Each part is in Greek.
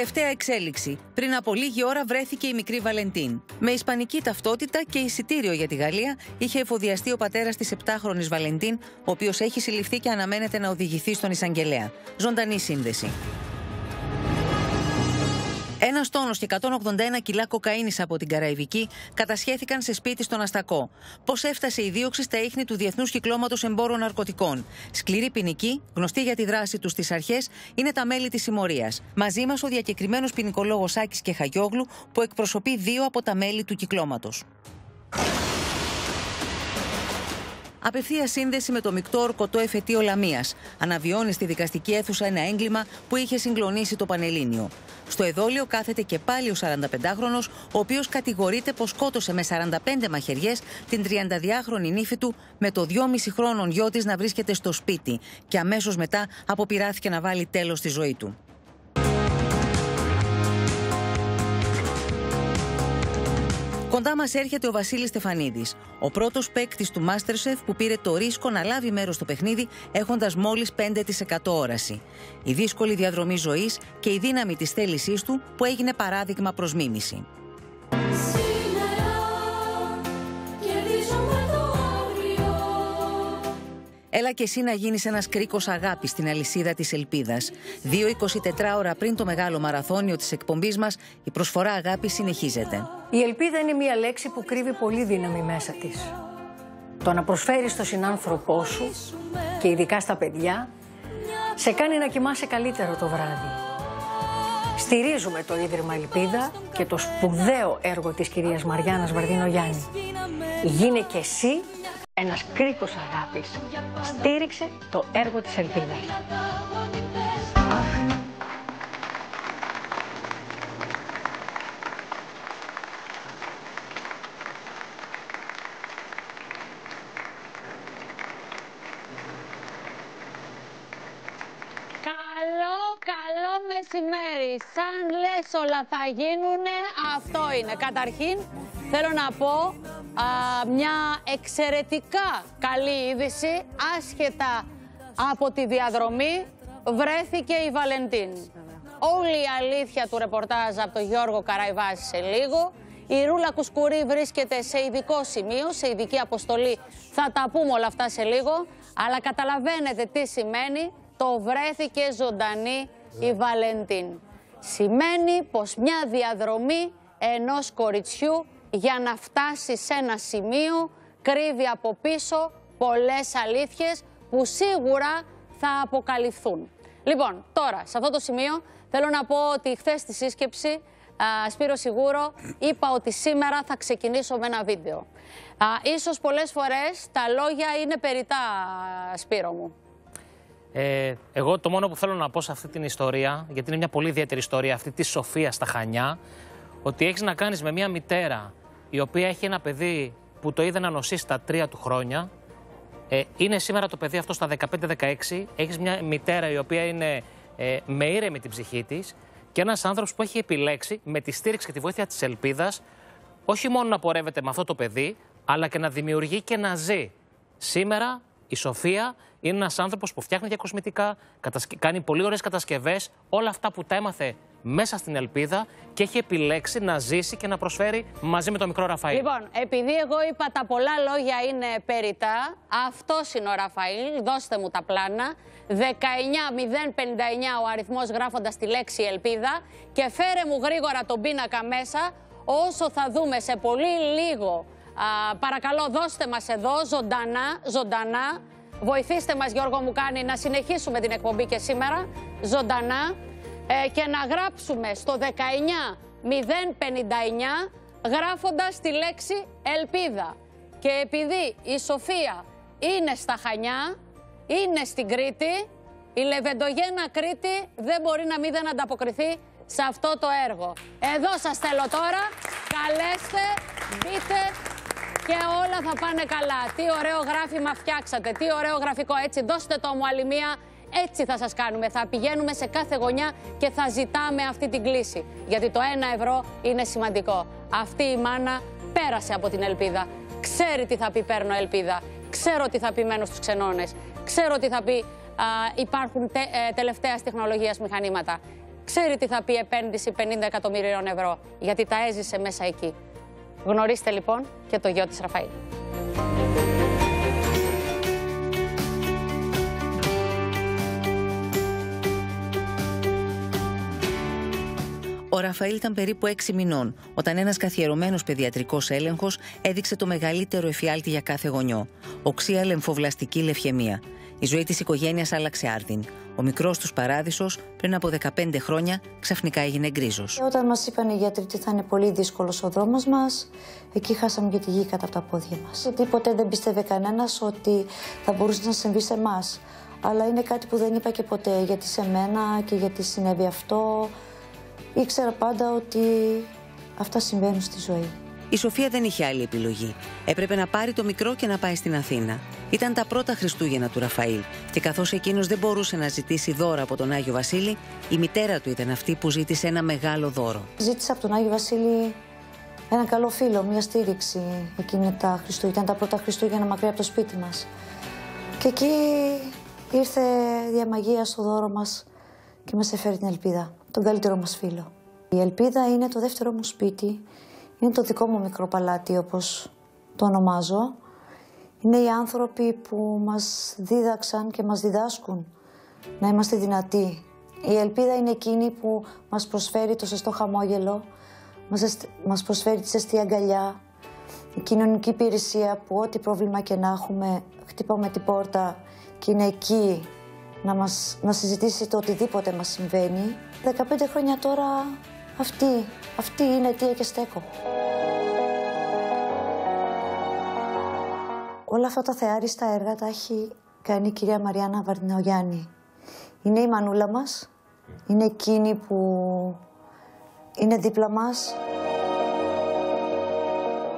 Τελευταία εξέλιξη. Πριν από λίγη ώρα βρέθηκε η μικρή Βαλεντίν. Με ισπανική ταυτότητα και εισιτήριο για τη Γαλλία είχε εφοδιαστεί ο πατέρας της 7χρονη Βαλεντίν, ο οποίος έχει συλληφθεί και αναμένεται να οδηγηθεί στον Ισαγγελέα. Ζωντανή σύνδεση. Ένα τόνο και 181 κιλά κοκαίνης από την Καραϊβική κατασχέθηκαν σε σπίτι στον Αστακό. Πώς έφτασε η δίωξη στα ίχνη του Διεθνούς Κυκλώματος Εμπόρων Ναρκωτικών. Σκληρή ποινική, γνωστή για τη δράση τους στις αρχές, είναι τα μέλη της συμμορίας. Μαζί μας ο διακεκριμένος ποινικολόγος Άκης και Χαγιόγλου, που εκπροσωπεί δύο από τα μέλη του κυκλώματος. Απευθεία σύνδεση με το μεικτό ορκωτό εφετείο Λαμίας. Αναβιώνει στη δικαστική αίθουσα ένα έγκλημα που είχε συγκλονίσει το Πανελλήνιο. Στο εδόλιο κάθεται και πάλι ο 45χρονο, ο οποίος κατηγορείται πως σκότωσε με 45 μαχαιριές την 32χρονη νύφη του, με το 2,5 χρόνων γιο της να βρίσκεται στο σπίτι και αμέσως μετά αποπειράθηκε να βάλει τέλος στη ζωή του. Κοντά μας έρχεται ο Βασίλης Στεφανίδης, ο πρώτος παίκτης του Masterchef που πήρε το ρίσκο να λάβει μέρος στο παιχνίδι έχοντας μόλις 5% όραση. Η δύσκολη διαδρομή ζωής και η δύναμη της θέλησής του που έγινε παράδειγμα προς μίμηση. Έλα και εσύ να γίνεις ένας κρίκος αγάπη στην αλυσίδα της ελπίδας. Δύο 24 ώρα πριν το μεγάλο μαραθώνιο της εκπομπής μας, η προσφορά αγάπη συνεχίζεται. Η ελπίδα είναι μια λέξη που κρύβει πολύ δύναμη μέσα της. Το να προσφέρεις στον συνάνθρωπό σου και ειδικά στα παιδιά, σε κάνει να κοιμάσαι καλύτερο το βράδυ. Στηρίζουμε το Ίδρυμα Ελπίδα και το σπουδαίο έργο της κυρίας Μαριάννας Βαρδίνο Γιάννη. Γίνε και εσύ ένας κρίκος αγάπης στήριξε το έργο της ελπίδας. Καλό, καλό μεσημέρι. Σαν λες όλα θα γίνουνε, αυτό είναι. Καταρχήν, θέλω να πω μια εξαιρετικά καλή είδηση, άσχετα από τη διαδρομή, βρέθηκε η Βαλεντίν. Όλη η αλήθεια του ρεπορτάζ από τον Γιώργο Καραϊβάση σε λίγο. Η Ρούλα Κουσκουρή βρίσκεται σε ειδικό σημείο, σε ειδική αποστολή. Θα τα πούμε όλα αυτά σε λίγο. Αλλά καταλαβαίνετε τι σημαίνει το βρέθηκε ζωντανή η Βαλεντίν. Σημαίνει πως μια διαδρομή ενός κοριτσιού για να φτάσει σε ένα σημείο κρύβει από πίσω πολλές αλήθειες που σίγουρα θα αποκαλυφθούν. Λοιπόν, τώρα, σε αυτό το σημείο θέλω να πω ότι χθες στη σύσκεψη, α, Σπύρο Σιγούρο, είπα ότι σήμερα θα ξεκινήσω με ένα βίντεο. Α, ίσως πολλές φορές τα λόγια είναι περιτά, Σπύρο μου. Ε, εγώ το μόνο που θέλω να πω σε αυτή την ιστορία, γιατί είναι μια πολύ ιδιαίτερη ιστορία, αυτή τη Σοφία στα Χανιά, ότι έχεις να κάνεις με μια μητέρα η οποία έχει ένα παιδί που το είδε να νοσεί στα τρία του χρόνια. Ε, είναι σήμερα το παιδί αυτό στα 15-16. Έχεις μια μητέρα η οποία είναι ε, με ήρεμη την ψυχή της και ένας άνθρωπος που έχει επιλέξει με τη στήριξη και τη βοήθεια της ελπίδας όχι μόνο να πορεύεται με αυτό το παιδί, αλλά και να δημιουργεί και να ζει. Σήμερα η Σοφία είναι ένας άνθρωπος που φτιάχνει διακοσμητικά, κάνει πολύ ωραίες κατασκευές, όλα αυτά που τα έμαθε μέσα στην ελπίδα και έχει επιλέξει να ζήσει και να προσφέρει μαζί με τον μικρό Ραφαήλ. Λοιπόν, επειδή εγώ είπα τα πολλά λόγια είναι περιτά, αυτός είναι ο Ραφαήλ. Δώστε μου τα πλάνα. 19.059 ο αριθμός γράφοντας τη λέξη ελπίδα και φέρε μου γρήγορα τον πίνακα μέσα όσο θα δούμε σε πολύ λίγο. Α, παρακαλώ δώστε μας εδώ ζωντανά, ζωντανά. Βοηθήστε μας Γιώργο μου κάνει να συνεχίσουμε την εκπομπή και σήμερα ζωντανά ε, και να γράψουμε στο 19059 γράφοντας τη λέξη ελπίδα. Και επειδή η Σοφία είναι στα Χανιά, είναι στην Κρήτη, η Λεβεντογένα Κρήτη δεν μπορεί να μην δεν ανταποκριθεί σε αυτό το έργο. Εδώ σας θέλω τώρα, καλέστε, μπείτε και όλα θα πάνε καλά. Τι ωραίο γράφημα φτιάξατε, τι ωραίο γραφικό έτσι, δώστε το μου άλλη μία έτσι θα σας κάνουμε. Θα πηγαίνουμε σε κάθε γωνιά και θα ζητάμε αυτή την κλίση. Γιατί το ένα ευρώ είναι σημαντικό. Αυτή η μάνα πέρασε από την ελπίδα. Ξέρει τι θα πει παίρνω ελπίδα. Ξέρω τι θα πει μένω στους ξενώνες. Ξέρω τι θα πει α, υπάρχουν τε, ε, τελευταίας τεχνολογίας μηχανήματα. ξέρει τι θα πει επένδυση 50 εκατομμυρίων ευρώ, γιατί τα έζησε μέσα εκεί. Γνωρίστε λοιπόν και το γιο της Ραφαήλ. Ο Ραφαήλ ήταν περίπου 6 μηνών, όταν ένας καθιερωμένος παιδιατρικός έλεγχος έδειξε το μεγαλύτερο εφιάλτη για κάθε γονιό. Οξία λεμφοβλαστική λευχαιμία. Η ζωή της οικογένειας άλλαξε άρδιν. Ο μικρός τους παράδεισος, πριν από 15 χρόνια, ξαφνικά έγινε γκρίζος. Όταν μας είπαν οι γιατροί ότι θα είναι πολύ δύσκολος ο δρόμος μας, εκεί χάσαμε και τη γη κατά από τα πόδια μας. Γιατί ποτέ δεν πίστευε κανένας ότι θα μπορούσε να συμβεί σε εμάς. Αλλά είναι κάτι που δεν είπα και ποτέ, γιατί σε μένα και γιατί συνέβη αυτό. Ήξερα πάντα ότι αυτά συμβαίνουν στη ζωή. Η Σοφία δεν είχε άλλη επιλογή. Έπρεπε να πάρει το μικρό και να πάει στην Αθήνα. Ήταν τα πρώτα Χριστούγεννα του Ραφαήλ και καθώς εκείνος δεν μπορούσε να ζητήσει δώρα από τον Άγιο Βασίλη, η μητέρα του ήταν αυτή που ζήτησε ένα μεγάλο δώρο. Ζήτησα από τον Άγιο Βασίλη ένα καλό φίλο, μια στήριξη εκείνη τα Χριστούγεννα. Ήταν τα πρώτα Χριστούγεννα μακριά από το σπίτι μας. Και εκεί ήρθε διαμαγεία στο δώρο μας και μας έφερε την ελπίδα, τον καλύτερο μας φίλο. Η ελπίδα είναι το δεύτερο μου σπίτι, είναι το δικό μου μικρό παλάτι όπως το ονομάζω. Είναι οι άνθρωποι που μας δίδαξαν και μας διδάσκουν να είμαστε δυνατοί. Η ελπίδα είναι εκείνη που μας προσφέρει το σωστό χαμόγελο, μας προσφέρει τη ζεστή αγκαλιά, η κοινωνική υπηρεσία που ό,τι πρόβλημα και να έχουμε, χτυπάμε την πόρτα και είναι εκεί να, μας, να συζητήσει το οτιδήποτε μας συμβαίνει. 15 χρόνια τώρα αυτή, αυτή είναι αιτία και στέκω. Όλα αυτά τα θεάριστα έργα τα έχει κάνει η κυρία Μαριάννα Βαρδινογιάννη. Είναι η μανούλα μας, είναι εκείνη που είναι δίπλα μας.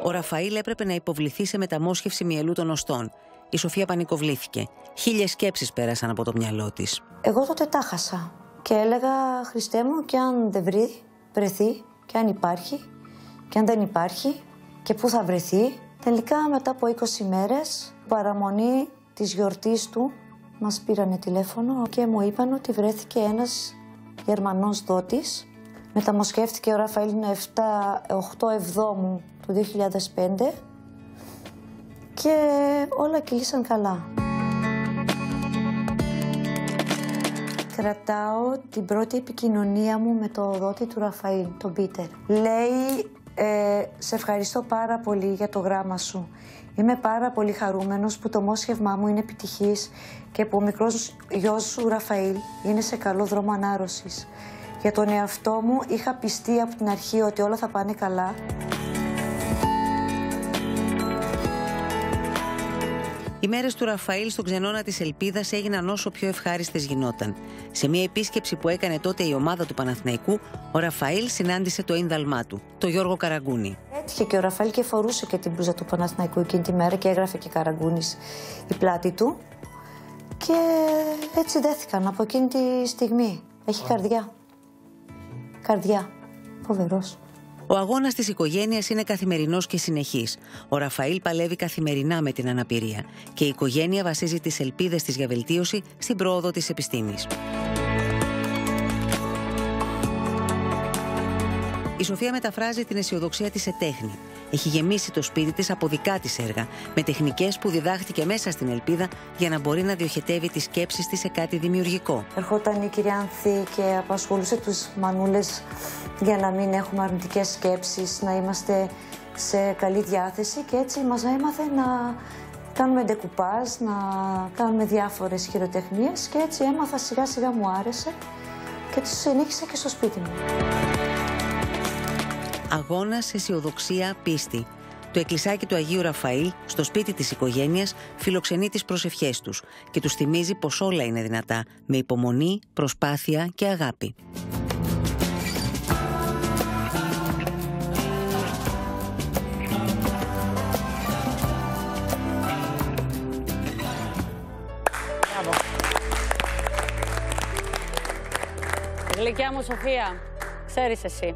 Ο Ραφαήλ έπρεπε να υποβληθεί σε μεταμόσχευση μυελού των οστών. Η Σοφία πανικοβλήθηκε. Χίλιες σκέψεις πέρασαν από το μυαλό της. Εγώ τότε τα χάσα. Και έλεγα, Χριστέ μου, και αν δεν βρει, βρεθεί, και αν υπάρχει, και αν δεν υπάρχει, και πού θα βρεθεί, Τελικά μετά από 20 μέρες, παραμονή της γιορτής του, μας πήρανε τηλέφωνο και μου είπαν ότι βρέθηκε ένας Γερμανός δότης. Μεταμοσχεύτηκε ο Ραφαήλ 8 Εβδόμου του 2005 και όλα κυλήσαν καλά. Κρατάω την πρώτη επικοινωνία μου με το δότη του Ραφαήλ, τον Πίτερ. Λέει ε, σε ευχαριστώ πάρα πολύ για το γράμμα σου. Είμαι πάρα πολύ χαρούμενος που το μόσχευμά μου είναι επιτυχής και που ο μικρός γιος σου Ραφαήλ είναι σε καλό δρόμο ανάρρωσης. Για τον εαυτό μου είχα πιστεί από την αρχή ότι όλα θα πάνε καλά. Οι μέρες του Ραφαήλ στον ξενώνα της Ελπίδας έγιναν όσο πιο ευχάριστες γινόταν. Σε μια επίσκεψη που έκανε τότε η ομάδα του Παναθηναϊκού, ο Ραφαήλ συνάντησε το ίνδαλμά του, το Γιώργο Καραγκούνη. Έτυχε και ο Ραφαήλ και φορούσε και την μπλούζα του Παναθηναϊκού εκείνη τη μέρα και έγραφε και Καραγκούνης η πλάτη του. Και έτσι δέθηκαν από εκείνη τη στιγμή. Έχει καρδιά. Καρδιά. Φοβερός. Ο αγώνας της οικογένειας είναι καθημερινός και συνεχής. Ο Ραφαήλ παλεύει καθημερινά με την αναπηρία και η οικογένεια βασίζει τις ελπίδες της για βελτίωση στην πρόοδο της επιστήμης. Η Σοφία μεταφράζει την αισιοδοξία της σε τέχνη. Έχει γεμίσει το σπίτι της από δικά της έργα, με τεχνικές που διδάχτηκε μέσα στην ελπίδα για να μπορεί να διοχετεύει τις σκέψεις της σε κάτι δημιουργικό. Ερχόταν η κυρία Ανθή και απασχολούσε τους μανούλες για να μην έχουμε αρνητικές σκέψεις, να είμαστε σε καλή διάθεση και έτσι μας έμαθε να κάνουμε ντεκουπάζ, να κάνουμε διάφορες χειροτεχνίες και έτσι έμαθα σιγά σιγά μου άρεσε και τη συνέχισα και στο σπίτι μου. Αγώνας, αισιοδοξία, πίστη. Το εκκλησάκι του Αγίου Ραφαήλ, στο σπίτι της οικογένειας, φιλοξενεί τις προσευχές τους και τους θυμίζει πως όλα είναι δυνατά, με υπομονή, προσπάθεια και αγάπη. Γλυκιά μου Σοφία, ξέρεις εσύ,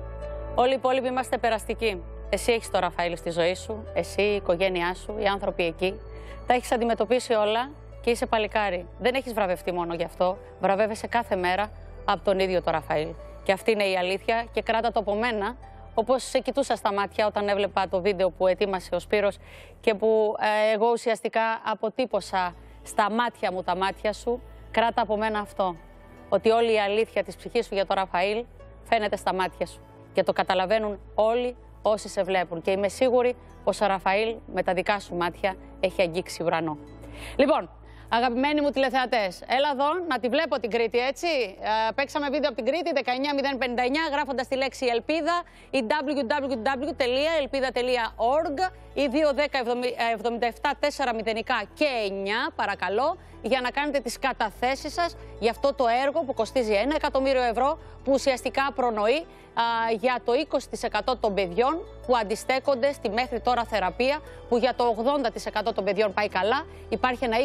όλοι οι υπόλοιποι είμαστε περαστικοί. Εσύ έχεις το Ραφαήλ στη ζωή σου, εσύ, η οικογένειά σου, οι άνθρωποι εκεί. Τα έχεις αντιμετωπίσει όλα και είσαι παλικάρι. Δεν έχεις βραβευτεί μόνο γι' αυτό, βραβεύεσαι κάθε μέρα από τον ίδιο το Ραφαήλ. Και αυτή είναι η αλήθεια και κράτα το από μένα, όπως σε κοιτούσα στα μάτια όταν έβλεπα το βίντεο που ετοίμασε ο Σπύρος και που ε, εγώ ουσιαστικά αποτύπωσα στα μάτια μου τα μάτια σου, κράτα από μένα αυτό. Ότι όλη η αλήθεια της ψυχής σου για τον Ραφαήλ φαίνεται στα μάτια σου. Και το καταλαβαίνουν όλοι όσοι σε βλέπουν. Και είμαι σίγουρη πως ο Ραφαήλ με τα δικά σου μάτια έχει αγγίξει ουρανό. Λοιπόν, Αγαπημένοι μου τηλεθεατές, έλα εδώ να τη βλέπω την Κρήτη, έτσι. Ε, παίξαμε βίντεο από την Κρήτη 19059 γράφοντα τη λέξη Ελπίδα ή www.elpida.org ή 210 77 4 και 9, παρακαλώ, για να κάνετε τις καταθέσεις σας για αυτό το έργο που κοστίζει 1 εκατομμύριο ευρώ, που ουσιαστικά προνοεί για το 20% των παιδιών που αντιστέκονται στη μέχρι τώρα θεραπεία, που για το 80% των παιδιών πάει καλά, υπάρχει ένα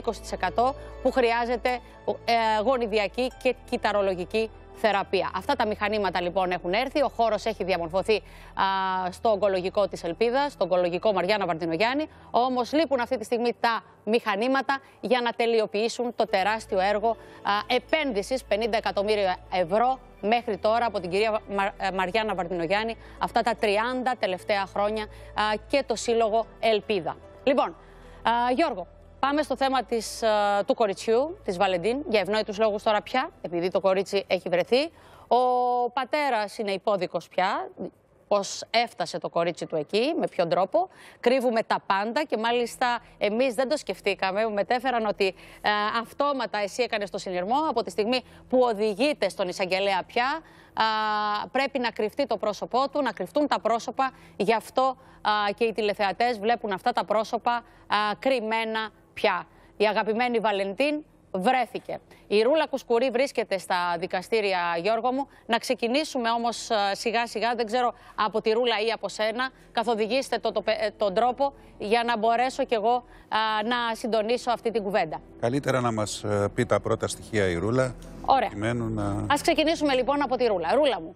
20% που χρειάζεται ε, γονιδιακή και κυταρολογική θεραπεία. Αυτά τα μηχανήματα λοιπόν έχουν έρθει. Ο χώρος έχει διαμορφωθεί α, στο ογκολογικό της Ελπίδας, στο ογκολογικό Μαριάννα Βαρδινογιάννη. Όμως λείπουν αυτή τη στιγμή τα μηχανήματα για να τελειοποιήσουν το τεράστιο έργο επένδυσης 50 εκατομμύρια ευρώ μέχρι τώρα από την κυρία ε, Μαριάννα Βαρδινογιάννη αυτά τα 30 τελευταία χρόνια και το Σύλλογο Ελπίδα. Λοιπόν, Γιώργο, Πάμε στο θέμα της, του κοριτσιού, της Βαλεντίν, για ευνόητους λόγους τώρα πια, επειδή το κορίτσι έχει βρεθεί. Ο πατέρας είναι υπόδικος πια, πώς έφτασε το κορίτσι του εκεί, με ποιον τρόπο. Κρύβουμε τα πάντα και μάλιστα εμείς δεν το σκεφτήκαμε. Μου μετέφεραν ότι ε, αυτόματα εσύ έκανες το συνειρμό από τη στιγμή που οδηγείται στον εισαγγελέα πια. πρέπει να κρυφτεί το πρόσωπό του, να κρυφτούν τα πρόσωπα. Γι' αυτό και οι τηλεθεατές βλέπουν αυτά τα πρόσωπα κρυμμένα πια. Η αγαπημένη Βαλεντίν βρέθηκε. Η Ρούλα Κουσκουρή βρίσκεται στα δικαστήρια, Γιώργο μου. Να ξεκινήσουμε όμως ε, σιγά σιγά, δεν ξέρω από τη Ρούλα ή από σένα, καθοδηγήστε το, το, ε, τον τρόπο για να μπορέσω κι εγώ ε, να συντονίσω αυτή την κουβέντα. Καλύτερα να μας πει τα πρώτα στοιχεία η Ρούλα. Ωραία. Να... Ας ξεκινήσουμε λοιπόν από τη Ρούλα. Ρούλα μου.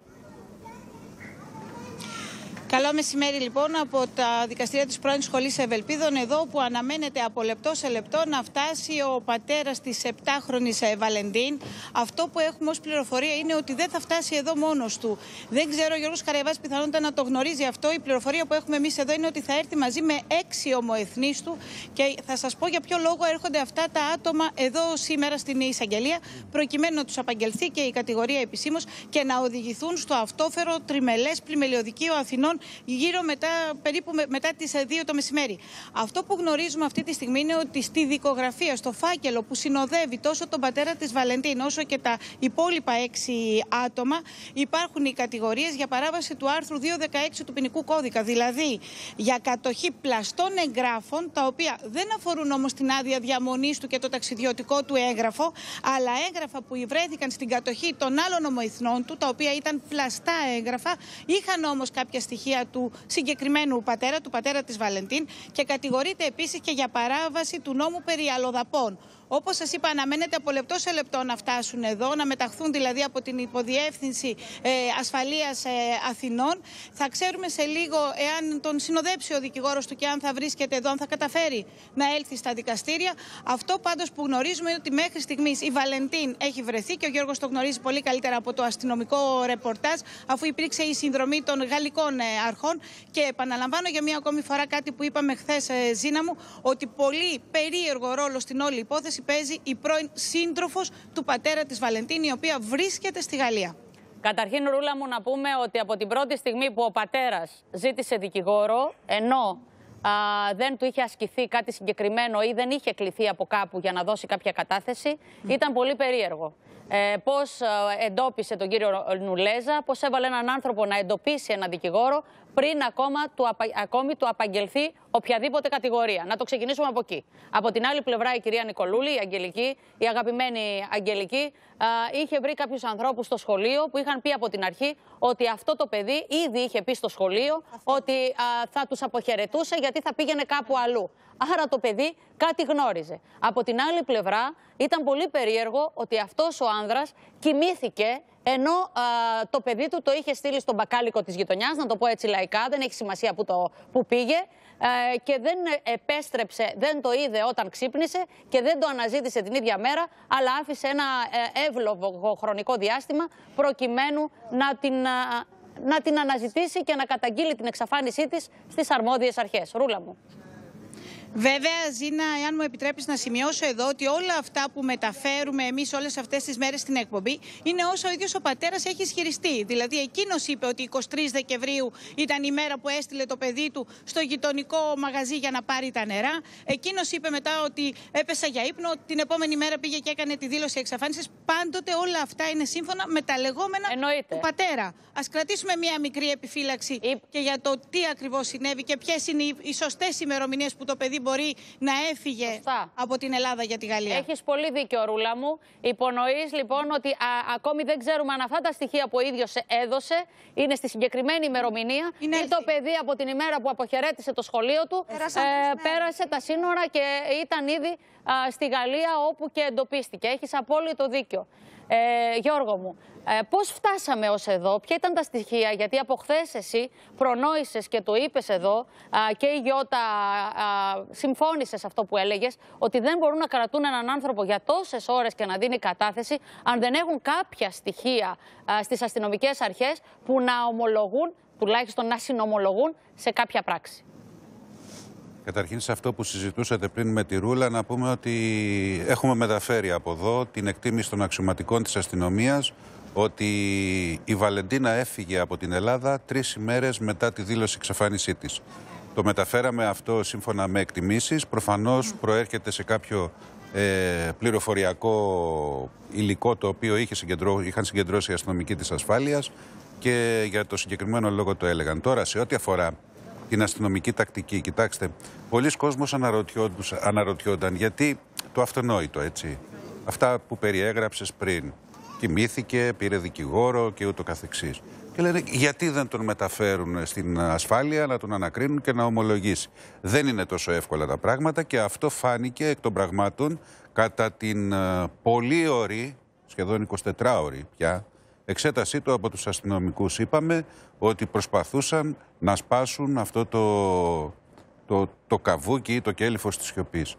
Καλό μεσημέρι λοιπόν από τα δικαστήρια της πρώην σχολής Ευελπίδων εδώ που αναμένεται από λεπτό σε λεπτό να φτάσει ο πατέρας της 7χρονης ε, Βαλεντίν. Αυτό που έχουμε ως πληροφορία είναι ότι δεν θα φτάσει εδώ μόνος του. Δεν ξέρω ο Γιώργος Καραϊβάς πιθανότητα να το γνωρίζει αυτό. Η πληροφορία που έχουμε εμείς εδώ είναι ότι θα έρθει μαζί με έξι ομοεθνείς του και θα σας πω για ποιο λόγο έρχονται αυτά τα άτομα εδώ σήμερα στην εισαγγελία προκειμένου να τους απαγγελθεί και η κατηγορία επισήμως και να οδηγηθούν στο αυτόφερο τριμελές πλημελιωδικείο Αθηνών γύρω μετά, περίπου μετά τις 2 ε, το μεσημέρι. Αυτό που γνωρίζουμε αυτή τη στιγμή είναι ότι στη δικογραφία, στο φάκελο που συνοδεύει τόσο τον πατέρα της Βαλεντίν όσο και τα υπόλοιπα έξι άτομα υπάρχουν οι κατηγορίες για παράβαση του άρθρου 216 του ποινικού κώδικα. Δηλαδή για κατοχή πλαστών εγγράφων τα οποία δεν αφορούν όμως την άδεια διαμονής του και το ταξιδιωτικό του έγγραφο αλλά έγγραφα που βρέθηκαν στην κατοχή των άλλων ομοηθνών του τα οποία ήταν πλαστά έγγραφα είχαν όμως κάποια στοιχεία του συγκεκριμένου πατέρα, του πατέρα της Βαλεντίν και κατηγορείται επίσης και για παράβαση του νόμου περί αλλοδαπών. Όπως σας είπα, αναμένεται από λεπτό σε λεπτό να φτάσουν εδώ, να μεταχθούν δηλαδή από την υποδιεύθυνση ε, ασφαλείας ε, Αθηνών. Θα ξέρουμε σε λίγο εάν τον συνοδέψει ο δικηγόρος του και αν θα βρίσκεται εδώ, αν θα καταφέρει να έλθει στα δικαστήρια. Αυτό πάντως που γνωρίζουμε είναι ότι μέχρι στιγμής η Βαλεντίν έχει βρεθεί και ο Γιώργος το γνωρίζει πολύ καλύτερα από το αστυνομικό ρεπορτάζ, αφού υπήρξε η συνδρομή των γαλλικών ε, αρχών. Και επαναλαμβάνω για μία ακόμη φορά κάτι που είπαμε χθες, ε, Ζήνα μου, ότι πολύ περίεργο ρόλο στην όλη υπόθεση παίζει η πρώην σύντροφος του πατέρα της Βαλεντίνη, η οποία βρίσκεται στη Γαλλία. Καταρχήν, Ρούλα μου, να πούμε ότι από την πρώτη στιγμή που ο πατέρας ζήτησε δικηγόρο, ενώ α, δεν του είχε ασκηθεί κάτι συγκεκριμένο ή δεν είχε κληθεί από κάπου για να δώσει κάποια κατάθεση, ήταν πολύ περίεργο. Ε, πώς εντόπισε τον κύριο Νουλέζα, πώς έβαλε έναν άνθρωπο να εντοπίσει ένα δικηγόρο πριν ακόμα του, ακόμη του απαγγελθεί οποιαδήποτε κατηγορία. Να το ξεκινήσουμε από εκεί. Από την άλλη πλευρά, η κυρία Νικολούλη, η Αγγελική, η αγαπημένη Αγγελική, α, είχε βρει κάποιους ανθρώπους στο σχολείο που είχαν πει από την αρχή ότι αυτό το παιδί ήδη είχε πει στο σχολείο ότι θα τους αποχαιρετούσε γιατί θα πήγαινε κάπου αλλού. Άρα το παιδί κάτι γνώριζε. Από την άλλη πλευρά ήταν πολύ περίεργο ότι αυτός ο άνδρας κοιμήθηκε ενώ α, το παιδί του το είχε στείλει στον μπακάλικο της γειτονιάς, να το πω έτσι λαϊκά, δεν έχει σημασία που, το, που πήγε, ε, και δεν επέστρεψε, δεν το είδε όταν ξύπνησε και δεν το αναζήτησε την ίδια μέρα, αλλά άφησε ένα ε, εύλογο χρονικό διάστημα προκειμένου να την, να την αναζητήσει και να καταγγείλει την εξαφάνισή της στις αρμόδιες αρχές. Ρούλα μου. Βέβαια, Ζήνα, εάν μου επιτρέπεις να σημειώσω εδώ ότι όλα αυτά που μεταφέρουμε εμείς όλες αυτές τις μέρες στην εκπομπή είναι όσο ο ίδιος ο πατέρας έχει ισχυριστεί. Δηλαδή, εκείνος είπε ότι 23 Δεκεμβρίου ήταν η μέρα που έστειλε το παιδί του στο γειτονικό μαγαζί για να πάρει τα νερά. Εκείνος είπε μετά ότι έπεσα για ύπνο. Την επόμενη μέρα πήγε και έκανε τη δήλωση εξαφάνισης. Πάντοτε όλα αυτά είναι σύμφωνα με τα λεγόμενα Εννοείται. του πατέρα. Α κρατήσουμε μία μικρή επιφύλαξη Η- και για το τι ακριβώς συνέβη και ποιες είναι οι- οι σωστές ημερομηνίες που το παιδί μπορεί να έφυγε Σωστά. από την Ελλάδα για τη Γαλλία. Έχεις πολύ δίκιο, Ρούλα μου. Υπονοείς λοιπόν ότι α, ακόμη δεν ξέρουμε αν αυτά τα στοιχεία που ο ίδιος έδωσε είναι στη συγκεκριμένη ημερομηνία Είναι ή έτσι. το παιδί από την ημέρα που αποχαιρέτησε το σχολείο του Πέρασαν ε, τρεις μέρες. πέρασε τα σύνορα και ήταν ήδη α, στη Γαλλία όπου και εντοπίστηκε. Έχεις απόλυτο δίκιο. Ε, Γιώργο μου, ε, πώς φτάσαμε ως εδώ, ποια ήταν τα στοιχεία, γιατί από χθες εσύ προνόησες και το είπες εδώ α, και η Γιώτα α, συμφώνησες σε αυτό που έλεγες, ότι δεν μπορούν να κρατούν έναν άνθρωπο για τόσες ώρες και να δίνει κατάθεση αν δεν έχουν κάποια στοιχεία α, στις αστυνομικές αρχές που να ομολογούν, τουλάχιστον να συνομολογούν σε κάποια πράξη. Καταρχήν σε αυτό που συζητούσατε πριν με τη Ρούλα να πούμε ότι έχουμε μεταφέρει από εδώ την εκτίμηση των αξιωματικών της αστυνομίας ότι η Βαλεντίνα έφυγε από την Ελλάδα τρεις ημέρες μετά τη δήλωση εξαφάνισή της. Το μεταφέραμε αυτό σύμφωνα με εκτιμήσεις. Προφανώς προέρχεται σε κάποιο ε, πληροφοριακό υλικό το οποίο είχε συγκεντρώ, είχαν συγκεντρώσει οι αστυνομικοί της ασφάλειας και για το συγκεκριμένο λόγο το έλεγαν. Τώρα σε ό,τι αφορά την αστυνομική τακτική. Κοιτάξτε, πολλοί κόσμος αναρωτιόντουσαν- αναρωτιόταν γιατί το αυτονόητο, έτσι. Αυτά που περιέγραψες πριν. Κοιμήθηκε, πήρε δικηγόρο και ούτω καθεξής. Και λένε γιατί δεν τον μεταφέρουν στην ασφάλεια να τον ανακρίνουν και να ομολογήσει. Δεν είναι τόσο εύκολα τα πράγματα και αυτό φάνηκε εκ των πραγμάτων κατά την ε, πολύ ωρή, σχεδόν 24 ώρη πια, εξέτασή του από τους αστυνομικούς. Είπαμε ότι προσπαθούσαν να σπάσουν αυτό το, το, το καβούκι ή το κέλυφος της σιωπής.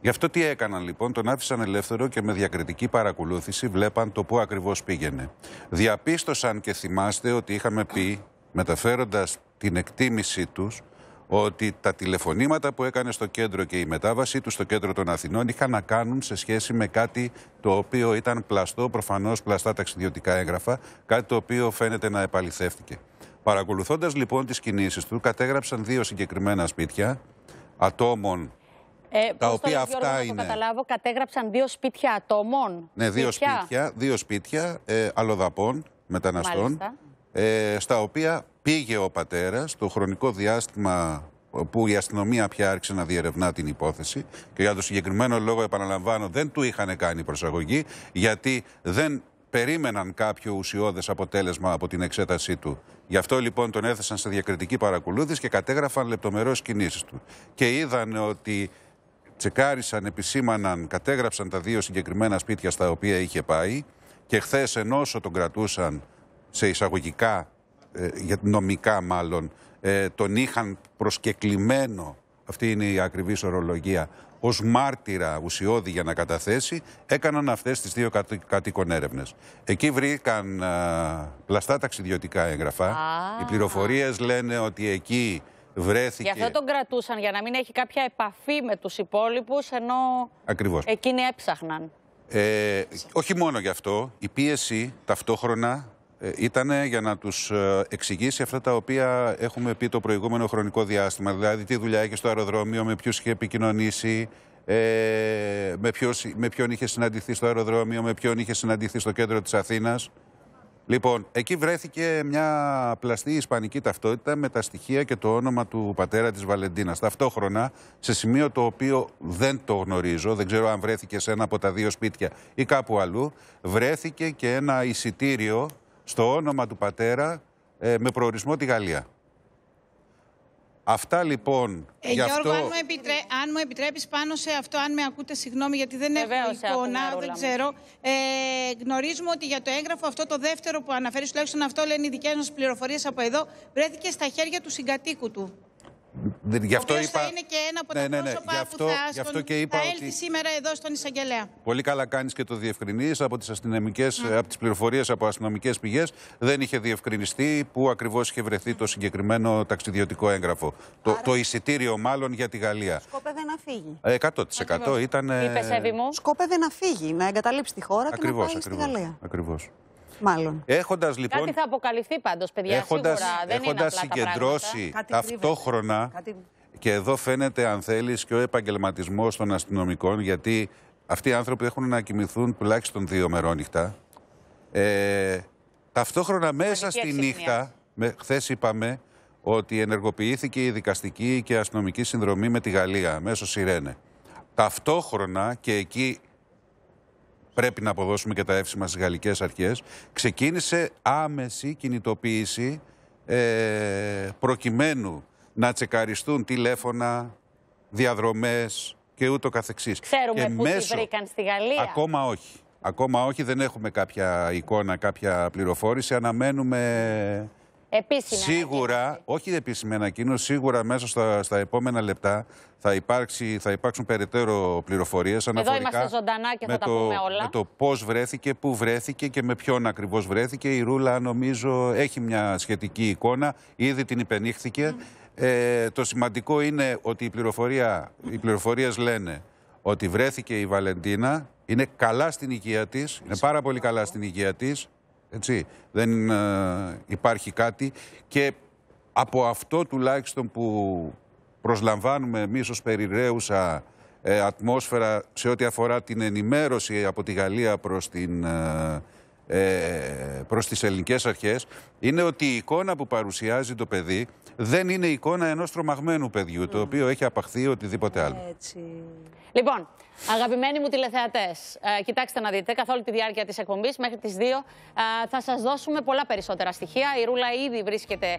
Γι' αυτό τι έκαναν λοιπόν, τον άφησαν ελεύθερο και με διακριτική παρακολούθηση βλέπαν το πού ακριβώς πήγαινε. Διαπίστωσαν και θυμάστε ότι είχαμε πει, μεταφέροντας την εκτίμησή τους, ότι τα τηλεφωνήματα που έκανε στο κέντρο και η μετάβασή του στο κέντρο των Αθηνών είχαν να κάνουν σε σχέση με κάτι το οποίο ήταν πλαστό, προφανώς πλαστά ταξιδιωτικά έγγραφα, κάτι το οποίο φαίνεται να επαληθεύτηκε. Παρακολουθώντας λοιπόν τις κινήσεις του, κατέγραψαν δύο συγκεκριμένα σπίτια ατόμων Ε, Τα πώς το οποία λες, Γιώργο, αυτά να είναι. Το καταλάβω, κατέγραψαν δύο σπίτια ατόμων. Ναι, δύο σπίτια, δύο σπίτια ε, αλλοδαπών, μεταναστών, Μάλιστα. Ε, στα οποία πήγε ο πατέρας το χρονικό διάστημα που η αστυνομία πια άρχισε να διερευνά την υπόθεση και για το συγκεκριμένο λόγο επαναλαμβάνω δεν του είχαν κάνει προσαγωγή γιατί δεν περίμεναν κάποιο ουσιώδες αποτέλεσμα από την εξέτασή του. Γι' αυτό λοιπόν τον έθεσαν σε διακριτική παρακολούθηση και κατέγραφαν λεπτομερώς κινήσεις του. Και είδαν ότι τσεκάρισαν, επισήμαναν, κατέγραψαν τα δύο συγκεκριμένα σπίτια στα οποία είχε πάει και χθες ενώ όσο τον κρατούσαν σε εισαγωγικά, ε, για- νομικά μάλλον, ε, τον είχαν προσκεκλημένο, αυτή είναι η ακριβής ορολογία, ως μάρτυρα ουσιώδη για να καταθέσει, έκαναν αυτές τις δύο κατ, κατοίκον έρευνες. Εκεί βρήκαν α, πλαστά ταξιδιωτικά έγγραφα. Α. Οι πληροφορίες λένε ότι εκεί βρέθηκε... Γι' αυτό τον κρατούσαν, για να μην έχει κάποια επαφή με τους υπόλοιπους, ενώ Ακριβώς. εκείνοι έψαχναν. Ε, όχι μόνο γι' αυτό, η πίεση ταυτόχρονα ε, ήταν για να τους ε, εξηγήσει αυτά τα οποία έχουμε πει το προηγούμενο χρονικό διάστημα. Δηλαδή τι δουλειά είχε στο αεροδρόμιο, με ποιους είχε επικοινωνήσει, ε, με, ποιος, με ποιον είχε συναντηθεί στο αεροδρόμιο, με ποιον είχε συναντηθεί στο κέντρο της Αθήνας. Λοιπόν, εκεί βρέθηκε μια πλαστή ισπανική ταυτότητα με τα στοιχεία και το όνομα του πατέρα της Βαλεντίνας. Ταυτόχρονα, σε σημείο το οποίο δεν το γνωρίζω, δεν ξέρω αν βρέθηκε σε ένα από τα δύο σπίτια ή κάπου αλλού, βρέθηκε και ένα εισιτήριο στο όνομα του πατέρα ε, με προορισμό τη Γαλλία. Αυτά λοιπόν. Ε, γι' Γιώργο, αυτό... αν μου, επιτρέ... αν μου επιτρέπεις πάνω σε αυτό, αν με ακούτε, συγγνώμη, γιατί δεν Βεβαίως, έχω σε ακούμε, εικόνα, Ρούλα δεν μου. ξέρω. Ε, γνωρίζουμε ότι για το έγγραφο αυτό το δεύτερο που αναφέρεις, τουλάχιστον αυτό λένε οι δικές μας πληροφορίες από εδώ, βρέθηκε στα χέρια του συγκατοίκου του. Γι' αυτό ο οποίος είπα. θα είναι και ένα από Ναι, τα ναι, ναι. πρόσωπα Γι' αυτό- που θα, γι' αυτό στον- και είπα θα ότι- έλθει σήμερα εδώ στον εισαγγελέα. Πολύ καλά κάνεις και το διευκρινείς από τις αστυνομικές, από τις πληροφορίες από αστυνομικές πηγές. Δεν είχε διευκρινιστεί πού ακριβώς είχε βρεθεί το συγκεκριμένο ταξιδιωτικό έγγραφο. Το, το εισιτήριο, μάλλον για τη Γαλλία. Σκόπευε να φύγει. Ε, 100% ήταν. ε, Είπες Εύη μου. Σκόπευε να φύγει, να εγκαταλείψει τη χώρα και να Ακριβώς, πάει στη ακριβώς, Γαλλία. ακριβώς. Μάλλον. Έχοντας λοιπόν, Κάτι θα αποκαλυφθεί πάντως, παιδιά, έχοντας, σίγουρα. Δεν είναι έχοντας απλά τα πράγματα. συγκεντρώσει Κάτι ταυτόχρονα Κάτι... και εδώ φαίνεται αν θέλεις και ο επαγγελματισμός των αστυνομικών γιατί αυτοί οι άνθρωποι έχουν να κοιμηθούν τουλάχιστον δύο μερόνυχτα. Ε, ταυτόχρονα μέσα στη εξυπνία. νύχτα, με, χθες είπαμε ότι ενεργοποιήθηκε η δικαστική και αστυνομική συνδρομή με τη Γαλλία μέσω Σιρένε. Ταυτόχρονα και εκεί πρέπει να αποδώσουμε και τα εύσημα στις γαλλικές αρχές, ξεκίνησε άμεση κινητοποίηση ε, προκειμένου να τσεκαριστούν τηλέφωνα, διαδρομές και ούτω καθεξής. Ξέρουμε και πού τη βρήκαν στη Γαλλία. Ακόμα όχι. Ακόμα όχι, δεν έχουμε κάποια εικόνα, κάποια πληροφόρηση. Αναμένουμε Επίσημη Σίγουρα, ανακοίνωση. όχι επίσημη ανακοίνωση, σίγουρα μέσα στα, στα επόμενα λεπτά θα, υπάρξει, θα υπάρξουν περαιτέρω πληροφορίες αναφορικά είμαστε ζωντανά και θα με τα το, πούμε όλα. Με το πώς βρέθηκε, πού βρέθηκε και με ποιον ακριβώς βρέθηκε. Η Ρούλα νομίζω έχει μια σχετική εικόνα, ήδη την υπενήχθηκε. Ε, το σημαντικό είναι ότι η πληροφορία, οι πληροφορίες λένε ότι βρέθηκε η Βαλεντίνα, είναι καλά στην υγεία της, είναι πάρα πολύ καλά στην υγεία της, έτσι, δεν ε, υπάρχει κάτι και από αυτό τουλάχιστον που προσλαμβάνουμε εμείς ως περιραίουσα ε, ατμόσφαιρα σε ό,τι αφορά την ενημέρωση από τη Γαλλία προς, την, ε, ε, προς τις ελληνικές αρχές είναι ότι η εικόνα που παρουσιάζει το παιδί δεν είναι η εικόνα ενός τρομαγμένου παιδιού το οποίο έχει απαχθεί οτιδήποτε άλλο. Έτσι. Λοιπόν, αγαπημένοι μου τηλεθεατές, κοιτάξτε να δείτε, καθ' όλη τη διάρκεια της εκπομπής μέχρι τις 2 ε, θα σας δώσουμε πολλά περισσότερα στοιχεία. Η Ρούλα ήδη βρίσκεται ε,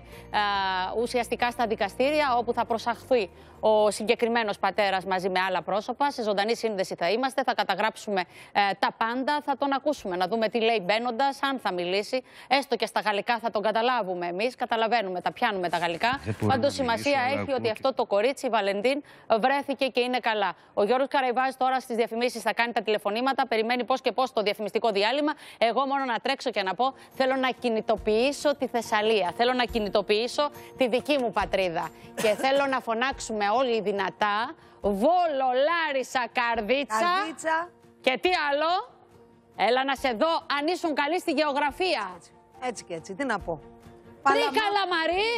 ουσιαστικά στα δικαστήρια, όπου θα προσαχθεί ο συγκεκριμένος πατέρας μαζί με άλλα πρόσωπα. Σε ζωντανή σύνδεση θα είμαστε, θα καταγράψουμε ε, τα πάντα, θα τον ακούσουμε, να δούμε τι λέει μπαίνοντας, αν θα μιλήσει. Έστω και στα γαλλικά θα τον καταλάβουμε εμείς. Καταλαβαίνουμε, τα πιάνουμε τα γαλλικά. Δεν μπορώ Πάντως να σημασία μιλήσω, αλλά έχει ακούω ότι και- αυτό το κορίτσι, η Βαλεντίν, βρέθηκε και είναι καλά. Ο Γιώργος Καραϊβάς τώρα στις διαφημίσεις θα κάνει τα τηλεφωνήματα, περιμένει πώς και πώς το διαφημιστικό διάλειμμα. Εγώ μόνο να τρέξω και να πω, θέλω να κινητοποιήσω τη Θεσσαλία, θέλω να κινητοποιήσω τη δική μου πατρίδα. και θέλω να φωνάξουμε όλοι δυνατά, Βόλο, Λάρισα, Καρδίτσα. Καρδίτσα. Και τι άλλο, έλα να σε δω αν ήσουν καλή στη γεωγραφία. Έτσι και έτσι. Τι να πω. Τρίκαλα Μαρή.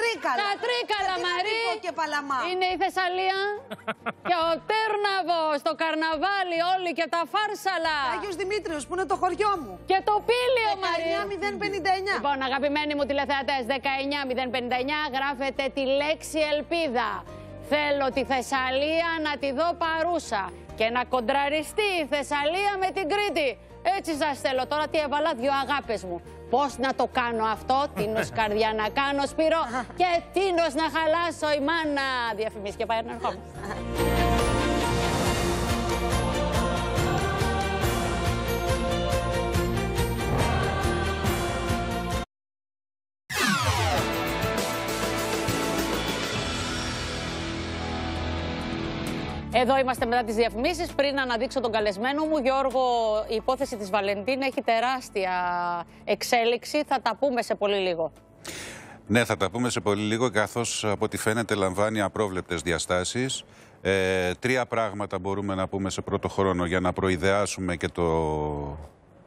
Τρίκαλα. Τα τρίκαλα Γιατί να Μαρή. μην πω και παλαμά. Είναι η Θεσσαλία και ο Τέρναβος, το καρναβάλι όλοι και τα φάρσαλα. Άγιος Δημήτριος που είναι το χωριό μου. Και το πήλιο Μαρή. 19059. Λοιπόν, αγαπημένοι μου τηλεθεατές, 19059 γράφετε τη λέξη ελπίδα. Θέλω τη Θεσσαλία να τη δω παρούσα και να κοντραριστεί η Θεσσαλία με την Κρήτη. Έτσι σας θέλω τώρα τι έβαλα δυο αγάπες μου. Πώς να το κάνω αυτό, τίνος καρδιά να κάνω Σπύρο και τίνος να χαλάσω η μάνα. Διαφημίσεις και πάει να Εδώ είμαστε μετά τις διαφημίσεις. Πριν αναδείξω τον καλεσμένο μου, Γιώργο, η υπόθεση της Βαλεντίν έχει τεράστια εξέλιξη. Θα τα πούμε σε πολύ λίγο. Ναι, θα τα πούμε σε πολύ λίγο, καθώς από ό,τι φαίνεται λαμβάνει απρόβλεπτες διαστάσεις. Ε, τρία πράγματα μπορούμε να πούμε σε πρώτο χρόνο για να προειδεάσουμε και το,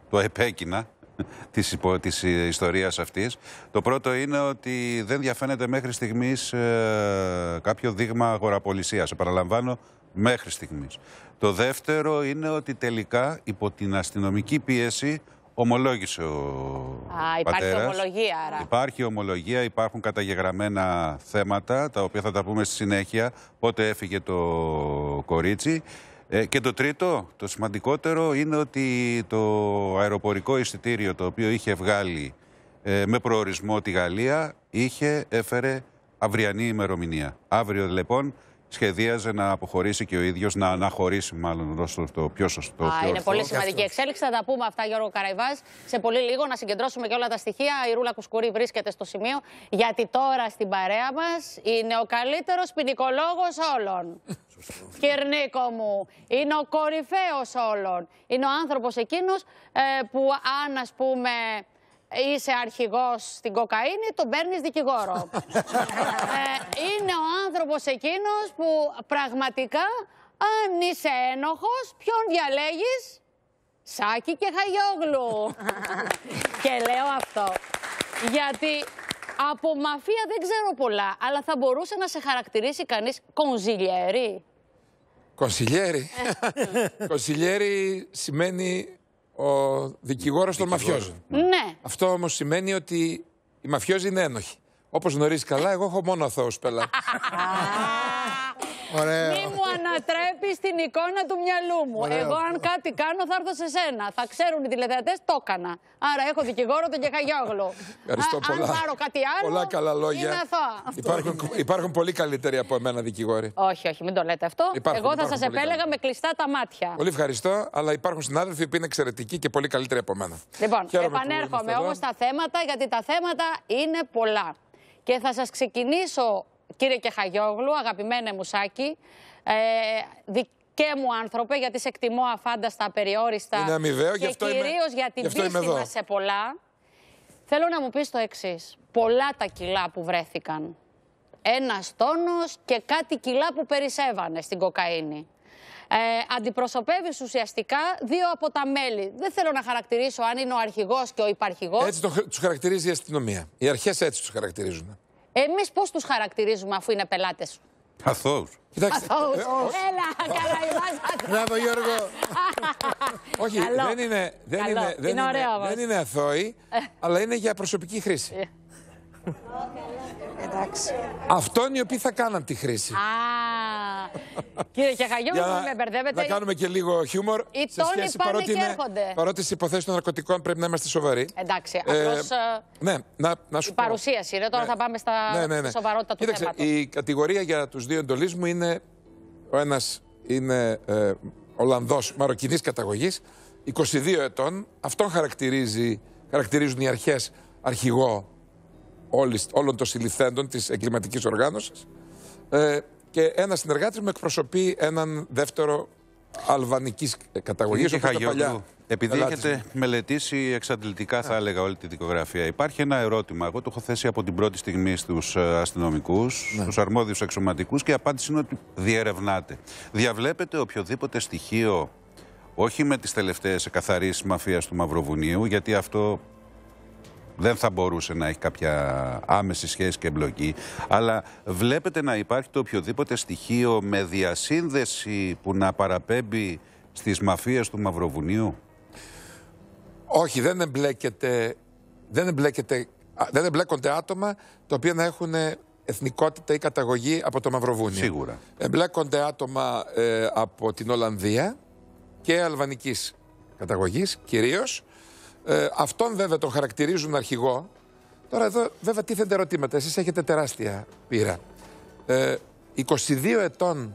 το επέκεινα της, υπο, της ιστορίας αυτής. Το πρώτο είναι ότι δεν διαφαίνεται μέχρι στιγμής ε, κάποιο δείγμα αγοραπολισίας. Επαναλαμβάνω, μέχρι στιγμής. Το δεύτερο είναι ότι τελικά υπό την αστυνομική πίεση ομολόγησε ο Α, υπάρχει πατέρας. ομολογία, άρα. Υπάρχει ομολογία, υπάρχουν καταγεγραμμένα θέματα, τα οποία θα τα πούμε στη συνέχεια, πότε έφυγε το κορίτσι. Ε, και το τρίτο, το σημαντικότερο, είναι ότι το αεροπορικό εισιτήριο το οποίο είχε βγάλει ε, με προορισμό τη Γαλλία, είχε, έφερε αυριανή ημερομηνία. Αύριο λοιπόν σχεδίαζε να αποχωρήσει και ο ίδιος, να αναχωρήσει μάλλον ως το, το πιο σωστό. Α, πιο είναι ορθό. πολύ σημαντική εξέλιξη. Θα τα πούμε αυτά, Γιώργο Καραϊβάς, σε πολύ λίγο. Να συγκεντρώσουμε και όλα τα στοιχεία. Η Ρούλα Κουσκουρή βρίσκεται στο σημείο, γιατί τώρα στην παρέα μας είναι ο καλύτερος ποινικολόγος όλων. Κυρνίκο μου, είναι ο κορυφαίος όλων. Είναι ο άνθρωπος εκείνος ε, που αν ας πούμε είσαι αρχηγός στην κοκαίνη, τον παίρνεις δικηγόρο. ε, είναι ο άνθρωπος εκείνος που πραγματικά αν είσαι ένοχος, ποιον διαλέγεις; Σάκη και Χαγιόγλου. και λέω αυτό. Γιατί από μαφία δεν ξέρω πολλά, αλλά θα μπορούσε να σε χαρακτηρίσει κανείς κονζιλιέρη. Κονσιλιέρη. Κονσιλιέρη σημαίνει ο δικηγόρος των μαφιόζων. Ναι. Αυτό όμως σημαίνει ότι οι μαφιόζοι είναι ένοχοι. Όπως γνωρίζεις καλά, εγώ έχω μόνο αθώους πελάτες. Ωραίο. Μη μου ανατρέπεις την εικόνα του μυαλού μου. Ωραίο. Εγώ, αν κάτι κάνω, θα έρθω σε σένα. Θα ξέρουν οι τηλεθεατές, το έκανα. Άρα έχω δικηγόρο τον Κεχαγιόγλου. Ευχαριστώ Α, πολλά. Αν πάρω κάτι άλλο. Πολλά καλά λόγια. Είναι αθώα. Υπάρχουν, υπάρχουν πολύ καλύτεροι από εμένα δικηγόροι. Όχι, όχι, μην το λέτε αυτό. Υπάρχουν, Εγώ θα υπάρχουν σας πολύ επέλεγα με κλειστά τα μάτια. Πολύ ευχαριστώ, αλλά υπάρχουν συνάδελφοι που είναι εξαιρετικοί και πολύ καλύτεροι από μένα. Λοιπόν, Χαίρομαι που επανέρχομαι είμαστε εδώ. όμως στα θέματα, γιατί τα θέματα είναι πολλά. Και θα σας ξεκινήσω, κύριε Κεχαγιόγλου, αγαπημένε Μουσάκη, ε, δικέ μου άνθρωπε, γιατί σε εκτιμώ αφάνταστα, απεριόριστα. Είναι αμοιβαίο, και γι' αυτό είμαι- κυρίως για την γι' αυτό είμαι πίστη εδώ. μας σε πολλά. Θέλω να μου πεις το εξής. Πολλά τα κιλά που βρέθηκαν. Ένας τόνος και κάτι κιλά που περισσεύανε στην κοκαίνη. Ε, αντιπροσωπεύεις ουσιαστικά δύο από τα μέλη. Δεν θέλω να χαρακτηρίσω αν είναι ο αρχηγός και ο υπαρχηγός. Έτσι το, τους χαρακτηρίζει η αστυνομία. Οι αρχές έτσι τους χαρακτηρίζουν. Εμείς πώς τους χαρακτηρίζουμε αφού είναι πελάτες σου; Αθώους. Κοιτάξτε, Αθώους. ε, ό- Έλα, καλά είμαστε. Μπράβο Γιώργο. όχι, Καλό. δεν είναι, δεν Καλό. είναι, δεν Είναι είναι, ωραίο όμως. δεν είναι αθώοι, αλλά είναι για προσωπική χρήση. Ε. Εντάξει. Αυτόν οι οποίοι θα κάναν τη χρήση. Α, κύριε Κεχαγιώργου, Για με μπερδεύετε. να κάνουμε και λίγο χιούμορ. Οι σε τόνοι σχέση, πάνε παρότι και είναι- έρχονται. Παρότι στις υποθέσεις των ναρκωτικών πρέπει να είμαστε σοβαροί. Εντάξει, Ε, απλώς ε, ναι, να, να σου η πω. παρουσίαση είναι. Τώρα Ναι. θα πάμε στα Ναι, ναι, ναι. στη σοβαρότητα του Κοίταξε, θέματος. η κατηγορία για τους δύο εντολείς μου είναι ο ένας είναι ε, Ολλανδός μαροκινής καταγωγής, 22 ετών. Αυτόν χαρακτηρίζει, χαρακτηρίζουν οι αρχές αρχηγό όλης, όλων των συλληφθέντων της εγκληματικής οργάνωσης. Ε, και ένα συνεργάτης μου εκπροσωπεί έναν δεύτερο αλβανικής καταγωγής. Κύριε οπότε Χαγιόγλου, παλιά επειδή πελάτης έχετε μου. μελετήσει εξαντλητικά, θα έλεγα, όλη τη δικογραφία, υπάρχει ένα ερώτημα. Εγώ το έχω θέσει από την πρώτη στιγμή στους αστυνομικούς, Ναι. στους αρμόδιους αξιωματικού και η απάντηση είναι ότι διερευνάτε. Διαβλέπετε οποιοδήποτε στοιχείο, όχι με τις τελευταίες εκαθαρίσεις μαφίας του Μαυροβουνίου, γιατί αυτό δεν θα μπορούσε να έχει κάποια άμεση σχέση και εμπλοκή, αλλά βλέπετε να υπάρχει το οποιοδήποτε στοιχείο με διασύνδεση που να παραπέμπει στις μαφίες του Μαυροβουνίου; Όχι, δεν εμπλέκεται, δεν εμπλέκεται, α, δεν εμπλέκονται άτομα τα οποία να έχουν εθνικότητα ή καταγωγή από το Μαυροβούνιο. Σίγουρα. Εμπλέκονται άτομα ε, από την Ολλανδία και αλβανικής καταγωγής κυρίως. Ε, αυτόν βέβαια τον χαρακτηρίζουν αρχηγό. Τώρα εδώ βέβαια τίθενται ερωτήματα. Εσείς έχετε τεράστια πείρα. Ε, 22 ετών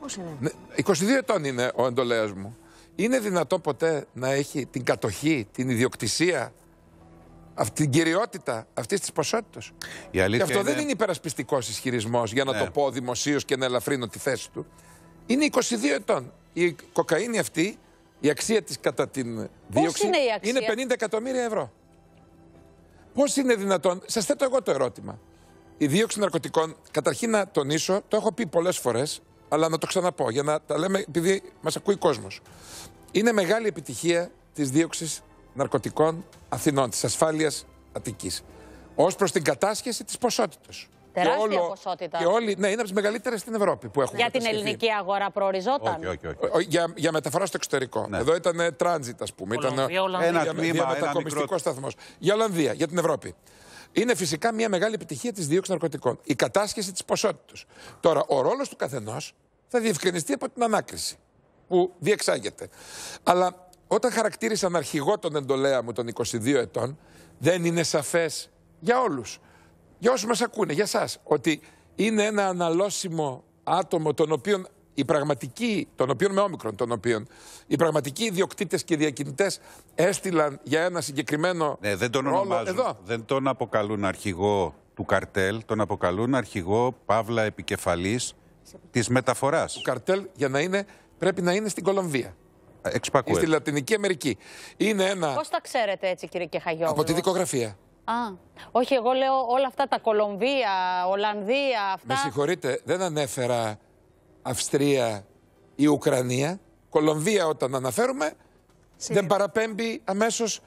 Πώς είναι; ναι, 22 ετών είναι ο εντολέας μου. Είναι δυνατό ποτέ να έχει την κατοχή, την ιδιοκτησία, αυτή, την κυριότητα αυτής της ποσότητας; Η Και αλήθεια αυτό δεν είναι υπερασπιστικός ισχυρισμός για να Ναι. το πω δημοσίως και να ελαφρύνω τη θέση του. Είναι 22 ετών. Η κοκαίνη αυτή, η αξία της κατά την δίωξη είναι η αξία; είναι 50 εκατομμύρια ευρώ. Πώς είναι δυνατόν, σας θέτω εγώ το ερώτημα. Η δίωξη ναρκωτικών, καταρχήν να τονίσω, το έχω πει πολλές φορές, αλλά να το ξαναπώ για να τα λέμε επειδή μας ακούει κόσμος. Είναι μεγάλη επιτυχία της δίωξης ναρκωτικών Αθηνών, της ασφάλειας Αττικής. Ω προς την κατάσχεση της ποσότητας. Τεράστια ποσότητα. Και όλοι, ναι, είναι από τις μεγαλύτερες στην Ευρώπη που έχουν Για την κατασχεθεί. ελληνική αγορά προοριζόταν. Όχι, όχι, όχι. Ο- Για, για μεταφορά στο εξωτερικό. Ναι. Εδώ ήταν transit, ας πούμε. Ήταν Ολλανδία, Ολλανδία. Ένα δια- τμήμα, διαμετακομιστικό ένα μικρό- σταθμός. Για Ολλανδία, για την Ευρώπη. Είναι φυσικά μια μεγάλη επιτυχία της δίωξης ναρκωτικών. Η κατάσχεση της ποσότητας. Τώρα, ο ρόλος του καθενός θα διευκρινιστεί από την ανάκριση που διεξάγεται. Αλλά όταν χαρακτήρισαν αρχηγό τον εντολέα μου των 22 ετών, δεν είναι σαφές για όλους. Για όσους μας ακούνε, για εσά, ότι είναι ένα αναλώσιμο άτομο τον οποίον οι πραγματικοί, τον οποίον με όμικρον, τον οποίον οι πραγματικοί ιδιοκτήτες και διακινητές έστειλαν για ένα συγκεκριμένο Ναι, δεν τον ρόλο ονομάζουν. εδώ. Δεν τον αποκαλούν αρχηγό του καρτέλ, τον αποκαλούν αρχηγό Παύλα επικεφαλής της μεταφοράς. Το καρτέλ για να είναι πρέπει να είναι στην Κολομβία. Ή Εξπακούε. στη Λατινική Αμερική. Είναι ένα. Πώς τα ξέρετε έτσι, κύριε Κεχαγιώγλου. από τη δικογραφία. Α, όχι, εγώ λέω όλα αυτά τα Κολομβία, Ολλανδία, αυτά. Με συγχωρείτε, δεν ανέφερα Αυστρία ή Ουκρανία. Κολομβία όταν αναφέρουμε δεν παραπέμπει αμέσως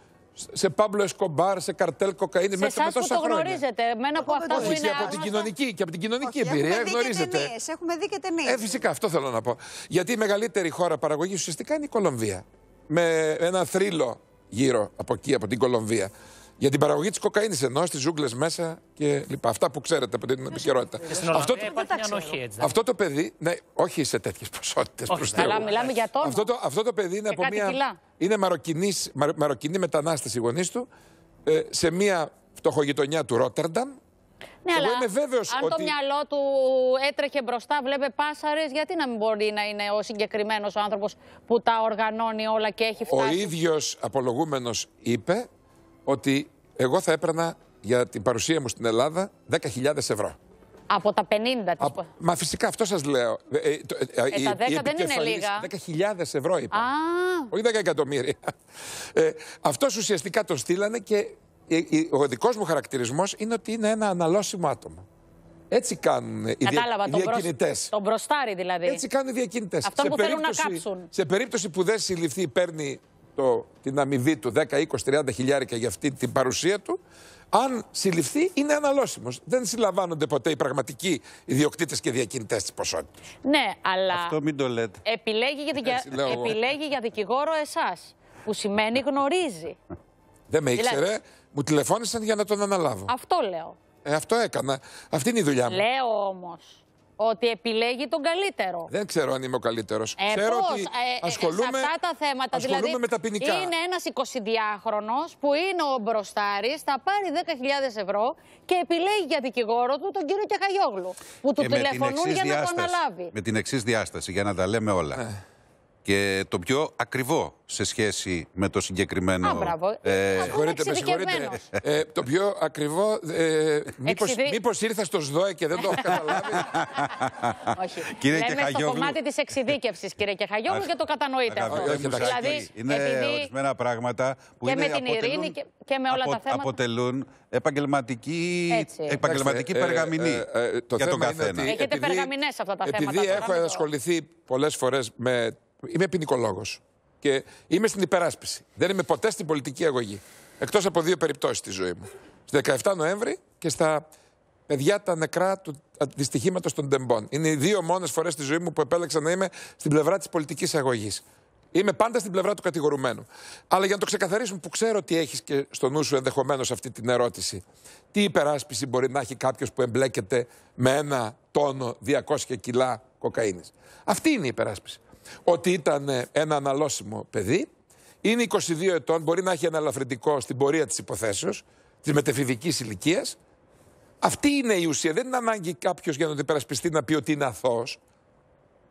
σε Παύλο Εσκομπάρ, σε καρτέλ κοκαίνη Σε με, εσάς με που τόσα το χρόνια. γνωρίζετε, εμένα που αυτά που Όχι, είναι και από την άγνωστα. κοινωνική, και από την κοινωνική Όχι, εμπειρία έχουμε δει και γνωρίζετε. ταινίες, Έχουμε δει και ταινίε. Ε, φυσικά, αυτό θέλω να πω. Γιατί η μεγαλύτερη χώρα παραγωγής ουσιαστικά είναι η Κολομβία. Με ένα θρύλο γύρω από εκεί, από την Κολομβία. Για την παραγωγή της κοκαίνης εννοώ, στις ζούγκλες μέσα και λοιπά. Αυτά που ξέρετε από την επικαιρότητα. Στην Αυτό, Ολλανδία υπάρχει μια ανοχή έτσι. δεν αυτό το παιδί, ναι, όχι σε τέτοιες ποσότητες Όχι, προς Καλά, μιλάμε για τόνο. Αυτό το, αυτό το παιδί είναι Και από κάτι μια. κιλά. Είναι μαροκινής, μαρο, μαροκινή μετανάστες οι γονείς του ε, σε μια φτωχογειτονιά του Ρότερνταμ. Ναι, Εγώ αλλά είμαι βέβαιος αν το ότι- μυαλό του έτρεχε μπροστά, βλέπε πάσαρες, γιατί να μην μπορεί να είναι ο συγκεκριμένος άνθρωπος που τα οργανώνει όλα και έχει Ο φτάσει; ίδιος απολογούμενος είπε ότι εγώ θα έπαιρνα για την παρουσία μου στην Ελλάδα 10.000 ευρώ. Από τα 50 της... Από- μα φυσικά αυτό σας λέω. Ε, ε, το- ε, Ε, η- τα η 10 δεν είναι επικεφαλής- λίγα. 10.000 ευρώ είπα. Α, Όχι 10 εκατομμύρια. Ε, αυτός ουσιαστικά τον στείλανε και ε, ε, ο δικός μου χαρακτηρισμός είναι ότι είναι ένα αναλώσιμο άτομο. Έτσι κάνουν οι, δια, κατάλαβα, οι τον, μπροσ... διακινητές. τον μπροστάρι δηλαδή. Έτσι κάνουν οι διακινητές. Αυτό που θέλουν να κάψουν. Σε περίπτωση που δεν συλληφθεί, παίρνει το, την αμοιβή του 10, 20, 30 χιλιάρικα για αυτή την παρουσία του. Αν συλληφθεί, είναι αναλώσιμος. Δεν συλλαμβάνονται ποτέ οι πραγματικοί ιδιοκτήτες και διακινητές της ποσότητας. Ναι, αλλά Αυτό μην το λέτε. επιλέγει, για, δικαι- Έτσι λέω εγώ. επιλέγει για δικηγόρο εσάς, που σημαίνει γνωρίζει. Δεν με Δηλαδή- ήξερε, μου τηλεφώνησαν για να τον αναλάβω. Αυτό λέω. Ε, αυτό έκανα. Αυτή είναι η δουλειά μου. Λέω όμως ότι επιλέγει τον καλύτερο. Δεν ξέρω αν είμαι ο καλύτερος. Ε, ξέρω πώς, ότι ε, ε, ασχολούμαι, σε αυτά τα θέματα, ασχολούμαι δηλαδή, με τα ποινικά. είναι ένας 22χρονος που είναι ο μπροστάρης, θα πάρει 10.000 ευρώ και επιλέγει για δικηγόρο του τον κύριο Κεχαγιόγλου, που του Και με την τηλεφωνούν εξής για να το διάσταση. αναλάβει. Με την εξής διάσταση, για να τα λέμε όλα. Ναι. Και το πιο ακριβό σε σχέση με το συγκεκριμένο. Α, μπράβο. ε, Αφού είναι Συγχωρείτε, με συγχωρείτε. εξειδικευμένος. Ε, το πιο ακριβό. Ε, μήπως, Εξειδι- μήπως ήρθα στο ΣΔΟΕ και δεν το έχω καταλάβει. Όχι. Κύριε Λέμε στο Κεχαγιόγλου. κομμάτι της εξειδίκευσης, κύριε Κεχαγιόγλου, και το κατανοείτε αυτό. Αγαπητέ Όχι, μου εντάξει. Δηλαδή, Σάκη, είναι επειδή ορισμένα πράγματα που και είναι, με την ειρήνη αποτελούν, και- και με όλα τα θέματα. αποτελούν επαγγελματική, Έτσι. επαγγελματική Ε, ε, περγαμηνή ε, ε, το για τον θέμα είναι καθένα. ότι Έχετε περγαμηνές αυτά τα επειδή θέματα, τώρα, έχω μην το- ασχοληθεί πολλές φορές με. Είμαι ποινικολόγος. Και είμαι στην υπεράσπιση. Δεν είμαι ποτέ στην πολιτική αγωγή. Εκτός από δύο περιπτώσεις στη ζωή μου. Στις 17 Νοέμβρη και στα παιδιά τα νεκρά του δυστυχήματος των τεμπών. Είναι οι δύο μόνες φορές στη ζωή μου που επέλεξα να είμαι στην πλευρά της πολιτικής αγωγής. Είμαι πάντα στην πλευρά του κατηγορουμένου. Αλλά για να το ξεκαθαρίσουμε, που ξέρω ότι έχεις και στο νου σου ενδεχομένως αυτή την ερώτηση. Τι υπεράσπιση μπορεί να έχει κάποιος που εμπλέκεται με ένα τόνο 200 κιλά κοκαίνης; Αυτή είναι η υπεράσπιση. Ότι ήταν ε, ένα αναλώσιμο παιδί, είναι 22 ετών, μπορεί να έχει ένα ελαφρυντικό στην πορεία της υποθέσεως, της μετεφηβικής ηλικίας. Αυτή είναι η ουσία. Δεν είναι ανάγκη κάποιος για να το υπερασπιστεί να πει ότι είναι αθώος.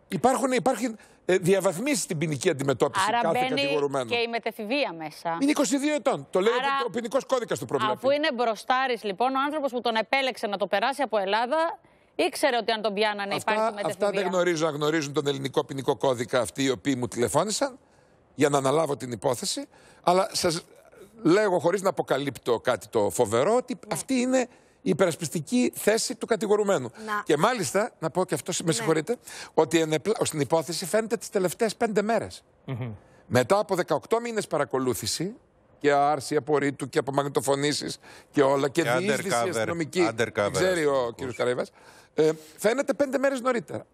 Υπάρχουν, υπάρχουν ε, διαβαθμίσεις στην ποινική αντιμετώπιση Άρα κάθε μπαίνει κατηγορουμένου. και η μετεφηβεία μέσα. Είναι 22 ετών. Το λέει Άρα, ο ποινικός κώδικας του προβλέπει. Αφού είναι μπροστάρης λοιπόν, ο άνθρωπος που τον επέλεξε να το περάσει από Ελλάδα, ήξερε ότι αν τον πιάνανε υπάρχει Αυτά, μετεφηβεία. αυτά δεν γνωρίζω αν γνωρίζουν τον ελληνικό ποινικό κώδικα αυτοί οι οποίοι μου τηλεφώνησαν για να αναλάβω την υπόθεση. Αλλά σας λέγω χωρίς να αποκαλύπτω κάτι το φοβερό ότι αυτή είναι η υπερασπιστική θέση του κατηγορουμένου. Να- Και μάλιστα, να πω και αυτό, με συγχωρείτε, ότι ενεπλα- στην υπόθεση φαίνεται τις τελευταίες πέντε μέρες. Μετά από 18 μήνες παρακολούθηση και άρση απορρίτου και απομαγνητοφωνήσεις και όλα και, Και διείσδυση undercover, αστυνομική. undercover Ξέρει ο αστυνομικούς. κ. Καραϊβάς. Ε, φαίνεται πέντε μέρες νωρίτερα.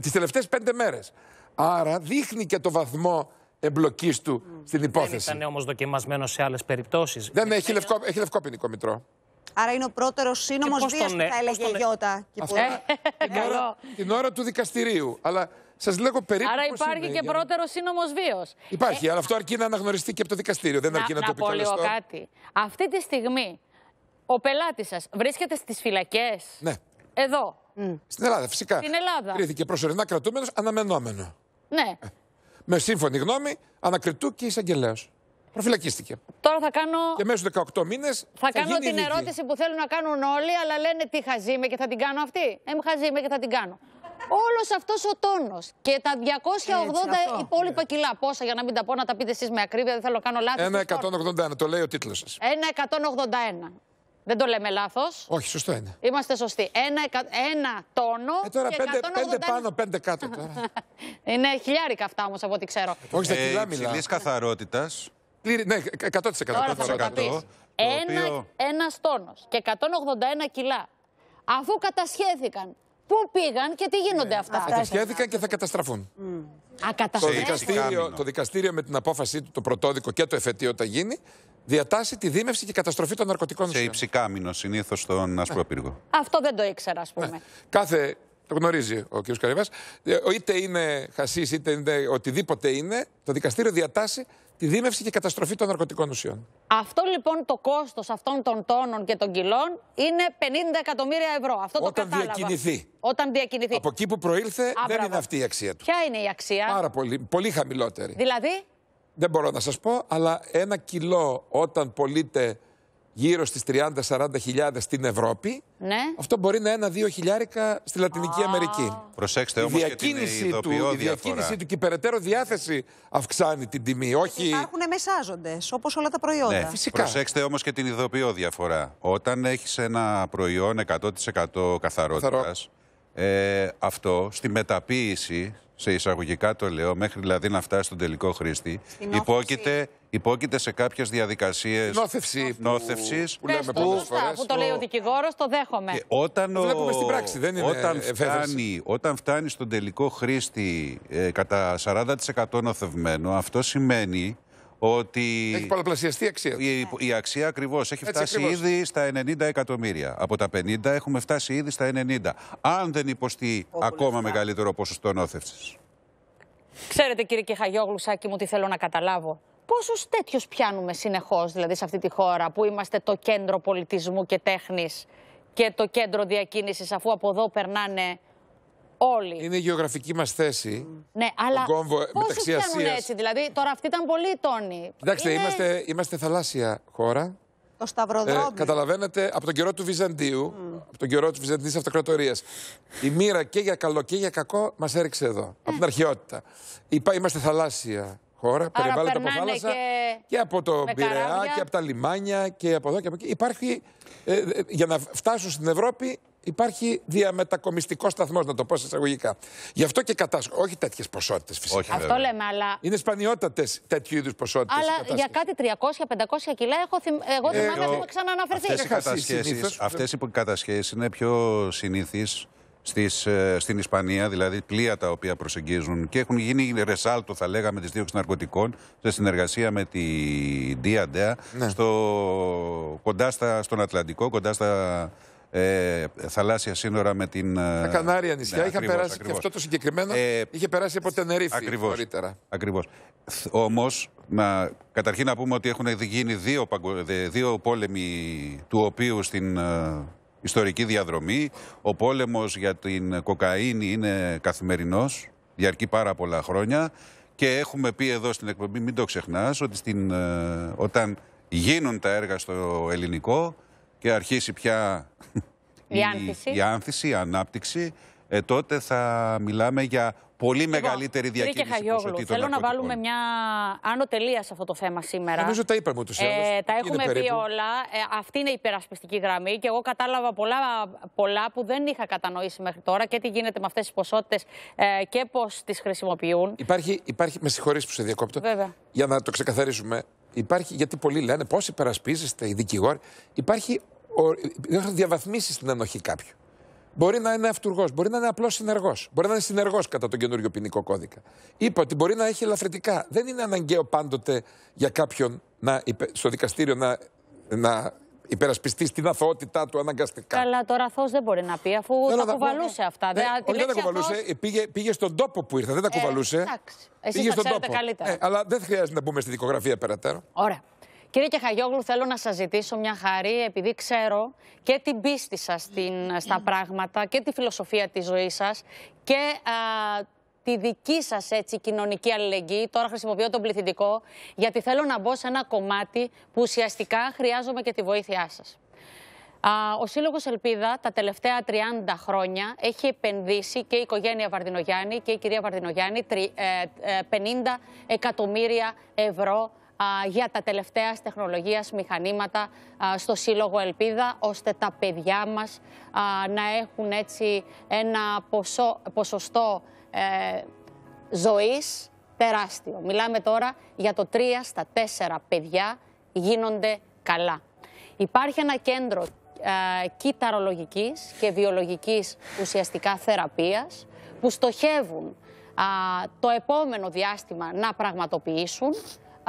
Τις τελευταίες πέντε μέρες. Άρα δείχνει και το βαθμό εμπλοκής του στην Δεν υπόθεση. ήταν όμως δοκιμασμένος σε άλλες περιπτώσεις. Δεν έχει λευκό, έχει λευκό ποινικό μητρό. Άρα είναι ο πρώτερος σύνομος Και πώς βία τον που ε- θα έλεγε πώς η τον ε- Γιώτα. Κυπουρά. Την ώρα, την ώρα του δικαστηρίου. Αλλά σας λέγω περίπου. Άρα πώς υπάρχει είναι, και για να- πρώτερος σύνομος βίος. Υπάρχει, αλλά αυτό αρκεί να αναγνωριστεί και από το δικαστήριο. Δεν αρκεί να, να, το να πω λίγο επικαλεστώ. κάτι. Αυτή τη στιγμή ο πελάτης σας βρίσκεται στις φυλακές; Ναι. Εδώ. Στην Ελλάδα, φυσικά. Στην Ελλάδα. Κρίθηκε προσωρινά κρατούμενος, αναμενόμενο. Ναι. Με σύμφωνη γνώμη ανακριτού και εισαγγελέω. Προφυλακίστηκε. Τώρα θα κάνω, Και μέσα στου 18 μήνες. θα κάνω την ερώτηση που θέλουν να κάνουν όλοι, αλλά λένε τι χαζή είμαι και θα την κάνω αυτή; Ε, είμαι χαζή είμαι και θα την κάνω. Όλος αυτός ο τόνος και τα 280 αυτό. υπόλοιπα κιλά. Πόσα για να μην τα πω, να τα πείτε εσείς με ακρίβεια, δεν θέλω να κάνω λάθη. Ένα στους τόνους. 181, το λέει ο τίτλος σας. Ένα 181. Δεν το λέμε λάθος. Όχι, σωστό είναι. Είμαστε σωστοί. Ένα, εκα- ένα τόνο Ε, τώρα και πέντε, 181. πέντε πάνω, πέντε κάτω τώρα. Είναι χιλιάρικα αυτά όμως από ό,τι ξέρω. Όχι στα Ε, κιλά μιλάω. υψηλής καθαρότητας, Πλήρη- Ναι, 100%. Τώρα θα μου τα 100%, πεις. το Ένα, οποίο- ένας τόνος και 181 κιλά. Αφού κατασχέθηκαν, πού πήγαν και τι γίνονται αυτά; Κατασχέθηκαν και θα καταστραφούν. Α, Το κατασχέθηκαν. δικαστήριο, κάμινο. το δικαστήριο με την απόφασή του, το πρωτόδικο και το εφετείο όταν γίνει, διατάσσει τη δίμευση και καταστροφή των ναρκωτικών σε ουσιών. υψηκάμινο συνήθως στον Ασπρόπυργο. Αυτό δεν το ήξερα, ας πούμε. Κάθε. Το γνωρίζει ο κ. Καρυβά. Είτε είναι χασίς, είτε είναι οτιδήποτε είναι, το δικαστήριο διατάσσει τη δίμευση και καταστροφή των ναρκωτικών ουσιών. Αυτό λοιπόν το κόστος αυτών των τόνων και των κιλών είναι 50 εκατομμύρια ευρώ. Αυτό Όταν το κατάλαβα. διακινηθεί. Όταν διακινηθεί. Από εκεί που προήλθε, δεν μπράβο. είναι αυτή η αξία του. Ποια είναι η αξία; Πάρα πολύ, πολύ χαμηλότερη. Δηλαδή, Δεν μπορώ να σας πω, αλλά ένα κιλό όταν πωλείται γύρω στις 30-40 χιλιάδες στην Ευρώπη, ναι. αυτό μπορεί να είναι ένα-δύο χιλιάρικα στη Λατινική Αμερική. Προσέξτε Η όμως και την διακίνηση, του, ειδοποιώ η διαφορά. διακίνηση του και η περαιτέρω διάθεση αυξάνει την τιμή. Όχι. Υπάρχουν μεσάζοντες, όπως όλα τα προϊόντα. Ναι, Φυσικά. προσέξτε όμως και την ειδοποιώ διαφορά. Όταν έχεις ένα προϊόν 100% καθαρότητας, ε, αυτό στη μεταποίηση, σε εισαγωγικά το λέω, μέχρι δηλαδή να φτάσει στον τελικό χρήστη, Στην υπόκειται, υπόκειται σε κάποιες διαδικασίες Νόθευση. που- νόθευσης Που Πες λέμε το πολλές σωστά, φορές. που το λέει ο δικηγόρος, το δέχομαι. Και όταν Το ο- βλέπουμε στην πράξη, δεν είναι όταν εφεύρεση. φτάνει, όταν φτάνει στον τελικό χρήστη ε, κατά 40% νοθευμένο, αυτό σημαίνει ότι Έχει πολλαπλασιαστεί η αξία. του. η, η αξία ακριβώς έχει Έτσι φτάσει ακριβώς. ήδη στα 90 εκατομμύρια. Από τα 50 έχουμε φτάσει ήδη στα 90. Αν δεν υποστεί ακόμα μεγαλύτερο ποσοστό νόθευσης. Ξέρετε κύριε Κεχαγιόγλου, Σάκη μου, τι θέλω να καταλάβω. Πόσους τέτοιους πιάνουμε συνεχώς, δηλαδή σε αυτή τη χώρα που είμαστε το κέντρο πολιτισμού και τέχνης και το κέντρο διακίνησης αφού από εδώ περνάνε όλοι. Είναι η γεωγραφική μας θέση. Ναι, αλλά Τον κόμβο πόσους μεταξύ πιάνουν Ασίας- έτσι, δηλαδή τώρα αυτή ήταν πολύ τόνοι. Κοιτάξτε, Είναι- είμαστε, είμαστε θαλάσσια χώρα. Το Ε, σταυροδρόμιο. καταλαβαίνετε, από τον καιρό του Βυζαντίου, από τον καιρό τη Βυζαντινής Αυτοκρατορίας, η μοίρα και για καλό και για κακό μας έριξε εδώ, από την αρχαιότητα. Είπα, είμαστε θαλάσσια χώρα, περιβάλλεται από περνάνε θάλασσα και από το με Πειραιά καράβια. και από τα λιμάνια και από εδώ και από εκεί. Υπάρχει, ε, ε, για να φτάσουν στην Ευρώπη, υπάρχει διαμετακομιστικό σταθμός, να το πω σε εισαγωγικά. Γι' αυτό και κατάσχω. Όχι τέτοιες ποσότητες φυσικά. Όχι, Αυτό βέβαια. λέμε, αλλά, Είναι σπανιότατες τέτοιου είδους ποσότητες. αλλά για κάτι 300-500 κιλά έχω θυμ... εγώ Ε, θυμάμαι ο- έχουμε ξανααναφερθεί. Αυτές οι Είναι χασί κατασχέσεις, συνήθως. αυτές οι κατασχέσεις είναι πιο συνήθεις στις, ε, στην Ισπανία, δηλαδή πλοία τα οποία προσεγγίζουν και έχουν γίνει ρεσάλτο, θα λέγαμε, της δίωξης ναρκωτικών σε συνεργασία με τη Διαντέα Ναι. στο, κοντά στα, στον Ατλαντικό, κοντά στα ε, θαλάσσια σύνορα με την... Τα Κανάρια νησιά ναι, είχαν ακριβώς, περάσει ακριβώς. και αυτό το συγκεκριμένο Ε, είχε περάσει από Τενερίφη Ακριβώς. νωρίτερα. Ακριβώς. Θ- Όμως, να, καταρχήν να πούμε ότι έχουν γίνει δύο, παγκο- δε- δύο πόλεμοι του οποίου στην ε, ιστορική διαδρομή. Ο πόλεμος για την κοκαίνη είναι καθημερινός, διαρκεί πάρα πολλά χρόνια και έχουμε πει εδώ στην εκπομπή, μην το ξεχνάς, ότι στην, ε, όταν γίνουν τα έργα στο ελληνικό και αρχίσει πια Η άνθηση. η, άνθηση, η ανάπτυξη, ε, τότε θα μιλάμε για πολύ μεγαλύτερη Λοιπόν, κύριε διακίνηση Κεχαγιόγλου, ποσοτήτων θέλω να ναρκωτικών. βάλουμε μια άνω τελεία σε αυτό το θέμα σήμερα. Νομίζω τα είπαμε ούτως ή άλλως. Ε, τα Είναι έχουμε πει περίπου. όλα. Ε, αυτή είναι η υπερασπιστική γραμμή και εγώ κατάλαβα πολλά, πολλά που δεν είχα κατανοήσει μέχρι τώρα και τι γίνεται με αυτές τις ποσότητες ε, και πώς τις χρησιμοποιούν. Υπάρχει, υπάρχει, με συγχωρείς που σε διακόπτω, Βέβαια. για να το ξεκαθαρίσουμε. Υπάρχει, γιατί πολλοί λένε πώς υπερασπίζεστε οι δικηγόροι. Υπάρχει ο, έχουν διαβαθμίσει στην ενοχή κάποιου. Μπορεί να είναι αυτούργος, μπορεί να είναι απλός συνεργός. Μπορεί να είναι συνεργός κατά τον καινούριο ποινικό κώδικα. Είπα ότι μπορεί να έχει ελαφρυτικά. Δεν είναι αναγκαίο πάντοτε για κάποιον να, υπε- στο δικαστήριο να, να υπερασπιστεί στην αθωότητά του αναγκαστικά. Καλά, τώρα αθώος δεν μπορεί να πει αφού Θέλω τα να πω- κουβαλούσε αυτά. Ναι, Δε- τη όχι, δεν τα λέξη κουβαλούσε. αθώος- ε, Πήγε, πήγε στον τόπο που ήρθε. Δεν τα Ε, κουβαλούσε. εντάξει. Εσείς Πήγε τα στον ξέρετε τόπο. καλύτερα. Ε, αλλά δεν χρειάζεται να μπούμε στη δικογραφία περαιτέρω. Ωραία. Κύριε Κεχαγιόγλου, θέλω να σας ζητήσω μια χάρη, επειδή ξέρω και την πίστη σας στην, στα πράγματα και τη φιλοσοφία της ζωής σας και α, τη δική σας έτσι, κοινωνική αλληλεγγύη. Τώρα χρησιμοποιώ τον πληθυντικό, γιατί θέλω να μπω σε ένα κομμάτι που ουσιαστικά χρειάζομαι και τη βοήθειά σας. Α, ο Σύλλογος Ελπίδα τα τελευταία 30 χρόνια έχει επενδύσει και η οικογένεια Βαρδινογιάννη και η κυρία Βαρδινογιάννη τρι- ε, ε, 50 εκατομμύρια ευρώ α, για τα τελευταία τεχνολογίας μηχανήματα α, στο Σύλλογο Ελπίδα, ώστε τα παιδιά μας α, να έχουν έτσι ένα ποσό, ποσοστό ε, ζωής τεράστιο. Μιλάμε τώρα για το 3 στα 4 παιδιά γίνονται καλά. Υπάρχει ένα κέντρο ε, κυταρολογικής και βιολογικής ουσιαστικά θεραπείας που στοχεύουν α, το επόμενο διάστημα να πραγματοποιήσουν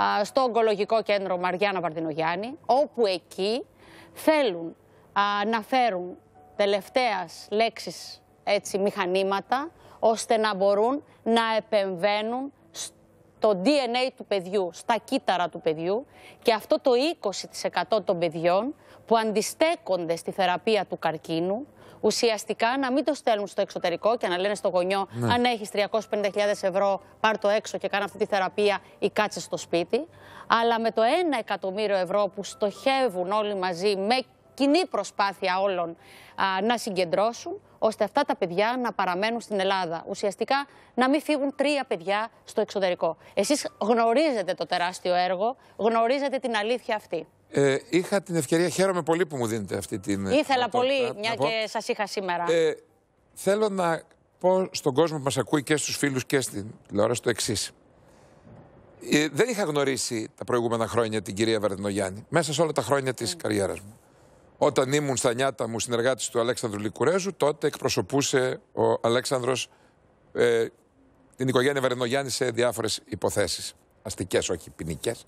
α, στο Ογκολογικό Κέντρο Μαριάννα Βαρδινογιάννη, όπου εκεί θέλουν α, να φέρουν τελευταίας λέξης έτσι, μηχανήματα, ώστε να μπορούν να επεμβαίνουν το DNA του παιδιού, στα κύτταρα του παιδιού και αυτό το 20% των παιδιών που αντιστέκονται στη θεραπεία του καρκίνου, ουσιαστικά να μην το στέλνουν στο εξωτερικό και να λένε στο γονιό Ναι. αν έχεις 350.000 ευρώ πάρ το έξω και κάνε αυτή τη θεραπεία ή κάτσε στο σπίτι, αλλά με το 1 εκατομμύριο ευρώ που στοχεύουν όλοι μαζί με κοινή προσπάθεια όλων α, να συγκεντρώσουν, ώστε αυτά τα παιδιά να παραμένουν στην Ελλάδα. Ουσιαστικά να μην φύγουν τρία παιδιά στο εξωτερικό. Εσείς γνωρίζετε το τεράστιο έργο, γνωρίζετε την αλήθεια αυτή. Ε, είχα την ευκαιρία, χαίρομαι πολύ που μου δίνετε αυτή την. Ήθελα δυνατότητα πολύ, να μια πω. και σας είχα σήμερα. Ε, θέλω να πω στον κόσμο που μας ακούει και στους φίλους και στην τηλεόραση το εξής. Ε, δεν είχα γνωρίσει τα προηγούμενα χρόνια την κυρία Βαρδινογιάννη, μέσα σε όλα τα χρόνια της καριέρας μου. Όταν ήμουν στα νιάτα μου συνεργάτης του Αλέξανδρου Λικουρέζου, τότε εκπροσωπούσε ο Αλέξανδρος ε, την οικογένεια Βαρδινογιάννη σε διάφορες υποθέσεις. Αστικές, όχι ποινικές.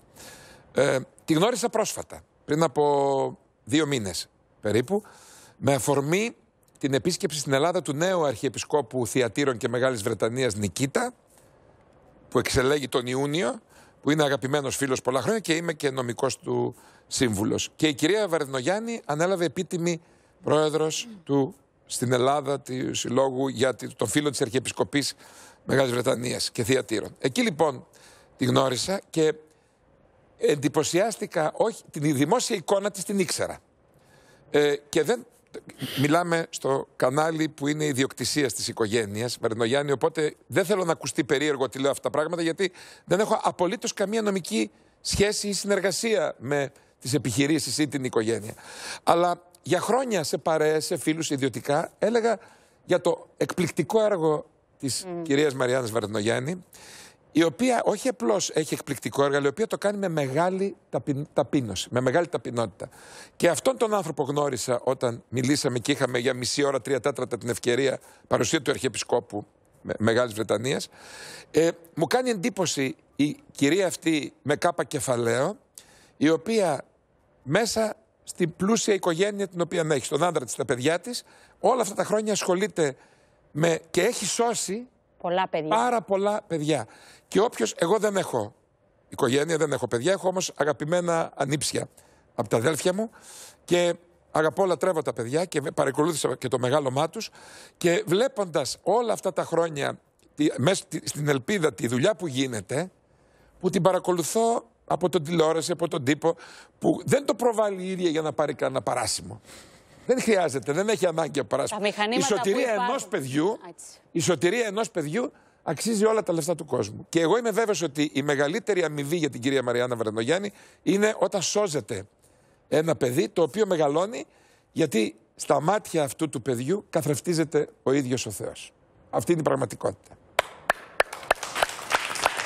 Ε, τη γνώρισα πρόσφατα, πριν από δύο μήνες περίπου, με αφορμή την επίσκεψη στην Ελλάδα του νέου Αρχιεπισκόπου Θιατήρων και Μεγάλης Βρετανίας Νικήτα, που εξελέγει τον Ιούνιο, που είναι αγαπημένος φίλος πολλά χρόνια και είμαι και νομικός του σύμβουλος. Και η κυρία Βαρδινογιάννη ανέλαβε επίτιμη πρόεδρος του στην Ελλάδα του Συλλόγου για τη- των φίλων της Αρχιεπισκοπής Μεγάλης Βρετανίας και Θιατήρων. Εκεί λοιπόν τη γνώρισα και εντυπωσιάστηκα, όχι, την δημόσια εικόνα της την ήξερα. Ε, και δεν μιλάμε στο κανάλι που είναι ιδιοκτησία της οικογένειας, Βαρδινογιάννη, οπότε δεν θέλω να ακουστεί περίεργο ότι λέω αυτά τα πράγματα, γιατί δεν έχω απολύτως καμία νομική σχέση ή συνεργασία με τις επιχειρήσεις ή την οικογένεια. Αλλά για χρόνια σε παρέες, σε φίλους ιδιωτικά, έλεγα για το εκπληκτικό έργο της κυρίας Μαριάννα Βαρδινογιάννη, η οποία όχι απλώς έχει εκπληκτικό έργο, αλλά η οποία το κάνει με μεγάλη ταπειν- ταπείνωση, με μεγάλη ταπεινότητα. Και αυτόν τον άνθρωπο γνώρισα όταν μιλήσαμε και είχαμε για μισή ώρα, τρία τέταρτα την ευκαιρία παρουσία του Αρχιεπισκόπου Με- Μεγάλης Βρετανίας. Ε, μου κάνει εντύπωση η κυρία αυτή με κάπα κεφαλαίο, η οποία μέσα στην πλούσια οικογένεια την οποία έχει, στον άντρα της, τα παιδιά της, όλα αυτά τα χρόνια ασχολείται με, και έχει σώσει Πολλά παιδιά. Πάρα πολλά παιδιά. Και όποιος. Εγώ δεν έχω οικογένεια, δεν έχω παιδιά. Έχω όμως αγαπημένα ανήψια από τα αδέλφια μου. Και αγαπώ, λατρεύω τα παιδιά και παρακολούθησα και το μεγάλωμά τους. Και βλέποντας όλα αυτά τα χρόνια τη- μέσα στη- στην ελπίδα τη δουλειά που γίνεται, που την παρακολουθώ από τον τηλεόραση, από τον τύπο, που δεν το προβάλλει η ίδια για να πάρει κανένα παράσημο. Δεν χρειάζεται, δεν έχει ανάγκη από παράσημο. Τα μηχανήματα η σωτηρία που υπάρχουν. ενός παιδιού, Έτσι. η σωτηρία ενός παιδιού αξίζει όλα τα λεφτά του κόσμου. Και εγώ είμαι βέβαιος ότι η μεγαλύτερη αμοιβή για την κυρία Μαριάννα Βρενογιάννη είναι όταν σώζεται ένα παιδί το οποίο μεγαλώνει γιατί στα μάτια αυτού του παιδιού καθρεφτίζεται ο ίδιος ο Θεός. Αυτή είναι η πραγματικότητα.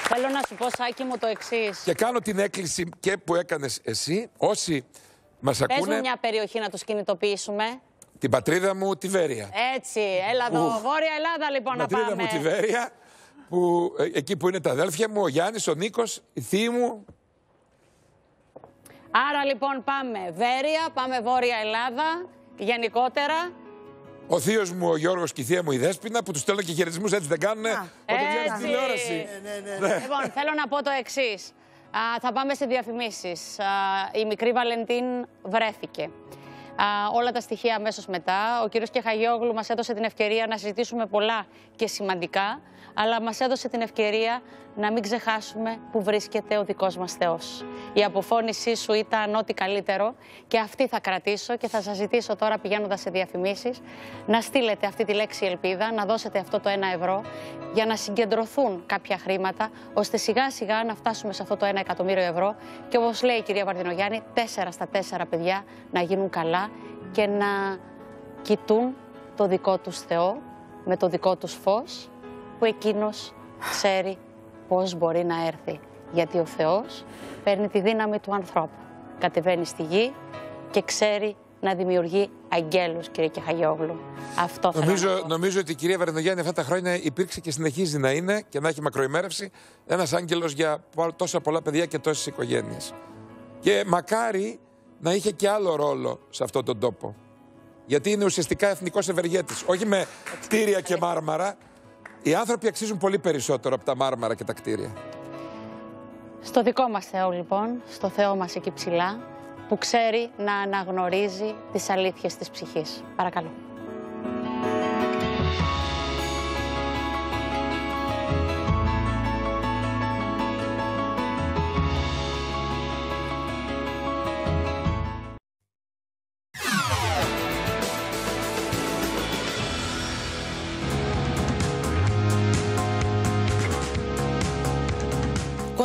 Θέλω να σου πω, Σάκη μου, το εξής. Και κάνω την έκκληση και που έκανες εσύ, όσοι μας Πες ακούνε, μου μια περιοχή να τους κινητοποιήσουμε. την πατρίδα μου τη Βέρεια. Έτσι, έλα εδώ. Ουχ. Βόρεια Ελλάδα λοιπόν Την να πατρίδα πάμε. μου τη Βέρεια, που, ε, εκεί που είναι τα αδέλφια μου, ο Γιάννης, ο Νίκος, η θεία μου, Άρα λοιπόν πάμε Βέρεια, πάμε Βόρεια Ελλάδα, γενικότερα. Ο θείος μου, ο Γιώργος και η θεία μου η Δέσποινα, που τους στέλνω και χαιρετισμούς έτσι δεν κάνουνε. Όταν βγαίνουν στην Έτσι. τηλεόραση. Λοιπόν, θέλω να πω το εξής. Θα πάμε σε διαφημίσεις. η μικρή Βαλεντίν βρέθηκε. όλα τα στοιχεία αμέσως μετά. Ο κύριος Κεχαγιόγλου μας έδωσε την ευκαιρία να συζητήσουμε πολλά και σημαντικά αλλά μας έδωσε την ευκαιρία να μην ξεχάσουμε που βρίσκεται ο δικός μας Θεός. Η αποφώνησή σου ήταν ό,τι καλύτερο και αυτή θα κρατήσω και θα σας ζητήσω τώρα πηγαίνοντας σε διαφημίσεις να στείλετε αυτή τη λέξη ελπίδα, να δώσετε αυτό το 1 ευρώ για να συγκεντρωθούν κάποια χρήματα ώστε σιγά σιγά να φτάσουμε σε αυτό το 1 εκατομμύριο ευρώ και όπως λέει η κυρία Βαρδινογιάννη, 4 στα 4 παιδιά να γίνουν καλά και να κοιτούν το δικό τους Θεό με το δικό τους φως που εκείνος ξέρει πώς μπορεί να έρθει. Γιατί ο Θεός παίρνει τη δύναμη του ανθρώπου. Κατεβαίνει στη γη και ξέρει να δημιουργεί αγγέλους, κύριε Κεχαγιόγλου. Αυτό νομίζω, θέλω να νομίζω ότι η κυρία Βαρενογιάννη αυτά τα χρόνια υπήρξε και συνεχίζει να είναι και να έχει μακροημέρευση ένας άγγελος για τόσα πολλά παιδιά και τόσες οικογένειες. Και μακάρι να είχε και άλλο ρόλο σε αυτόν τον τόπο. Γιατί είναι ουσιαστικά εθνικός ευεργέτης. Όχι με κτίρια και μάρμαρα, οι άνθρωποι αξίζουν πολύ περισσότερο από τα μάρμαρα και τα κτίρια. Στο δικό μας Θεό λοιπόν, στο Θεό μας εκεί ψηλά, που ξέρει να αναγνωρίζει τις αλήθειες της ψυχής. Παρακαλώ.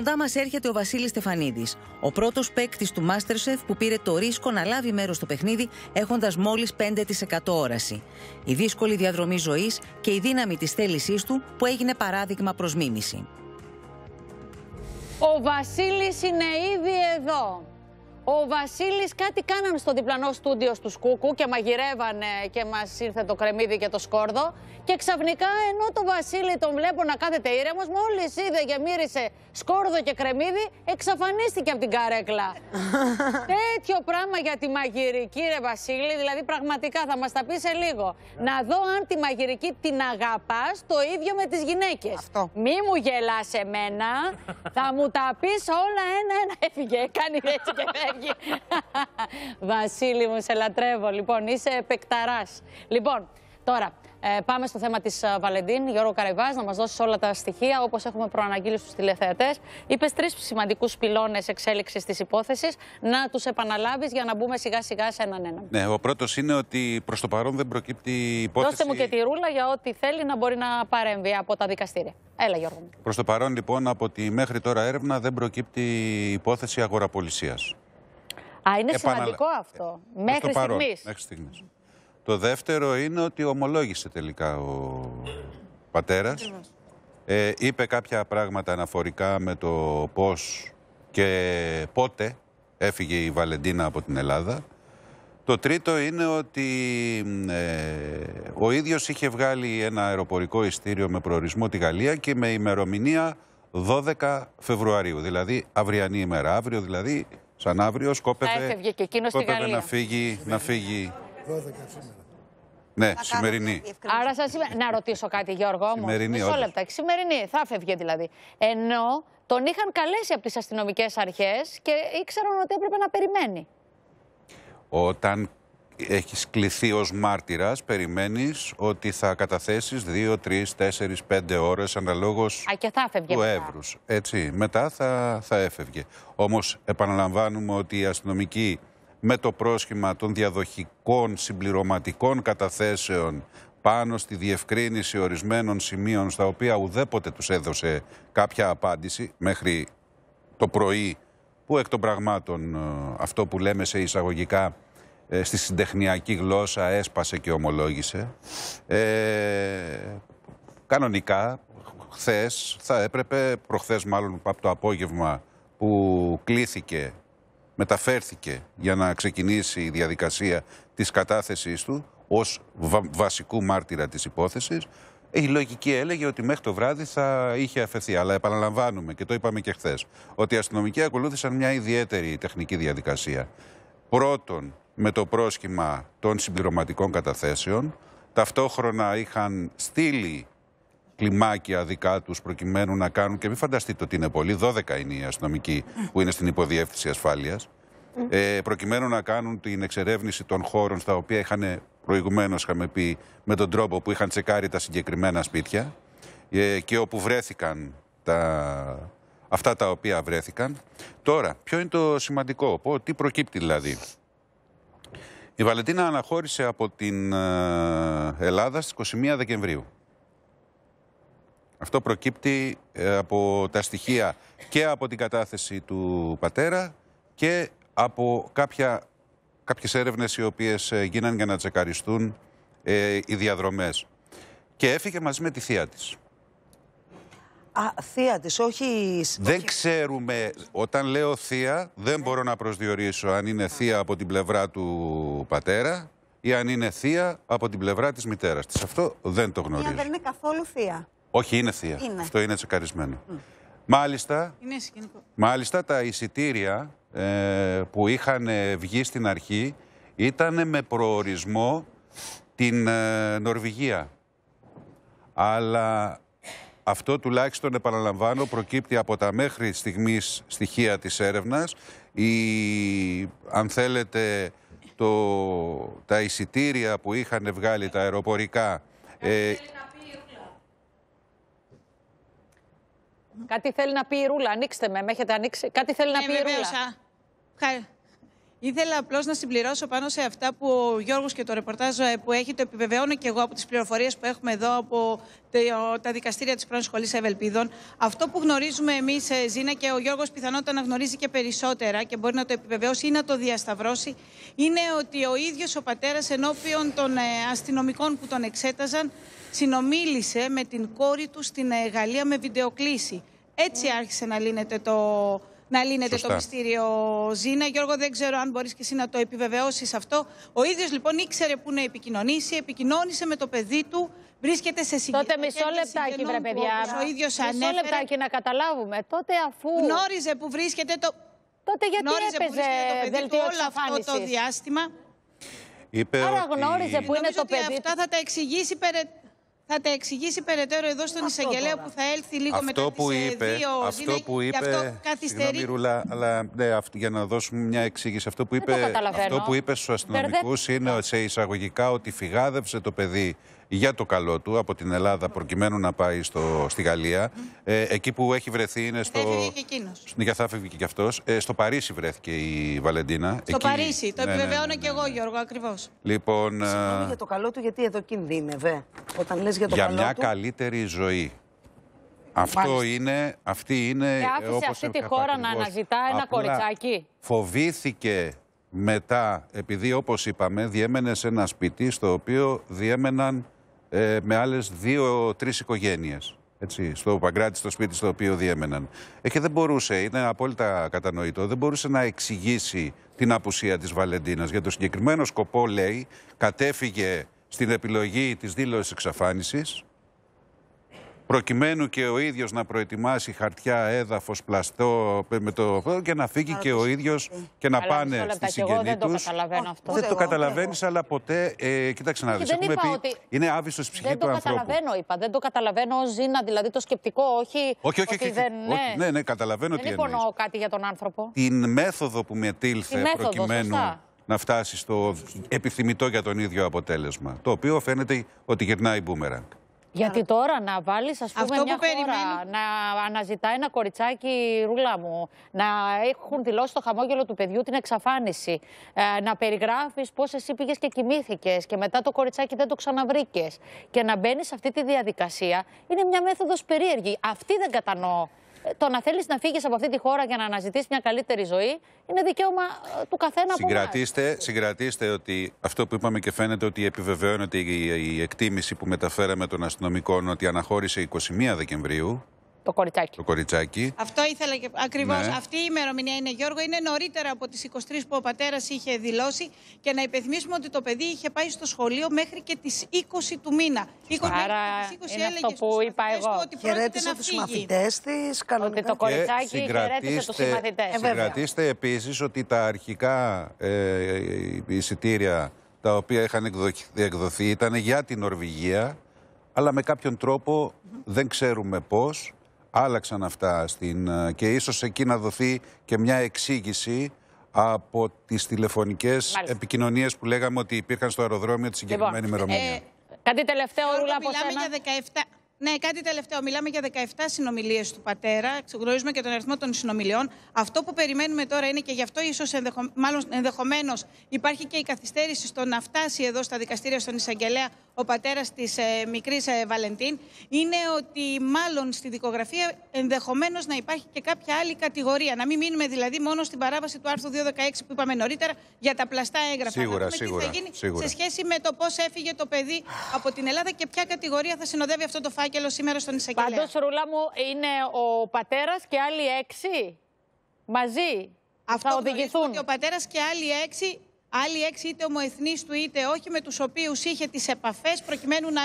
Κοντά μας έρχεται ο Βασίλης Στεφανίδης, ο πρώτος παίκτης του Masterchef που πήρε το ρίσκο να λάβει μέρος στο παιχνίδι έχοντας μόλις 5% όραση. Η δύσκολη διαδρομή ζωής και η δύναμη της θέλησής του που έγινε παράδειγμα προς μίμηση. Ο Βασίλης είναι ήδη εδώ. Ο Βασίλης κάτι κάναν στο διπλανό στούντιο του Σκούκου και μαγειρεύανε και μας ήρθε το κρεμμύδι και το σκόρδο. Και ξαφνικά ενώ το Βασίλη τον βλέπω να κάθεται ήρεμος, μόλις είδε και μύρισε σκόρδο και κρεμμύδι, εξαφανίστηκε από την καρέκλα. Τέτοιο πράγμα για τη μαγειρική, ρε Βασίλη, δηλαδή πραγματικά θα μας τα πει σε λίγο. Να δω αν τη μαγειρική την αγαπάς το ίδιο με τις γυναίκες. Μη μου γελάς εμένα, θα μου τα πεις όλα ένα-ένα. Έφυγε, κάνει έτσι και φεύγει. Βασίλη μου, σε λατρεύω. Λοιπόν, είσαι επεκταράς. Λοιπόν, τώρα, ε, πάμε στο θέμα της ε, Βαλεντίν. Γιώργο Καρεβάς, να μας δώσεις όλα τα στοιχεία όπως έχουμε προαναγγείλει στους τηλεθεατές. Είπες τρεις σημαντικούς πυλώνες εξέλιξης της υπόθεσης. Να τους επαναλάβεις για να μπούμε σιγά σιγά σε έναν έναν. Ναι, ο πρώτος είναι ότι προς το παρόν δεν προκύπτει υπόθεση. Δώστε μου και τη ρούλα για ό,τι θέλει να μπορεί να παρέμβει από τα δικαστήρια. Έλα, Γιώργο. Προς το παρόν, λοιπόν, από τη μέχρι τώρα έρευνα δεν προκύπτει υπόθεση αγοραπολισίας. Α, είναι σημαντικό αυτό. Μέχρι στιγμής. Μέχρι στιγμής. Το δεύτερο είναι ότι ομολόγησε τελικά ο πατέρας. Ε, είπε κάποια πράγματα αναφορικά με το πώς και πότε έφυγε η Βαλεντίνα από την Ελλάδα. Το τρίτο είναι ότι ε, ο ίδιος είχε βγάλει ένα αεροπορικό ειστήριο με προορισμό τη Γαλλία και με ημερομηνία 12 Φεβρουαρίου, δηλαδή αυριανή ημέρα. Αύριο δηλαδή, σαν αύριο, σκόπευε, και σκόπευε να φύγει, να φύγει 12 σήμερα. Ναι, σημερινή. Άρα σας είμαι... Να ρωτήσω κάτι, Γιώργο, όμως. Σημερινή, Μισό λεπτά. Σημερινή, θα φεύγει δηλαδή. Ενώ τον είχαν καλέσει από τις αστυνομικές αρχές και ήξεραν ότι έπρεπε να περιμένει. Όταν έχει κληθεί ως μάρτυρας, περιμένεις ότι θα καταθέσεις 2, 3, 4, 5 ώρες αναλόγως του εύρους. Έτσι. Μετά θα, θα έφευγε. Όμως, επαναλαμβάνουμε ότι οι αστυνομικοί με το πρόσχημα των διαδοχικών συμπληρωματικών καταθέσεων πάνω στη διευκρίνηση ορισμένων σημείων στα οποία ουδέποτε τους έδωσε κάποια απάντηση μέχρι το πρωί που εκ των πραγμάτων ε, αυτό που λέμε σε εισαγωγικά ε, στη συντεχνιακή γλώσσα έσπασε και ομολόγησε. Ε, κανονικά, χθες θα έπρεπε, προχθές μάλλον από το απόγευμα που κλήθηκε μεταφέρθηκε για να ξεκινήσει η διαδικασία της κατάθεσής του ως βασικού μάρτυρα της υπόθεσης, η λογική έλεγε ότι μέχρι το βράδυ θα είχε αφαιθεί. Αλλά επαναλαμβάνουμε, και το είπαμε και χθες, ότι οι αστυνομικοί ακολούθησαν μια ιδιαίτερη τεχνική διαδικασία. Πρώτον, με το πρόσχημα των συμπληρωματικών καταθέσεων, ταυτόχρονα είχαν στείλει κλιμάκια δικά τους προκειμένου να κάνουν και μην φανταστείτε ότι είναι πολλοί, 12 είναι οι αστυνομικοί που είναι στην υποδιεύθυνση ασφάλειας ε, προκειμένου να κάνουν την εξερεύνηση των χώρων στα οποία είχαν προηγουμένως είχαμε πει με τον τρόπο που είχαν τσεκάρει τα συγκεκριμένα σπίτια ε, και όπου βρέθηκαν τα, αυτά τα οποία βρέθηκαν. Τώρα, ποιο είναι το σημαντικό, πω, τι προκύπτει δηλαδή; Η Βαλεντίνα αναχώρησε από την ε, Ελλάδα στις 21 Δεκεμβρίου. Αυτό προκύπτει ε, από τα στοιχεία και από την κατάθεση του πατέρα και από κάποια, κάποιες έρευνες οι οποίες ε, γίνανε για να τσεκαριστούν ε, οι διαδρομές. Και έφυγε μαζί με τη θεία της. Α, θεία της, όχι... Δεν ξέρουμε, όταν λέω θεία, δεν μπορώ να προσδιορίσω αν είναι θεία από την πλευρά του πατέρα ή αν είναι θεία από την πλευρά της μητέρας της. Αυτό δεν το γνωρίζω. δεν είναι καθόλου θεία. Όχι, είναι θεία. Είναι. Αυτό είναι τσεκαρισμένο. Μάλιστα, Είναι συγκινητικό. μάλιστα τα εισιτήρια ε, που είχαν ε, βγει στην αρχή ήταν με προορισμό την ε, Νορβηγία. Αλλά αυτό τουλάχιστον επαναλαμβάνω προκύπτει από τα μέχρι στιγμής στοιχεία της έρευνας ή αν θέλετε το, τα εισιτήρια που είχαν βγάλει τα αεροπορικά ε, Κάτι θέλει να πει η Ρούλα. Ανοίξτε με, με έχετε ανοίξει. Κάτι θέλει να Ναι, πει η βεβαίως, Ρούλα. Α. Χα- Ήθελα απλώς να συμπληρώσω πάνω σε αυτά που ο Γιώργος και το ρεπορτάζ ε, που έχει, το επιβεβαιώνω και εγώ από τις πληροφορίες που έχουμε εδώ από τε- τα δικαστήρια της πρώην Σχολής Ευελπίδων. Αυτό που γνωρίζουμε εμείς, Ζήνα, και ο Γιώργος πιθανότατα να γνωρίζει και περισσότερα και μπορεί να το επιβεβαιώσει ή να το διασταυρώσει, είναι ότι ο ίδιος ο πατέρας ενώπιον των ε, αστυνομικών που τον εξέταζαν συνομίλησε με την κόρη του στην ε, Γαλλία με βιντεοκλήση. Έτσι άρχισε να λύνεται το, να λύνεται το Σωστά. μυστήριο Ζήνα. Γιώργο, δεν ξέρω αν μπορείς και εσύ να το επιβεβαιώσεις αυτό. Ο ίδιος λοιπόν ήξερε που να επικοινωνήσει, επικοινώνησε με το παιδί του, βρίσκεται σε συγκεκριμένη. Τότε μισό λεπτάκι, βρε παιδιά. Ο ίδιος Μισό ανέφερε. λεπτάκι να καταλάβουμε. Τότε αφού. Γνώριζε που βρίσκεται το. Τότε γιατί γνώριζε που έπαιζε βρίσκεται το παιδί του δελτίο όλο αυτό το εξαφάνισης; διάστημα. είπε Άρα ότι... γνώριζε που είναι Νομίζω το ότι παιδί. αυτά θα τα εξηγήσει περαιτέρω. Θα τα εξηγήσει περαιτέρω εδώ στον εισαγγελέα που θα έλθει λίγο μετά Αυτό τις που ε, είπε, δύο αυτό Ζήνα, που γι' είπε, αυτό καθυστερεί. συγγνώμη Ρούλα, αλλά ναι, αυτό, για να δώσουμε μια εξήγηση, αυτό που Δεν το είπε, καταλαβαίνω. αυτό που είπε στους αστυνομικούς είναι σε εισαγωγικά ότι φυγάδευσε το παιδί για το καλό του από την Ελλάδα προκειμένου να πάει στο, στη Γαλλία. Ε, εκεί που έχει βρεθεί είναι στο... Έφυγε και εκείνος. Ναι, θα φεύγει και αυτός. Ε, στο Παρίσι βρέθηκε η Βαλεντίνα. Στο Εκεί- Παρίσι. Το ναι, ναι, επιβεβαιώνω ναι, ναι, και εγώ, ναι. Γιώργο, ακριβώς. Λοιπόν, Συγγνώμη ε, για το καλό του, γιατί εδώ κινδύνευε. Όταν λες για το για καλό μια του. καλύτερη ζωή. Αυτό Μάλιστα. είναι, αυτή είναι... Και ε, άφησε όπως αυτή τη έγραφα χώρα να ακριβώς. αναζητά ένα Απλά κοριτσάκι. Φοβήθηκε μετά, επειδή όπως είπαμε, διέμενε σε ένα σπίτι στο οποίο διέμεναν ε, με άλλες δύο-τρεις οικογένειες. Έτσι, στο Παγκράτη, στο σπίτι στο οποίο διέμεναν. Ε, και δεν μπορούσε, είναι απόλυτα κατανοητό, δεν μπορούσε να εξηγήσει την απουσία της Βαλεντίνας. Για το συγκεκριμένο σκοπό, λέει, κατέφυγε στην επιλογή της δήλωσης εξαφάνισης, προκειμένου και ο ίδιος να προετοιμάσει χαρτιά, έδαφος, πλαστό με το, και να φύγει και ο ίδιος και να Αλλά πάνε μισό στη λεπτάκι, εγώ συγγενή δεν το τους. καταλαβαίνω αυτό. Δεν το εγώ, καταλαβαίνεις, αλλά ποτέ. Ε, κοίταξε να δεις. δεν είπα ότι- είναι άβιστο στη ψυχή Δεν του το ανθρώπου. καταλαβαίνω, είπα. Δεν το καταλαβαίνω ως Ζήνα, δηλαδή το σκεπτικό, όχι. Όχι, όχι, ότι όχι. όχι. Δεν, Όχι, ναι, ναι, καταλαβαίνω δεν τι εννοείς. υπονοώ κάτι για τον άνθρωπο. Την μέθοδο που μετήλθε Τη μέθοδο, προκειμένου σωστά. να φτάσει στο επιθυμητό για τον ίδιο αποτέλεσμα. Το οποίο φαίνεται ότι γυρνάει μπούμεραγκ. Γιατί τώρα να βάλεις, ας πούμε, Αυτό μια που περιμένω- χώρα να αναζητάει ένα κοριτσάκι ρούλα μου, να έχουν δηλώσει το χαμόγελο του παιδιού την εξαφάνιση, ε, να περιγράφεις πώς εσύ πήγες και κοιμήθηκες και μετά το κοριτσάκι δεν το ξαναβρήκες. Και να μπαίνεις σε αυτή τη διαδικασία είναι μια μέθοδος περίεργη. Αυτή δεν κατανοώ. Ε, Το να θέλεις να φύγεις από αυτή τη χώρα για να αναζητήσεις μια καλύτερη ζωή είναι δικαίωμα ε, του καθένα από εμάς. Συγκρατήστε, συγκρατήστε ότι αυτό που είπαμε και φαίνεται ότι επιβεβαιώνεται η, η εκτίμηση που μεταφέραμε των αστυνομικών ότι αναχώρησε 21 Δεκεμβρίου Το κοριτσάκι. το κοριτσάκι. Αυτό ήθελα και ακριβώς. Ναι. Αυτή η ημερομηνία είναι, Γιώργο, είναι νωρίτερα από τις 23 που ο πατέρας είχε δηλώσει. Και να υπενθυμίσουμε ότι το παιδί είχε πάει στο σχολείο μέχρι και τις 20 του μήνα. 20 Άρα μέχρι τις 20 είναι έλεγες αυτό που στους είπα μαθητές εγώ. του Ότι πρόκειται Χαιρέτησε να τους φύγει. μαθητές της, Ότι κανονικά. το κοριτσάκι Και χαιρέτησε τους συμμαθητέ. Ε, βέβαια. συγκρατήστε επίσης ότι τα αρχικά ε, εισιτήρια τα οποία είχαν εκδοχ- εκδοθεί ήταν για την Νορβηγία αλλά με κάποιον τρόπο δεν ξέρουμε πώς άλλαξαν αυτά στην, ε, και ίσως εκεί να δοθεί και μια εξήγηση από τις τηλεφωνικές Μάλιστα. επικοινωνίες που λέγαμε ότι υπήρχαν στο αεροδρόμιο τη συγκεκριμένη Λοιπόν, ημερομηνία. ε, Κάτι τελευταίο, Γιώργο, Ρούλα, από μιλάμε σένα. για 17. Ναι, κάτι τελευταίο. Μιλάμε για 17 συνομιλίες του πατέρα. Γνωρίζουμε και τον αριθμό των συνομιλιών. Αυτό που περιμένουμε τώρα είναι και γι' αυτό ίσως ενδεχο... μάλλον ενδεχομένως υπάρχει και η καθυστέρηση στο να φτάσει εδώ στα δικαστήρια στον εισαγγελέα ο πατέρας της ε, μικρής ε, Βαλεντίν. Είναι ότι μάλλον στη δικογραφία ενδεχομένως να υπάρχει και κάποια άλλη κατηγορία. Να μην μείνουμε δηλαδή μόνο στην παράβαση του άρθρου 216 που είπαμε νωρίτερα για τα πλαστά έγγραφα. Σίγουρα, να δούμε σίγουρα, τι θα γίνει σίγουρα. σε σχέση με το πώς έφυγε το παιδί από την Ελλάδα και ποια κατηγορία θα συνοδεύει αυτό το φάκελο σήμερα στον εισαγγελέα. Πάντως, Ρούλα μου, είναι ο πατέρας και άλλοι έξι μαζί Αυτό θα γνωρίζουμε οδηγηθούν. Ότι ο πατέρας και άλλοι έξι, άλλοι έξι είτε ομοεθνείς του είτε όχι, με τους οποίους είχε τις επαφές προκειμένου να,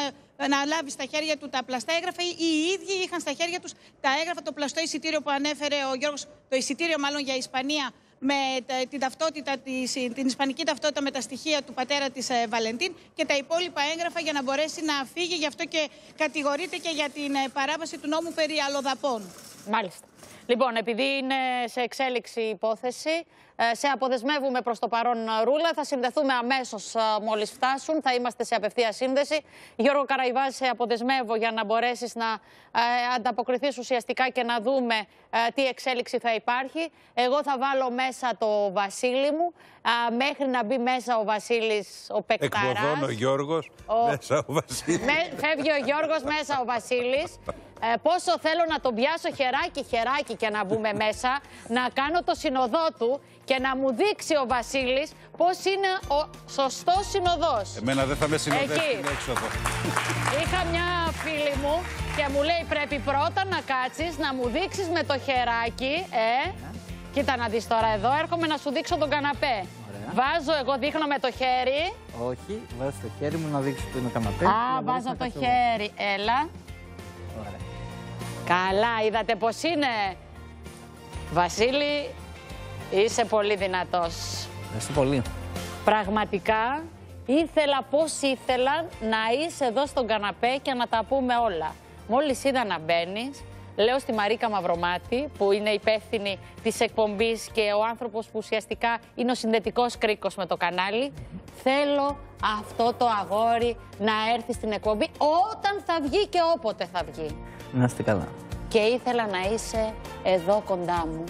να λάβει στα χέρια του τα πλαστά έγγραφα ή οι ίδιοι είχαν στα χέρια τους τα έγγραφα, το πλαστό εισιτήριο που ανέφερε ο Γιώργος, το εισιτήριο μάλλον για Ισπανία με τα- την, ταυτότητα της, την ισπανική ταυτότητα με τα στοιχεία του πατέρα της ε, Βαλεντίν και τα υπόλοιπα έγγραφα για να μπορέσει να φύγει. Γι' αυτό και κατηγορείται και για την ε, παράβαση του νόμου περί αλλοδαπών. Μάλιστα. Λοιπόν, επειδή είναι σε εξέλιξη η υπόθεση, ε, σε αποδεσμεύουμε προς το παρόν ε, Ρούλα. Θα συνδεθούμε αμέσως ε, μόλις φτάσουν. Θα είμαστε σε απευθεία σύνδεση. Γιώργο Καραϊβάζ, σε αποδεσμεύω για να μπορέσεις να ε, ανταποκριθείς ουσιαστικά και να δούμε ε, τι εξέλιξη θα υπάρχει. Εγώ θα βάλω μέσα το Βασίλη μου. Α, μέχρι να μπει μέσα ο Βασίλης, ο Πεκταράς. Εκποδών ο Γιώργος, Ο- μέσα ο Βασίλης. Με, φεύγει ο Γιώργος μέσα ο Βασίλης. Ε, πόσο θέλω να τον πιάσω χεράκι χεράκι και να μπούμε μέσα, να κάνω το συνοδό του και να μου δείξει ο Βασίλης πώς είναι ο σωστός συνοδός. Εμένα δεν θα με συνοδεύσει Εκεί. την έξοδο. Είχα μια φίλη μου και μου λέει πρέπει πρώτα να κάτσεις, να μου δείξεις με το χεράκι, ε, κοίτα να δεις τώρα εδώ, έρχομαι να σου δείξω τον καναπέ. Βάζω, εγώ δείχνω με το χέρι. Όχι, βάζω το χέρι μου να δείξω που είναι το καναπέ. Α, να μπορέσω βάζω να το κάτσω εγώ. χέρι. Έλα. Ωραία. Καλά, είδατε πώς είναι. Βασίλη, είσαι πολύ δυνατός. Ευχαριστώ πολύ. Πραγματικά, ήθελα πώς ήθελα να είσαι εδώ στον καναπέ και να τα πούμε όλα. Μόλις είδα να μπαίνεις, λέω στη Μαρίκα Μαυρομάτη, που είναι υπεύθυνη της εκπομπής και ο άνθρωπος που ουσιαστικά είναι ο συνδετικός κρίκος με το κανάλι, θέλω αυτό το αγόρι να έρθει στην εκπομπή όταν θα βγει και όποτε θα βγει. Να είστε καλά. Και ήθελα να είσαι εδώ κοντά μου.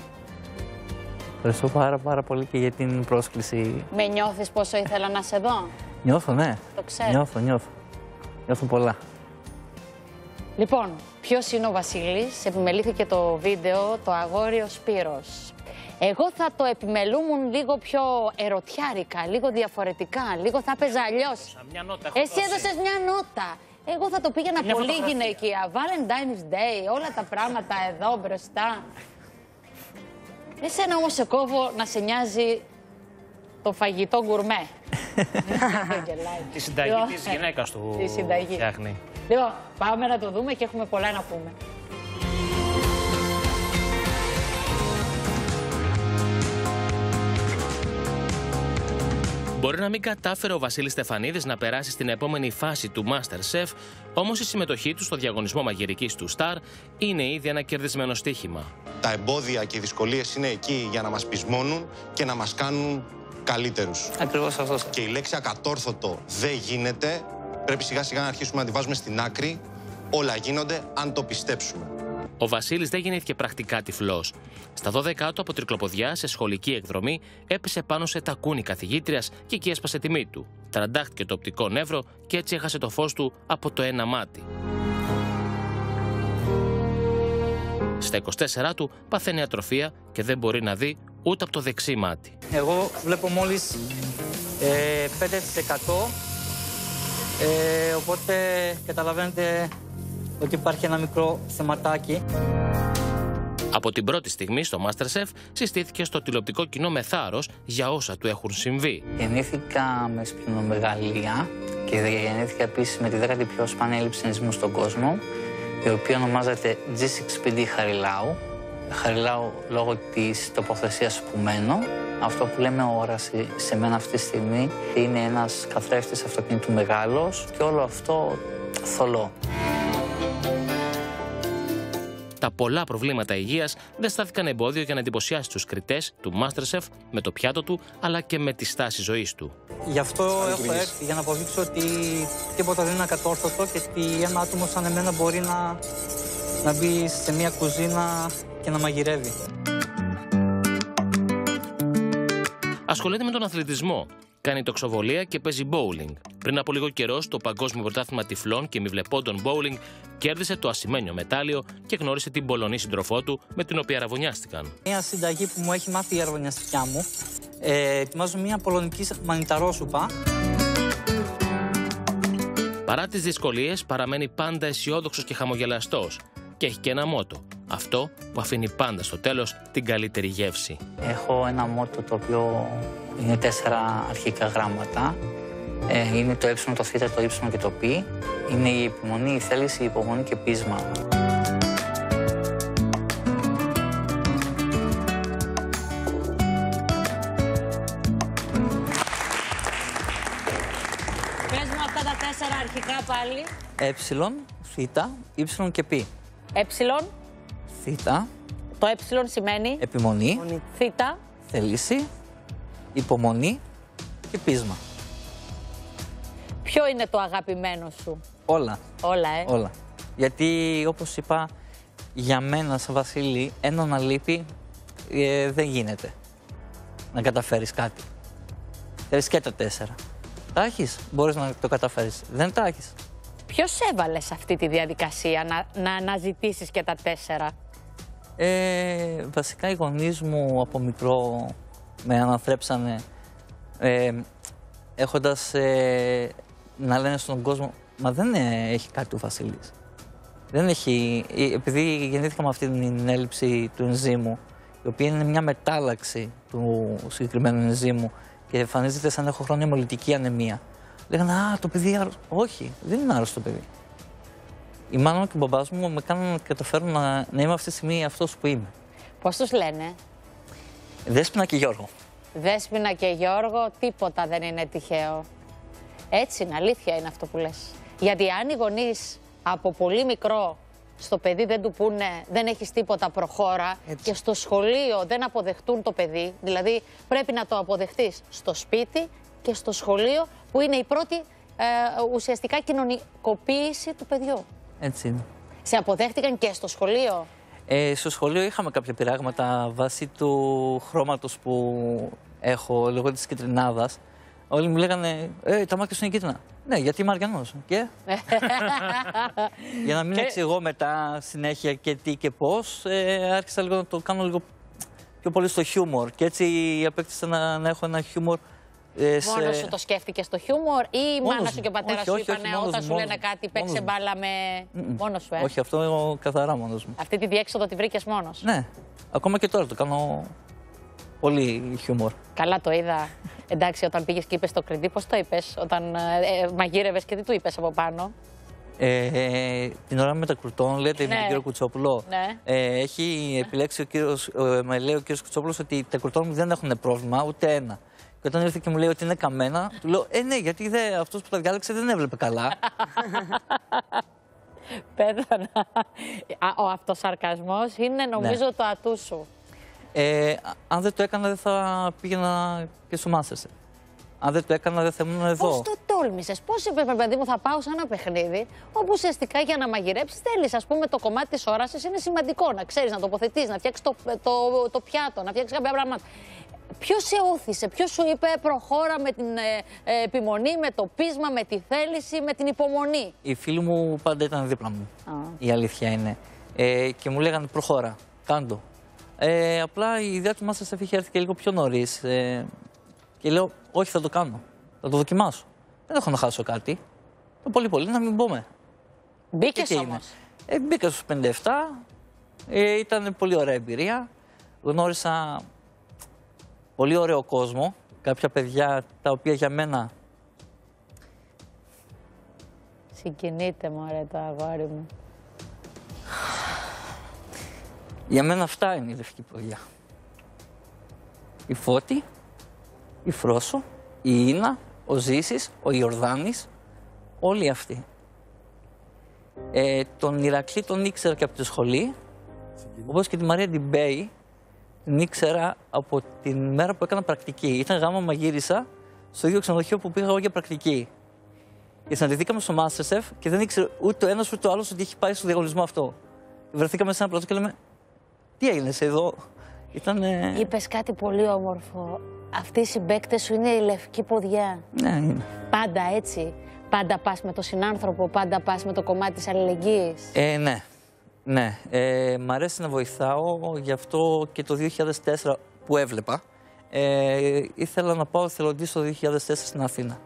Ευχαριστώ πάρα πάρα πολύ και για την πρόσκληση. Με νιώθεις πόσο ήθελα να σε δω; Νιώθω, ναι. Το ξέρω. Νιώθω, νιώθω. Νιώθω πολλά. Λοιπόν, ποιος είναι ο Βασίλης, επιμελήθηκε το βίντεο το αγόρι ο Σπύρος. Εγώ θα το επιμελούμουν λίγο πιο ερωτιάρικα, λίγο διαφορετικά, λίγο θα έπαιζα αλλιώς. Μια νότα έχω Εσύ δώσει. έδωσες μια νότα. Εγώ θα το πήγαινα Μια πολύ φωτογραφία. γυναικεία. Valentine's Day, όλα τα πράγματα εδώ μπροστά. Εσένα όμως σε κόβω να σε νοιάζει το φαγητό γκουρμέ. Γελάει. Τη συνταγή Λοιπόν, της γυναίκας του Τη συνταγή. φτιάχνει. Λοιπόν, πάμε να το δούμε και έχουμε πολλά να πούμε. Μπορεί να μην κατάφερε ο Βασίλης Στεφανίδης να περάσει στην επόμενη φάση του Masterchef, όμως η συμμετοχή τους στο διαγωνισμό μαγειρικής του Star είναι ήδη ένα κερδισμένο στοίχημα. Τα εμπόδια και οι δυσκολίες είναι εκεί για να μας πεισμώνουν και να μας κάνουν καλύτερους. Ακριβώς αυτός. Και η λέξη ακατόρθωτο δεν γίνεται. Πρέπει σιγά σιγά να αρχίσουμε να τη βάζουμε στην άκρη. Όλα γίνονται αν το πιστέψουμε. Ο Βασίλης δεν γεννήθηκε πρακτικά τυφλός. Στα 12 του από τρικλοποδιά, σε σχολική εκδρομή, έπεσε πάνω σε τακούνι καθηγήτριας και εκεί έσπασε τη μύτη του. Τραντάχτηκε το οπτικό νεύρο και έτσι έχασε το φως του από το ένα μάτι. Στα 24 του παθαίνει ατροφία και δεν μπορεί να δει ούτε από το δεξί μάτι. Εγώ βλέπω μόλις ε, 5%. Ε, οπότε καταλαβαίνετε ότι υπάρχει ένα μικρό θεματάκι. Από την πρώτη στιγμή στο Masterchef συστήθηκε στο τηλεοπτικό κοινό με θάρρος για όσα του έχουν συμβεί. Γεννήθηκα με σπινομεγαλία και γεννήθηκα επίσης με τη δέκατη πιο σπάνια έλλειψη ενισμού στον κόσμο, η οποία ονομάζεται G6PD Χαριλάου. Χαριλάου λόγω της τοποθεσίας που μένω. Αυτό που λέμε όραση σε μένα αυτή τη στιγμή είναι ένας καθρέφτης αυτοκινήτου μεγάλος και όλο αυτό θολό. Τα πολλά προβλήματα υγείας δεν στάθηκαν εμπόδιο για να εντυπωσιάσει τους κριτές του Masterchef με το πιάτο του αλλά και με τη στάση ζωής του. Γι' αυτό έχω έρθει για να αποδείξω ότι τίποτα δεν είναι ακατόρθωτο και ότι ένα άτομο σαν εμένα μπορεί να, να μπει σε μια κουζίνα και να μαγειρεύει. Ασχολείται με τον αθλητισμό. Κάνει τοξοβολία και παίζει bowling. Πριν από λίγο καιρό, στο Παγκόσμιο Πρωτάθλημα Τυφλών και Μη Βλεπόντων Bowling κέρδισε το ασημένιο μετάλλιο και γνώρισε την Πολωνή σύντροφό του με την οποία αραβωνιάστηκαν. Μια συνταγή που μου έχει μάθει η αρβωνιαστικιά μου. Ε, ετοιμάζω μια πολωνική μανιταρόσουπα. Παρά τις δυσκολίες, παραμένει πάντα αισιόδοξος και χαμογελαστός. Και έχει και ένα μότο. Αυτό που αφήνει πάντα στο τέλος την καλύτερη γεύση. Έχω ένα μότο το οποίο είναι τέσσερα αρχικά γράμματα. Ε, είναι το ε, το θ, το y και το π. Είναι η υπομονή, η θέληση, η υπομονή και πείσμα. Πες μου αυτά τα τέσσερα αρχικά πάλι. Ε, θ, y και π. Ε, θ, το ε σημαίνει επιμονή, θ, θέληση, υπομονή και πείσμα. Ποιο είναι το αγαπημένο σου; Όλα. Όλα, ε. Όλα. Γιατί, όπως είπα, για μένα, σαν Βασίλη, ένα να λείπει ε, δεν γίνεται να καταφέρεις κάτι. Θέλεις και τα τέσσερα. Τα έχεις, μπορείς να το καταφέρεις. Δεν τα έχεις. Ποιος έβαλες σε αυτή τη διαδικασία να, να αναζητήσεις και τα τέσσερα; Ε, βασικά οι γονείς μου από μικρό με αναθρέψανε ε, έχοντας ε, να λένε στον κόσμο «Μα δεν ε, έχει κάτι ο Βασίλης». Δεν έχει, ε, επειδή γεννήθηκα με αυτή την έλλειψη του ενζήμου, η οποία είναι μια μετάλλαξη του συγκεκριμένου ενζήμου και εμφανίζεται σαν να έχω χρόνια μολυτική ανεμία. Λέγανε «Α, το παιδί άρρωστο». Όχι, δεν είναι άρρωστο το παιδί. Η μάνα μου και ο μπαμπάς μου με κάνουν να καταφέρουν να, να είμαι αυτή τη στιγμή αυτός που είμαι. Πώς τους λένε; Δέσποινα και Γιώργο. Δέσποινα και Γιώργο, τίποτα δεν είναι τυχαίο. Έτσι είναι, αλήθεια είναι αυτό που λες. Γιατί αν οι γονείς από πολύ μικρό στο παιδί δεν του πούνε δεν έχεις τίποτα προχώρα και στο σχολείο δεν αποδεχτούν το παιδί, δηλαδή πρέπει να το αποδεχτείς στο σπίτι και στο σχολείο που είναι η πρώτη ε, ουσιαστικά κοινωνικοποίηση του παιδιού. Έτσι είναι. Σε αποδέχτηκαν και στο σχολείο; Ε, στο σχολείο είχαμε κάποια πειράγματα βάσει του χρώματος που έχω λόγω της κυτρινάδας. Όλοι μου λέγανε Ε, τα μάτια σου είναι κίτρινα. Ναι, γιατί είμαι αριανό. Και. Για να μην και... εξηγώ μετά συνέχεια και τι και πώς, ε, άρχισα λίγο να το κάνω λίγο πιο πολύ στο χιούμορ. Και έτσι απέκτησα να, να έχω ένα χιούμορ. Ε, σε... Μόνος σου το σκέφτηκες στο χιούμορ ή η μάνα σου και ο πατέρας σου είπαν όταν σου λένε κάτι παίξε μπάλα με. Μόνος σου, ε. Όχι, αυτό είναι καθαρά μόνος μου. Αυτή τη διέξοδο τη βρήκες μόνος. Ναι. Ακόμα και τώρα το κάνω πολύ χιούμορ. Καλά το είδα. Εντάξει, όταν πήγες και είπες το κρυντή, πώς το είπες, όταν ε, ε μαγείρευες και τι του είπες από πάνω; Ε, την ώρα με τα κουρτών, λέτε ναι. με τον κύριο Κουτσόπουλο. Ναι. Ε, έχει επιλέξει ο κύριος, ε, με λέει ο κύριος Κουτσόπουλος ότι τα κουρτών μου δεν έχουν πρόβλημα, ούτε ένα. Και όταν ήρθε και μου λέει ότι είναι καμένα, του λέω Ε, ναι, γιατί αυτός που τα διάλεξε δεν έβλεπε καλά. Πέθανα. Ο αυτοσαρκασμός είναι νομίζω ναι. το ατού σου. Ε, αν δεν το έκανα, δεν θα πήγαινα και στο Masterchef. Αν δεν το έκανα, δεν θα ήμουν εδώ. Πώς το τόλμησες, Πώς είπε, παιδί μου, θα πάω σε ένα παιχνίδι όπου ουσιαστικά για να μαγειρέψεις θέλεις, ας πούμε, το κομμάτι της όρασης είναι σημαντικό. Να ξέρεις να τοποθετείς, να φτιάξεις το, το, το, πιάτο, να φτιάξεις κάποια πράγματα. Ποιος σε όθησε, ποιος σου είπε προχώρα με την ε, ε, επιμονή, με το πείσμα, με τη θέληση, με την υπομονή. Οι φίλοι μου πάντα ήταν δίπλα μου. Η αλήθεια είναι. Ε, και μου λέγανε προχώρα, κάντο. Ε, απλά η ιδέα του Masterchef είχε έρθει και λίγο πιο νωρίς. Ε, και λέω, Όχι, θα το κάνω. Θα το δοκιμάσω. Δεν έχω να χάσω κάτι. Το πολύ πολύ να μην πούμε. Μπήκες όμως; Ε, μπήκα στους 57. Ε, ήταν πολύ ωραία εμπειρία. Γνώρισα πολύ ωραίο κόσμο. Κάποια παιδιά τα οποία για μένα. Συγκινείται μου, το αγόρι μου. Για μένα αυτά είναι η λευκή ποδιά. Η Φώτη, η Φρόσο, η Ίνα, ο Ζήσης, ο Ιορδάνης, όλοι αυτοί. Ε, τον Ηρακλή τον ήξερα και από τη σχολή, όπως και τη Μαρία Ντιμπέη την ήξερα από την μέρα που έκανα πρακτική. Ήταν γάμα μαγείρισα στο ίδιο ξενοδοχείο που πήγα εγώ για πρακτική. Και συναντηθήκαμε στο Masterchef και δεν ήξερε ούτε ο ένας ούτε ο άλλος ότι έχει πάει στο διαγωνισμό αυτό. Βρεθήκαμε σε ένα πλατό και λέμε, Τι έγινες εδώ; Ήταν. Είπες κάτι πολύ όμορφο. Αυτοί οι συμπαίκτες σου είναι η λευκή ποδιά. Ναι, είναι. Πάντα έτσι. Πάντα πας με το συνάνθρωπο, πάντα πας με το κομμάτι της αλληλεγγύης. Ε, ναι. Ναι. Ε, μ' αρέσει να βοηθάω, γι' αυτό και το 2004 που έβλεπα, ε, ήθελα να πάω θελοντής το 2004 στην Αθήνα.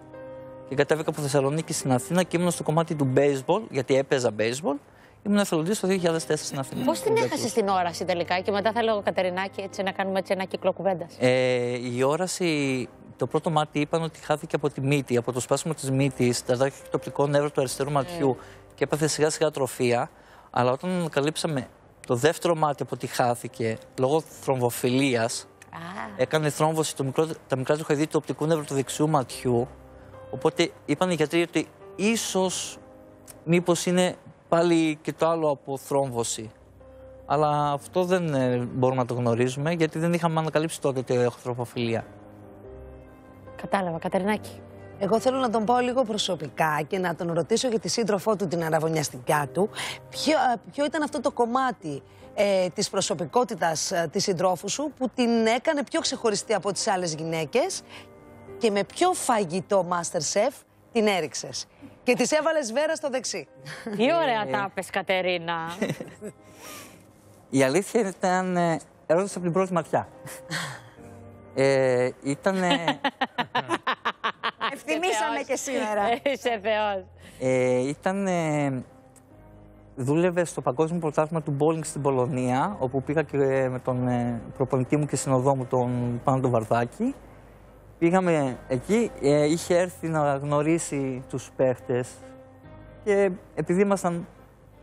Και κατέβηκα από Θεσσαλονίκη στην Αθήνα και ήμουν στο κομμάτι του baseball, γιατί έπαιζα baseball. Ήμουν εθελοντή το 2004 στην Αθήνα. Πώς την έχασες την όραση τελικά και μετά θέλω, Κατερινάκη, έτσι να κάνουμε έτσι ένα κύκλο κουβέντας. Ε, η όραση, το πρώτο μάτι είπαν ότι χάθηκε από τη μύτη, από το σπάσιμο της μύτης, τα δάχτυλα το οπτικό νεύρο του αριστερού ματιού και έπαθε σιγά σιγά τροφία. Αλλά όταν ανακαλύψαμε το δεύτερο μάτι από ότι χάθηκε λόγω θρομβοφιλίας, έκανε θρόμβωση το μικρό, τα μικρά τροχοειδή του οπτικού νεύρου του δεξιού ματιού. Οπότε είπαν οι γιατροί ότι ίσως μήπως είναι πάλι και το άλλο από θρόμβωση. Αλλά αυτό δεν ε, μπορούμε να το γνωρίζουμε γιατί δεν είχαμε ανακαλύψει τότε ότι έχω θρομβοφιλία. Κατάλαβα, Κατερινάκη. Εγώ θέλω να τον πάω λίγο προσωπικά και να τον ρωτήσω για τη σύντροφό του, την αραβωνιαστικά του. Ποιο, ποιο ήταν αυτό το κομμάτι ε, της προσωπικότητας ε, της συντρόφου σου που την έκανε πιο ξεχωριστή από τις άλλες γυναίκες και με ποιο φαγητό Masterchef την έριξες; Και της έβαλες βέρα στο δεξί. Τι ωραία τα πες, Κατερίνα. Η αλήθεια ήταν ε, ερώτηση από την πρώτη ματιά. ε, ήταν. Ευθυμίσαμε και σήμερα. Είσαι θεός. Ε, ήταν. Ε, δούλευε στο Παγκόσμιο Πρωτάθλημα του Bowling στην Πολωνία, όπου πήγα και ε, με τον ε, προπονητή μου και συνοδό μου, τον Πάνο τον Βαρδάκη. Πήγαμε εκεί, ε, είχε έρθει να γνωρίσει τους παίχτες και επειδή ήμασταν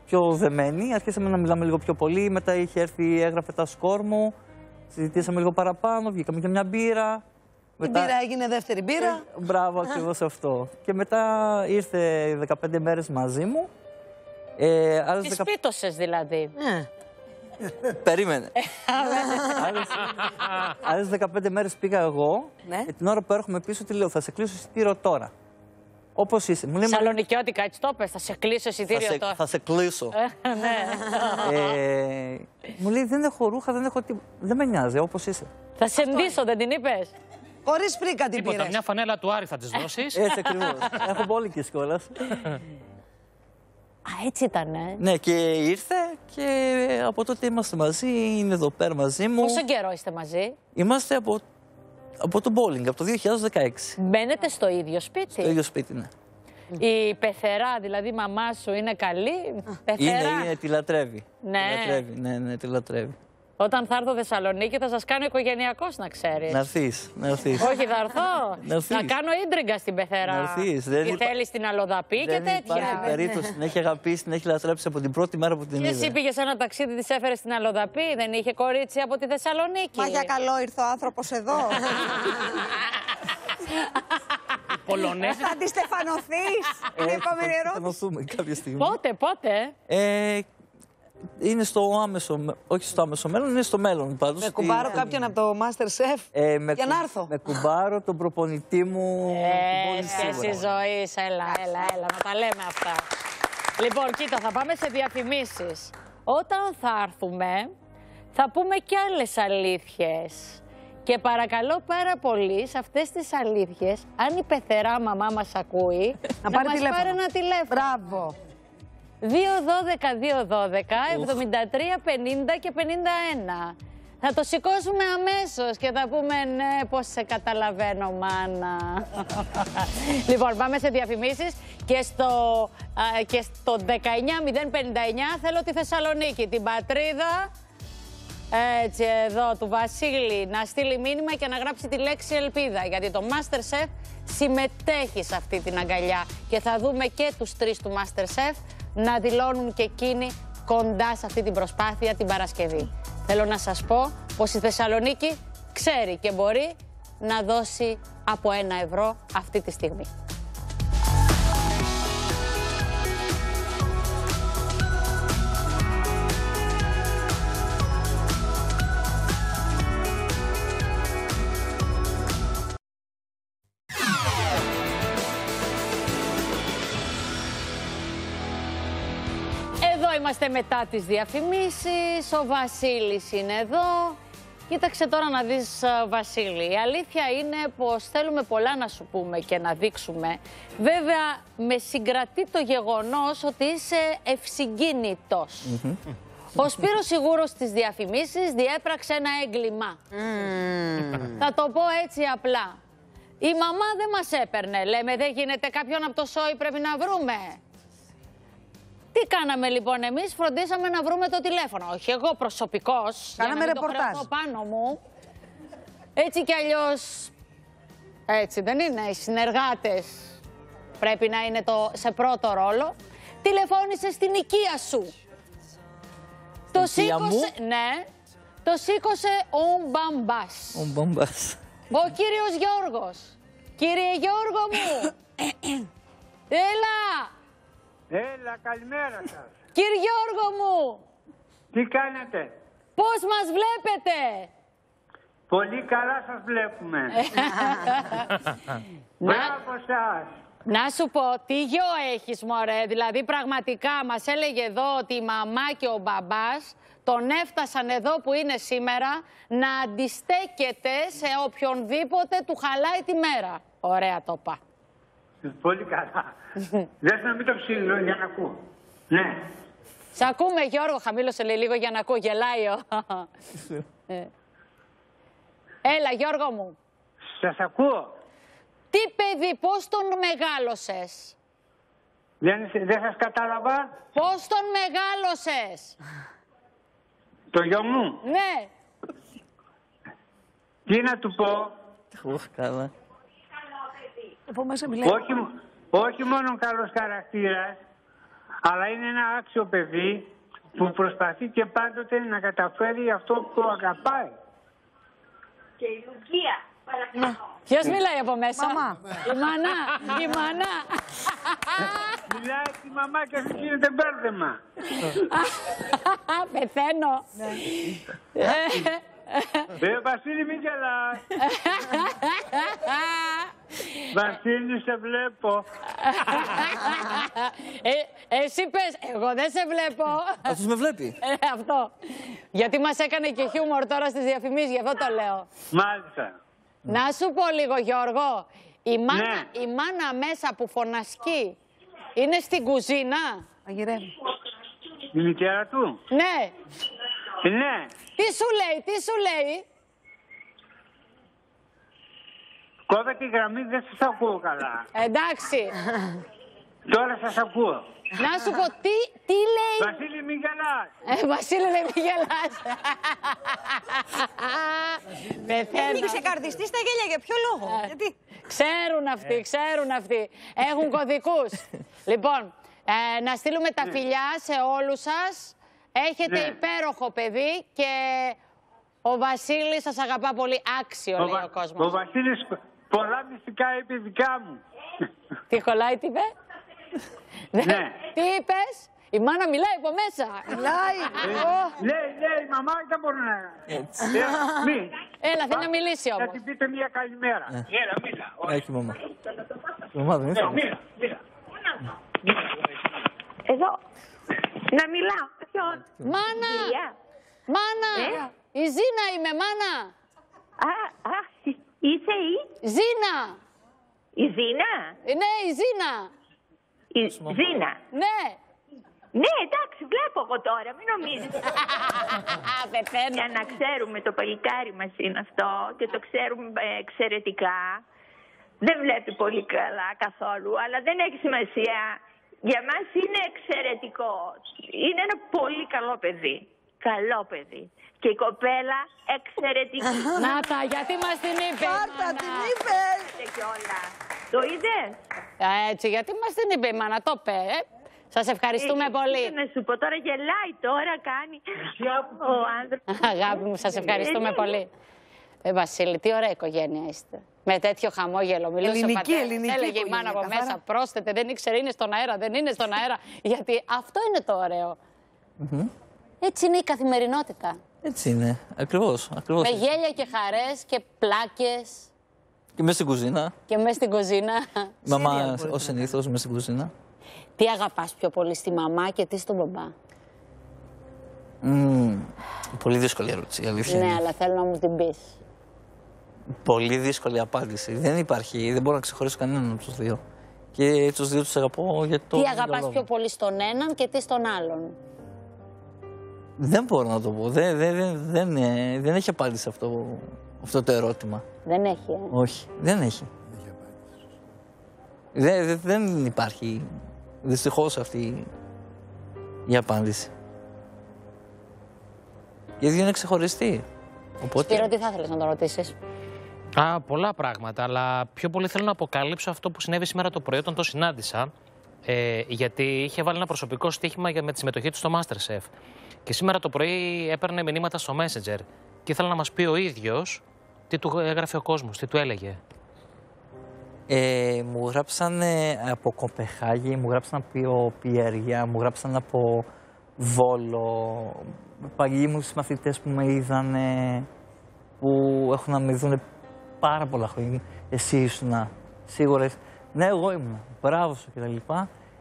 πιο δεμένοι, αρχίσαμε να μιλάμε λίγο πιο πολύ. Μετά είχε έρθει, έγραφε τα σκόρ μου, συζητήσαμε λίγο παραπάνω, βγήκαμε για μια μπύρα. Η μπύρα έγινε δεύτερη μπύρα. Ε, μπράβο, ακριβώς αυτό. Και μετά ήρθε 15 μέρες μαζί μου. Ε, άλλες Τις 10... πίτωσες δηλαδή. Ναι. Περίμενε. Άλλε 15 μέρες πήγα εγώ Ναι. και την ώρα που έρχομαι πίσω τη λέω: Θα σε κλείσω εισιτήριο τώρα. Όπως είσαι. Μου λέει, «Μα, Σαλονικιώτικα, έτσι το πες, θα σε κλείσω θα, εισιτήριο σε, τώρα. θα σε κλείσω. Ε, ναι. ε, μου λέει: Δεν έχω ρούχα, δεν έχω τίποτα. Δεν με νοιάζει, όπως είσαι. Θα σε ντύσω, δεν την είπες. Χωρίς πρίκα την Τίποτα, πήρες. μια φανέλα του Άρη θα της δώσεις. Έτσι ακριβώς. έχω μπόλικε κιόλα. Α, έτσι ήταν, ε. ναι, και ήρθε και από τότε είμαστε μαζί. Είναι εδώ πέρα μαζί μου. Πόσο καιρό είστε μαζί; Είμαστε από, από το bowling, από το 2016. Μπαίνετε στο ίδιο σπίτι; Στο ίδιο σπίτι, ναι. Η πεθερά, δηλαδή η μαμά σου είναι καλή; Πεθερά. Είναι, είναι, τη λατρεύει. Ναι. Τη λατρεύει, ναι, ναι, τη λατρεύει. Όταν θα έρθω Θεσσαλονίκη θα σας κάνω οικογενειακός να ξέρεις. Να έρθεις, να έρθεις. Όχι, θα έρθω. Να έρθεις. θα κάνω ίντριγκα στην πεθερά. Να έρθεις. Δεν Τι υπά- θέλεις την αλλοδαπή και Δεν τέτοια. υπάρχει περίπτωση. Την έχει αγαπήσει, την έχει λατρέψει από την πρώτη μέρα που την Και εσύ είδε. πήγες σε ένα ταξίδι, της έφερες στην Αλοδαπή, δεν είχε κορίτσι από τη Θεσσαλονίκη. Μα για καλό ήρθε ο άνθρωπος εδώ. Πολωνέζοι. Θα αντιστεφανωθείς. Είναι η επόμενη θα ερώτηση. στενωθούμε κάποια στιγμή. Πότε, πότε; Ε, είναι στο άμεσο, με- όχι στο άμεσο μέλλον, είναι στο μέλλον πάντως. Με κουμπάρω κάποιον από το Masterchef. Ε, με, Για κου- να έρθω. Με κουμπάρω τον προπονητή μου. του bowling Ε, σίγουρα. εσύ ζωή, έλα, έλα, έλα, να τα λέμε αυτά. Λοιπόν, κοίτα, θα πάμε σε διαφημίσεις. Όταν θα έρθουμε, θα πούμε και άλλες αλήθειες. Και παρακαλώ πάρα πολύ σε αυτές τις αλήθειες, αν η πεθερά μαμά μας ακούει, να, πάρει μας τηλέφωνο. πάρει ένα τηλέφωνο. Μπράβο. 2-12-2-12, 73, 50 και 51. Θα το σηκώσουμε αμέσως και θα πούμε ναι, πώς σε καταλαβαίνω μάνα. λοιπόν, πάμε σε διαφημίσεις και στο, α, και στο 19059 θέλω τη Θεσσαλονίκη, την πατρίδα έτσι εδώ του Βασίλη να στείλει μήνυμα και να γράψει τη λέξη ελπίδα γιατί το Masterchef συμμετέχει σε αυτή την αγκαλιά και θα δούμε και τους τρεις του Masterchef να δηλώνουν και εκείνοι κοντά σε αυτή την προσπάθεια την Παρασκευή. Θέλω να σας πω πως η Θεσσαλονίκη ξέρει και μπορεί να δώσει από ένα ευρώ αυτή τη στιγμή. Επανερχόμαστε μετά τις διαφημίσεις. Ο Βασίλης είναι εδώ. Κοίταξε τώρα να δεις ε, Βασίλη. Η αλήθεια είναι πως θέλουμε πολλά να σου πούμε και να δείξουμε. Βέβαια με συγκρατεί το γεγονός ότι είσαι ευσυγκίνητος. Ο Σπύρος Σιγούρος στις διαφημίσεις διέπραξε ένα έγκλημα. Θα το πω έτσι απλά. Η μαμά δεν μας έπαιρνε. Λέμε δεν γίνεται κάποιον από το σόι πρέπει να βρούμε. Τι κάναμε λοιπόν εμείς, φροντίσαμε να βρούμε το τηλέφωνο. Όχι εγώ προσωπικώς, Κάναμε για να μην το ρεπορτάζ. χρεωθώ πάνω μου. Έτσι κι αλλιώς, έτσι δεν είναι, οι συνεργάτες πρέπει να είναι το, σε πρώτο ρόλο. Τηλεφώνησες στην οικία σου. Το οικία μου; σήκωσε, ναι, το σήκωσε ο μπαμπάς. Ο Μπόμπας. Ο κύριος Γιώργος. Κύριε Γιώργο μου. Έλα. Έλα, καλημέρα σας. Κύριε Γιώργο μου. Τι κάνετε; Πώς μας βλέπετε; Πολύ καλά σας βλέπουμε. Μπράβο σας. Να σου πω, τι γιο έχεις μωρέ, δηλαδή πραγματικά μας έλεγε εδώ ότι η μαμά και ο μπαμπάς τον έφτασαν εδώ που είναι σήμερα να αντιστέκεται σε οποιονδήποτε του χαλάει τη μέρα. Ωραία το είπα. Πολύ καλά. Δες να μην το ψήνω για να ακούω. Ναι. Σ' ακούμε Γιώργο, χαμήλωσε λέει λίγο για να ακούω, γελάει ο. Ε. Έλα Γιώργο μου. Σας ακούω. Τι παιδί, πώς τον μεγάλωσες; Δεν, δεν σας κατάλαβα. Πώς τον μεγάλωσες; Το γιο μου. Ναι. Τι να του πω; Οχ, καλά. Από μέσα μιλάει. Όχι, όχι μόνο καλός χαρακτήρας, αλλά είναι ένα άξιο παιδί που προσπαθεί και πάντοτε να καταφέρει αυτό που αγαπάει. Και η Λουκία. Ποιος μιλάει από μέσα; Μαμά. Η μανά. Η μανά. Μιλάει τη μαμά και σου γίνεται μπέρδεμα. Πεθαίνω. Ε, Βασίλη, μην γελάς. Βασίλη, σε βλέπω. ε, εσύ πες, εγώ δεν σε βλέπω. Αυτός με βλέπει. Ε, αυτό. Γιατί μας έκανε και χιούμορ τώρα στις διαφημίσεις, γι' αυτό το λέω. Μάλιστα. Να σου πω λίγο Γιώργο, η μάνα, Ναι. η μάνα μέσα που φωνασκεί είναι στην κουζίνα; Μαγειρεύει. Η μητέρα του; Ναι. Ναι. Τι σου λέει, τι σου λέει; Κόβεται η γραμμή, δεν σας ακούω καλά. Εντάξει. Τώρα σας ακούω. Να σου πω, τι, τι λέει. Βασίλη, μην γελάς. Ε, Βασίλη, δεν μη γελάς. Πεθαίνω. Μην ξεκαρδιστεί στα γέλια, για ποιο λόγο; Ε, Γιατί; Ξέρουν αυτοί, ξέρουν αυτοί. Έχουν κωδικούς. λοιπόν, ε, να στείλουμε τα φιλιά σε όλους σας. Έχετε Ναι. υπέροχο παιδί και ο Βασίλης σας αγαπά πολύ. Άξιο, λέει Βα- ο κόσμος. ο Βασίλης πολλά μυστικά είπε δικά μου. Τι κολλάει, τι είπε; Ναι. τι είπες; Η μάνα μιλάει από μέσα. Μιλάει. Λέει, λέει, η μαμά δεν μπορεί να... Έτσι. Ε, Μη. Έλα, θέλει να μιλήσει Θα όμως. την πείτε μια καλημέρα. Έλα, μίλα. Έχει μαμά. Η μαμά δεν Ε, ήθελε. Μίλα, μίλα. Εδώ. Να μιλάω. Ποιον. Μάνα! Κυρία. Μάνα! Ε; Η Ζήνα είμαι, μάνα! Α, α, είσαι η; Ζήνα! Η Ζήνα; Ε, Ναι, η Ζήνα! Η Ζήνα. Ναι! Ναι, εντάξει, βλέπω εγώ τώρα, μην νομίζεις. Πεθαίνω. Για να ξέρουμε, το παλικάρι μας είναι αυτό και το ξέρουμε ε, εξαιρετικά. Δεν βλέπει πολύ καλά καθόλου, αλλά δεν έχει σημασία. Για μας είναι εξαιρετικό. Είναι ένα πολύ καλό παιδί. Καλό παιδί. Και η κοπέλα εξαιρετική. Να τα, γιατί μας την είπε. η Πάρτα, μάνα; την είπε. και όλα. Το είδες; Α, Έτσι, γιατί μας την είπε η μάνα, το είπε. Ε. Σας ευχαριστούμε Ε, πολύ. τι Να σου πω τώρα γελάει τώρα κάνει. Ο άνθρωπος. Αγάπη μου, σας ευχαριστούμε Ε, ναι. πολύ. Ε, Βασίλη, τι ωραία οικογένεια είστε. Με τέτοιο χαμόγελο μιλούσε Ελληνική, ο πατέρας. ελληνική Έλεγε η οικογένεια, μάνα από καθαρά. μέσα, πρόσθετε, δεν ήξερε, είναι στον αέρα, δεν είναι στον αέρα. Γιατί αυτό είναι το ωραίο. Έτσι είναι η καθημερινότητα. Έτσι είναι. Ακριβώς. Ακριβώς. Με γέλια και χαρές και πλάκες Και μέσα στην κουζίνα. και μέσα στην κουζίνα. Η μαμά, ω συνήθως, μέσα στην κουζίνα. τι αγαπάς πιο πολύ στη μαμά και τι στον μπαμπά; Μμμ, πολύ δύσκολη ερώτηση, η αλήθεια Ναι, είναι. αλλά θέλω να μου την πεις. Πολύ δύσκολη απάντηση. Δεν υπάρχει, δεν μπορώ να ξεχωρίσω κανέναν από τους δύο. Και τους δύο τους αγαπώ για το. Τι ίδιο αγαπάς λόγο. πιο πολύ στον έναν και τι στον άλλον; Δεν μπορώ να το πω. Δεν, δεν, δεν, δεν, ε, δεν έχει απάντηση αυτό, αυτό το ερώτημα. Δεν έχει, ε. Όχι, δεν έχει. Δεν, δεν, δεν υπάρχει δυστυχώς αυτή η απάντηση. Οι δύο είναι ξεχωριστοί. Οπότε... Σπύρο, τι θα ήθελε να τον ρωτήσεις; Α, πολλά πράγματα, αλλά πιο πολύ θέλω να αποκαλύψω αυτό που συνέβη σήμερα το πρωί όταν το συνάντησα. Ε, γιατί είχε βάλει ένα προσωπικό στοίχημα για, με τη συμμετοχή του στο Masterchef. Και σήμερα το πρωί έπαιρνε μηνύματα στο Messenger και ήθελα να μας πει ο ίδιος τι του έγραφε ο κόσμος, τι του έλεγε. Ε, μου γράψαν από Κοπεχάγη, μου γράψαν από Πιέρια, μου γράψαν από Βόλο. Παλιοί μου συμμαθητές που με είδαν, που έχουν να με δουν πάρα πολλά χρόνια. Εσύ ήσουν σίγουρα. Ναι, εγώ ήμουν. Μπράβο σου κτλ.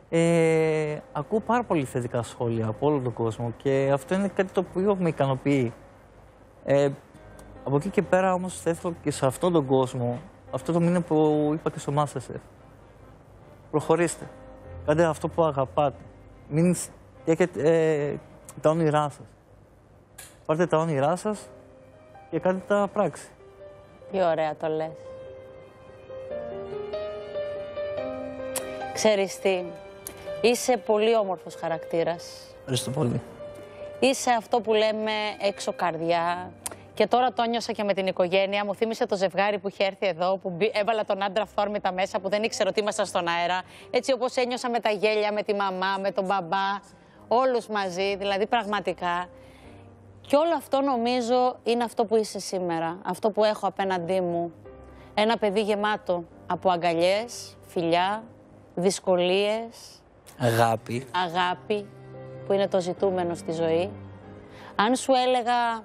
Ε, ακούω πάρα πολύ θετικά σχόλια από όλο τον κόσμο και αυτό είναι κάτι το οποίο με ικανοποιεί. Ε, από εκεί και πέρα όμως θέλω και σε αυτόν τον κόσμο αυτό το μήνυμα που είπα και στο Masterchef. Προχωρήστε. Κάντε αυτό που αγαπάτε. Μην στέκετε ε, τα όνειρά σας. Πάρτε τα όνειρά σας και κάντε τα πράξη. Τι ωραία το λες. Ξέρεις τι, είσαι πολύ όμορφος χαρακτήρας. Ευχαριστώ πολύ. Είσαι αυτό που λέμε έξω καρδιά. Και τώρα το νιώσα και με την οικογένεια. Μου θύμισε το ζευγάρι που είχε έρθει εδώ, που μπή- έβαλα τον άντρα αυθόρμητα μέσα, που δεν ήξερα ότι ήμασταν στον αέρα. Έτσι όπως ένιωσα με τα γέλια, με τη μαμά, με τον μπαμπά, όλους μαζί, δηλαδή πραγματικά. Και όλο αυτό νομίζω είναι αυτό που είσαι σήμερα, αυτό που έχω απέναντί μου. Ένα παιδί γεμάτο από αγκαλιές, φιλιά, δυσκολίες, Αγάπη. αγάπη, που είναι το ζητούμενο στη ζωή. Αν σου έλεγα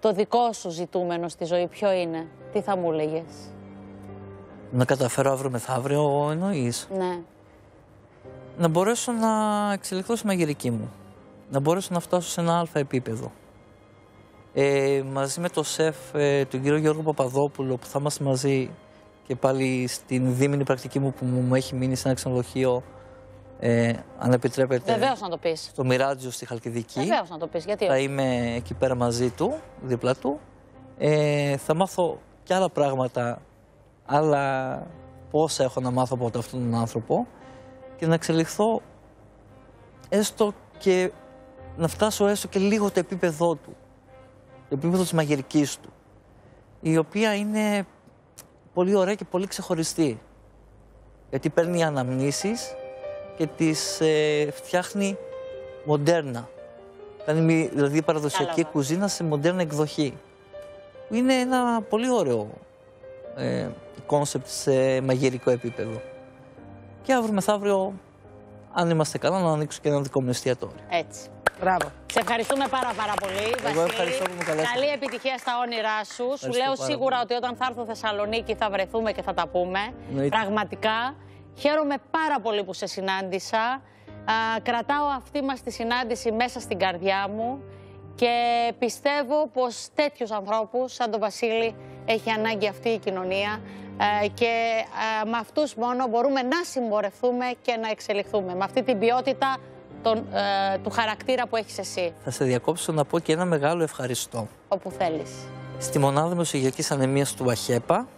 το δικό σου ζητούμενο στη ζωή ποιο είναι, τι θα μου έλεγες. Να καταφέρω αύριο μεθαύριο εννοείς; Ναι. Να μπορέσω να εξελιχθώ στη μαγειρική μου. Να μπορέσω να φτάσω σε ένα αλφα επίπεδο. Ε, μαζί με το σεφ, ε, τον κύριο Γιώργο Παπαδόπουλο, που θα είμαστε μαζί και πάλι στην δίμηνη πρακτική μου που μου έχει μείνει σε ένα ξενοδοχείο, ε, αν επιτρέπετε, Βεβαίως να το πεις. στο Μιράτζιο στη Χαλκιδική. Βεβαίως να το πεις, γιατί Θα όχι. είμαι εκεί πέρα μαζί του, δίπλα του. Ε, θα μάθω και άλλα πράγματα, άλλα πόσα έχω να μάθω από αυτόν τον άνθρωπο και να εξελιχθώ έστω και να φτάσω έστω και λίγο το επίπεδό του, το επίπεδο της μαγειρικής του, η οποία είναι πολύ ωραία και πολύ ξεχωριστή. Γιατί παίρνει αναμνήσεις και τις ε, φτιάχνει μοντέρνα. Κάνει μη- δηλαδή παραδοσιακή Κατάλαβα. κουζίνα σε μοντέρνα εκδοχή. Που είναι ένα πολύ ωραίο ε, κόνσεπτ σε μαγειρικό επίπεδο. Και αύριο μεθαύριο, αν είμαστε καλά, να ανοίξω και ένα δικό μου εστιατόριο. Έτσι. Μπράβο. Σε ευχαριστούμε πάρα πάρα πολύ, Βασίλη. ευχαριστώ που με καλέσατε. Καλή επιτυχία στα όνειρά σου. Σου Ευχαριστώ λέω πάρα σίγουρα πολύ. ότι όταν θα έρθω Θεσσαλονίκη θα βρεθούμε και θα τα πούμε. Εννοείται. Πραγματικά. Χαίρομαι πάρα πολύ που σε συνάντησα. Α, κρατάω αυτή μας τη συνάντηση μέσα στην καρδιά μου και πιστεύω πως τέτοιους ανθρώπους σαν τον Βασίλη έχει ανάγκη αυτή η κοινωνία ε, και ε, με αυτούς μόνο μπορούμε να συμπορευτούμε και να εξελιχθούμε. Με αυτή την ποιότητα τον, ε, του χαρακτήρα που έχεις εσύ, Θα σε διακόψω να πω και ένα μεγάλο ευχαριστώ. όπου θέλεις. Στη μονάδα μεσογειακής ανεμίας του ΑΧΕΠΑ,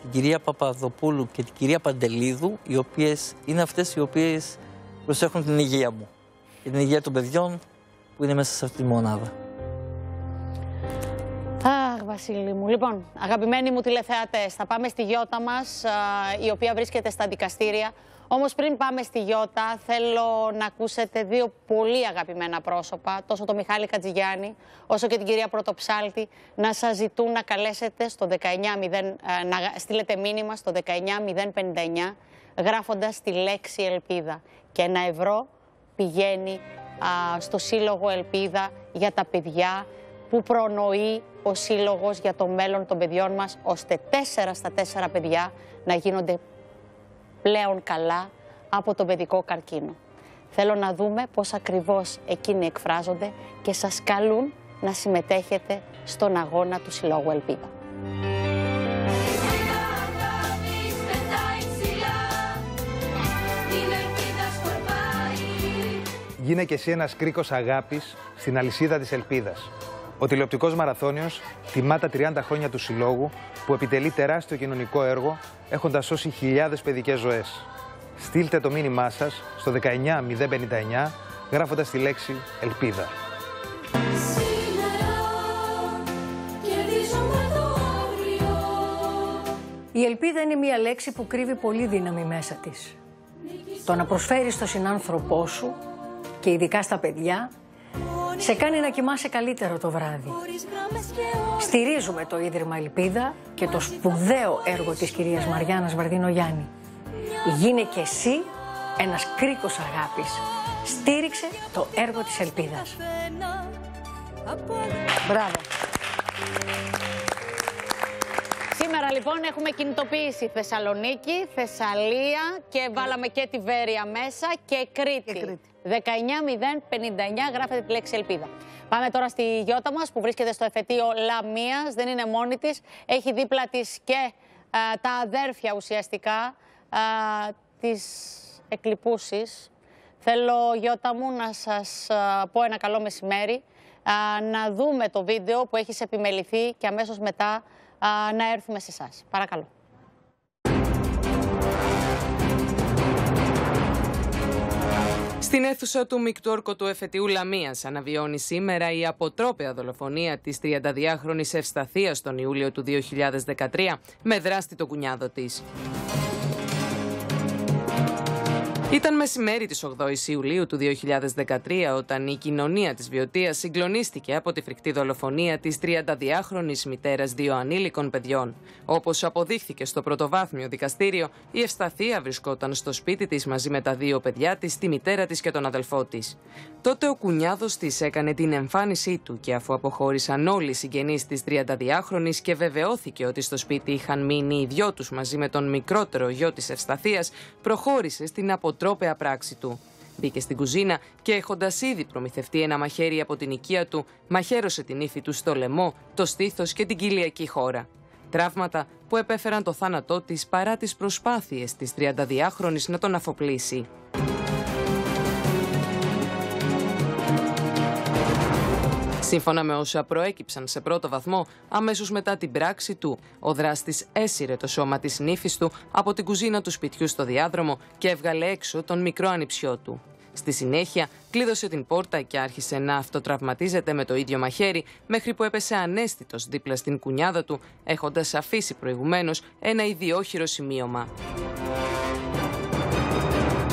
την κυρία Παπαδοπούλου και την κυρία Παντελίδου, οι οποίες είναι αυτές οι οποίες προσέχουν την υγεία μου και την υγεία των παιδιών που είναι μέσα σε αυτή τη μονάδα. Αχ, Βασίλη μου. Λοιπόν, αγαπημένοι μου τηλεθεατές, θα πάμε στη Γιώτα μας, α, η οποία βρίσκεται στα δικαστήρια. Όμως πριν πάμε στη Γιώτα, θέλω να ακούσετε δύο πολύ αγαπημένα πρόσωπα, τόσο το Μιχάλη Κατζηγιάννη, όσο και την κυρία Πρωτοψάλτη, να σας ζητούν να καλέσετε στο 19, να στείλετε μήνυμα στο 19059, γράφοντας τη λέξη Ελπίδα. Και ένα ευρώ πηγαίνει α, στο Σύλλογο Ελπίδα για τα παιδιά που προνοεί ο Σύλλογος για το μέλλον των παιδιών μας, ώστε τέσσερα στα τέσσερα παιδιά να γίνονται πλέον καλά από τον παιδικό καρκίνο. Θέλω να δούμε πώς ακριβώς εκείνοι εκφράζονται και σας καλούν να συμμετέχετε στον αγώνα του Συλλόγου Ελπίδα. Γίνε και εσύ ένας κρίκος αγάπης στην αλυσίδα της ελπίδας. Ο τηλεοπτικός μαραθώνιος τιμά τα 30 χρόνια του Συλλόγου που επιτελεί τεράστιο κοινωνικό έργο έχοντας σώσει χιλιάδες παιδικές ζωές. Στείλτε το μήνυμά σας στο 19059 γράφοντας τη λέξη Ελπίδα. Η ελπίδα είναι μια λέξη που κρύβει πολύ δύναμη μέσα της. Το να προσφέρεις στο συνάνθρωπό σου και ειδικά στα παιδιά σε κάνει να κοιμάσαι καλύτερο το βράδυ. Στηρίζουμε το Ίδρυμα Ελπίδα και το σπουδαίο έργο της κυρίας Μαριάννας Βαρδίνο Γιάννη. Γίνε και εσύ ένας κρίκος αγάπης. Στήριξε το έργο της Ελπίδας. Μπράβο. Σήμερα λοιπόν έχουμε κινητοποιήσει Θεσσαλονίκη, Θεσσαλία και βάλαμε και τη Βέρεια μέσα και Κρήτη. 19.059 γράφετε τη λέξη Ελπίδα. Πάμε τώρα στη Γιώτα μας που βρίσκεται στο εφετείο Λαμίας, δεν είναι μόνη της. Έχει δίπλα της και τα αδέρφια ουσιαστικά α, της εκλειπούσης. Θέλω Γιώτα μου να σας πω ένα καλό μεσημέρι, να δούμε το βίντεο που έχεις επιμεληθεί και αμέσως μετά να έρθουμε σε εσάς. Παρακαλώ. Στην αίθουσα του Μικτόρκο του εφετείου Λαμίας αναβιώνει σήμερα η αποτρόπαια δολοφονία της 32χρονη Ευσταθίας τον Ιούλιο του 2013 με δράστη το κουνιάδο της. Ήταν μεσημέρι της 8ης Ιουλίου του 2013 όταν η κοινωνία της Βιωτίας συγκλονίστηκε από τη φρικτή δολοφονία της 32χρονης μητέρας δύο ανήλικων παιδιών. Όπως αποδείχθηκε στο πρωτοβάθμιο δικαστήριο, η Ευσταθία βρισκόταν στο σπίτι της μαζί με τα δύο παιδιά της, τη μητέρα της και τον αδελφό της. Τότε ο κουνιάδος της έκανε την εμφάνισή του και αφού αποχώρησαν όλοι οι συγγενείς της 32χρονης και βεβαιώθηκε ότι στο σπίτι είχαν μείνει οι δυο τους μαζί με τον μικρότερο γιο της Ευσταθίας, προχώρησε στην αποτρόπαια πράξη του. Μπήκε στην κουζίνα και έχοντας ήδη προμηθευτεί ένα μαχαίρι από την οικία του, μαχαίρωσε την ύφη του στο λαιμό, το στήθος και την κοιλιακή χώρα. Τραύματα που επέφεραν το θάνατό της παρά τις προσπάθειες της 32χρονη να τον αφοπλίσει. Σύμφωνα με όσα προέκυψαν σε πρώτο βαθμό, αμέσως μετά την πράξη του, ο δράστης έσυρε το σώμα της νύφης του από την κουζίνα του σπιτιού στο διάδρομο και έβγαλε έξω τον μικρό ανιψιό του. Στη συνέχεια, κλείδωσε την πόρτα και άρχισε να αυτοτραυματίζεται με το ίδιο μαχαίρι, μέχρι που έπεσε ανέστητος δίπλα στην κουνιάδα του, έχοντας αφήσει προηγουμένως ένα ιδιόχειρο σημείωμα.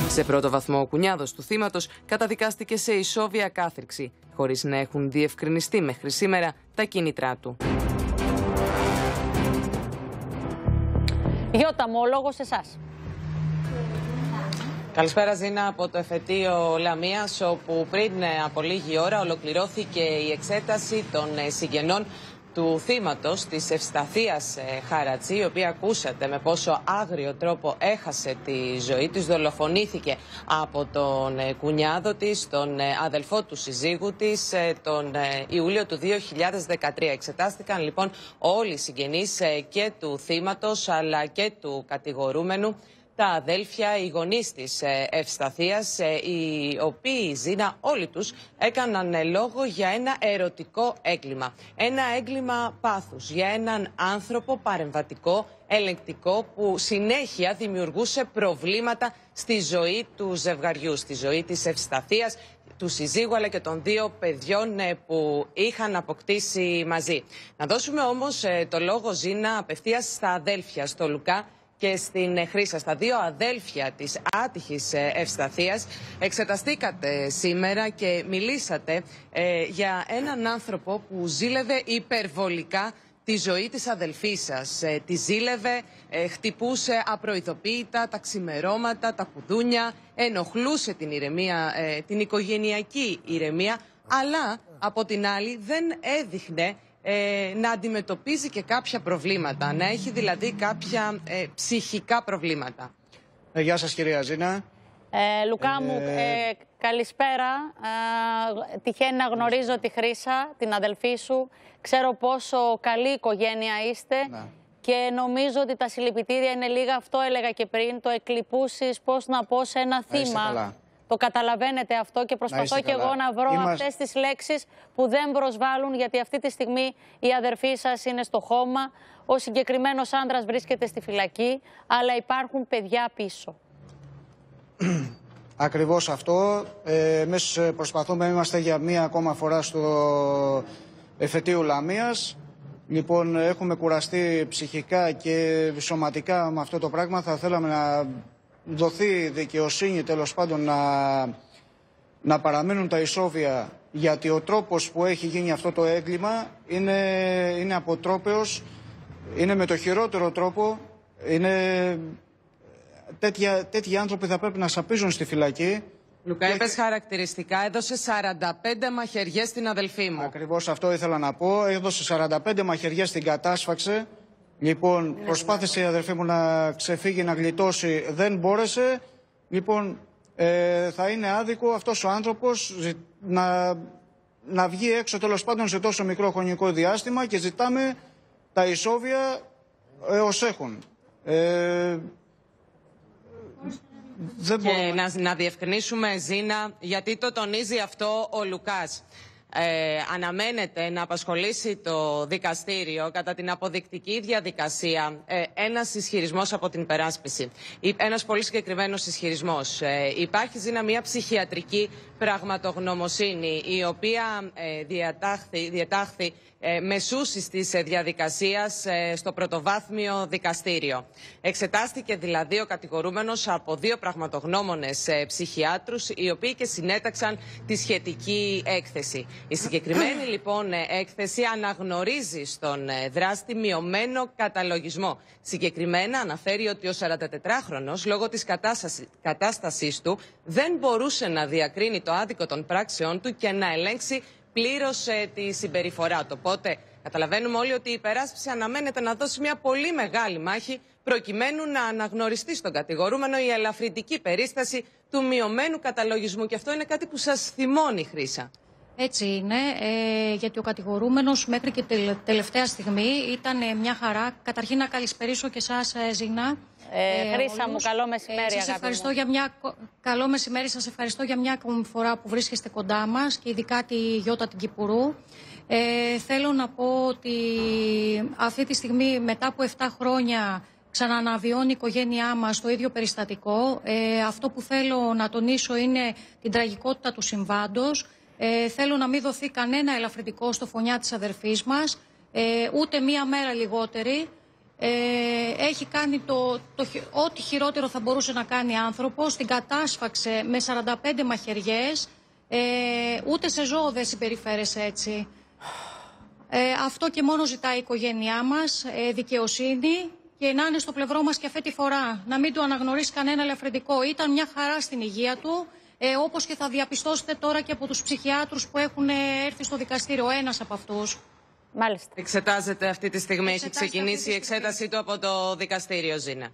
Σε πρώτο βαθμό, ο κουνιάδος του θύματος καταδικάστηκε σε ισόβια κάθριξη, χωρίς να έχουν διευκρινιστεί μέχρι σήμερα τα κίνητρά του. Γιώτα μου, ο λόγος σε εσάς. Καλησπέρα Ζήνα από το εφετείο Λαμίας όπου πριν από λίγη ώρα ολοκληρώθηκε η εξέταση των συγγενών του θύματος της Ευσταθίας ε, Χαρατσί, η οποία ακούσατε με πόσο άγριο τρόπο έχασε τη ζωή της, δολοφονήθηκε από τον ε, κουνιάδο της, τον ε, αδελφό του συζύγου της, τον Ιούλιο του 2013. Εξετάστηκαν λοιπόν όλοι οι συγγενείς και του θύματος αλλά και του κατηγορούμενου τα αδέλφια, οι γονείς της Ευσταθίας, οι οποίοι Ζήνα όλοι τους έκαναν ε, λόγο για ένα ερωτικό έγκλημα. Ένα έγκλημα πάθους για έναν άνθρωπο παρεμβατικό, ελεγκτικό, που συνέχεια δημιουργούσε προβλήματα στη ζωή του ζευγαριού, στη ζωή της Ευσταθίας, του συζύγου αλλά και των δύο παιδιών ε, που είχαν αποκτήσει μαζί. Να δώσουμε όμως ε, το λόγο Ζήνα απευθείας στα αδέλφια, στο Λουκά και στην Χρύσα, στα δύο αδέλφια της άτυχης ε, ευσταθίας, εξεταστήκατε σήμερα και μιλήσατε ε, για έναν άνθρωπο που ζήλευε υπερβολικά τη ζωή της αδελφής σας. Ε, τη ζήλευε, χτυπούσε απροειδοποίητα τα ξημερώματα, τα κουδούνια, ενοχλούσε την ηρεμία, την οικογενειακή ηρεμία, αλλά από την άλλη δεν έδειχνε ε, να αντιμετωπίζει και κάποια προβλήματα, να έχει δηλαδή κάποια ε, ψυχικά προβλήματα. Ε, γεια σας κυρία Ζήνα. Ε, Λουκά μου, ε, Καλησπέρα. Ε, τυχαίνει να γνωρίζω τη Χρύσα, την αδελφή σου. Ξέρω πόσο καλή οικογένεια είστε. Και νομίζω ότι τα συλληπιτήρια είναι λίγα. Αυτό έλεγα και πριν. Το εκλειπούσεις, πώς να πω, σε ένα Να είστε θύμα. Καλά. Το καταλαβαίνετε αυτό και προσπαθώ είστε και καλά. εγώ να βρω Είμαστε- αυτές τις λέξεις που δεν προσβάλλουν γιατί αυτή τη στιγμή η αδερφή σας είναι στο χώμα. Ο συγκεκριμένος άντρας βρίσκεται στη φυλακή, αλλά υπάρχουν παιδιά πίσω. Ακριβώς αυτό. Ε, εμείς ε, προσπαθούμε, είμαστε για μία ακόμα φορά στο εφετείο Λαμίας. Λοιπόν, έχουμε κουραστεί ψυχικά και σωματικά με αυτό το πράγμα. Θα θέλαμε να δοθεί δικαιοσύνη, τέλος πάντων, να, να παραμείνουν τα ισόβια, γιατί ο τρόπος που έχει γίνει αυτό το έγκλημα είναι, είναι αποτρόπαιος, είναι με το χειρότερο τρόπο, είναι τέτοια, τέτοιοι άνθρωποι θα πρέπει να σαπίζουν στη φυλακή. Λουκά, είπες χαρακτηριστικά, έδωσε 45 μαχαιριές στην αδελφή μου. Ακριβώς αυτό ήθελα να πω. Έδωσε 45 μαχαιριές, την κατάσφαξε. Λοιπόν, προσπάθησε η αδελφή μου να ξεφύγει, να γλιτώσει, δεν μπόρεσε. Λοιπόν, ε, θα είναι άδικο αυτός ο άνθρωπος ζη- να, να βγει έξω τέλος πάντων σε τόσο μικρό χρονικό διάστημα και ζητάμε τα ισόβια ε, ως έχουν. Ε, δεν και μπορούμε- να, να διευκρινίσουμε, Ζήνα, γιατί το τονίζει αυτό ο Λουκάς. Ε, αναμένεται να απασχολήσει το δικαστήριο κατά την αποδεικτική διαδικασία ε, ένας ισχυρισμός από την περάσπιση. Ή- Ένας πολύ συγκεκριμένος ισχυρισμός. Ε, υπάρχει, Ζήνα, μια ψυχιατρική πραγματογνωμοσύνη η οποία ε, διατάχθη, διατάχθη ε, μεσούσης της ε, διαδικασίας ε, στο πρωτοβάθμιο δικαστήριο. Εξετάστηκε δηλαδή ο κατηγορούμενος από δύο πραγματογνώμονες ε, ψυχιάτρους οι οποίοι και συνέταξαν τη σχετική έκθεση. Η συγκεκριμένη λοιπόν ε, έκθεση αναγνωρίζει στον ε, δράστη μειωμένο καταλογισμό. Συγκεκριμένα αναφέρει ότι ο 44χρονος λόγω της κατάστασης, κατάστασής του δεν μπορούσε να διακρίνει το άδικο των πράξεών του και να ελέγξει πλήρω τη συμπεριφορά του. Οπότε καταλαβαίνουμε όλοι ότι η υπεράσπιση αναμένεται να δώσει μια πολύ μεγάλη μάχη προκειμένου να αναγνωριστεί στον κατηγορούμενο η ελαφρυντική περίσταση του μειωμένου καταλογισμού. Και αυτό είναι κάτι που σας θυμώνει, Χρήσα. Έτσι είναι, ε, γιατί ο κατηγορούμενος μέχρι και τελε- τελευταία στιγμή ήταν ε, μια χαρά. Καταρχήν να καλησπερίσω και εσάς, ε, Ζήνα. Ε, Χρύσα μου, όλους. καλό μεσημέρι, σας αγάπη ευχαριστώ μου. για μια... κο- Καλό μεσημέρι, σας ευχαριστώ για μια ακόμη φορά που βρίσκεστε κοντά μας και ειδικά τη Γιώτα την Κυπουρού. Ε, θέλω να πω ότι αυτή τη στιγμή μετά από 7 χρόνια ξαναναβιώνει η οικογένειά μας το ίδιο περιστατικό. Ε, αυτό που θέλω να τονίσω είναι την τραγικότητα του συμβάντος. Ε, θέλω να μην δοθεί κανένα ελαφρυντικό στο φωνιά της αδερφής μας, ε, ούτε μία μέρα λιγότερη. Ε, έχει κάνει το, το, χει- ό,τι χειρότερο θα μπορούσε να κάνει άνθρωπος, την κατάσφαξε με 45 μαχαιριές, ε, ούτε σε ζώο δεν συμπεριφέρεσαι έτσι. Ε, αυτό και μόνο ζητάει η οικογένειά μας, ε, δικαιοσύνη και να είναι στο πλευρό μας και αυτή τη φορά. Να μην του αναγνωρίσει κανένα ελαφρυντικό. Ήταν μια χαρά στην υγεία του, ε, όπως και θα διαπιστώσετε τώρα και από τους ψυχιάτρους που έχουν ε, έρθει στο δικαστήριο, ένας από αυτούς. Μάλιστα. Εξετάζεται αυτή τη στιγμή. Έχει Εξετάζεται αυτή ξεκινήσει τη η εξέτασή του από το δικαστήριο, Ζήνα.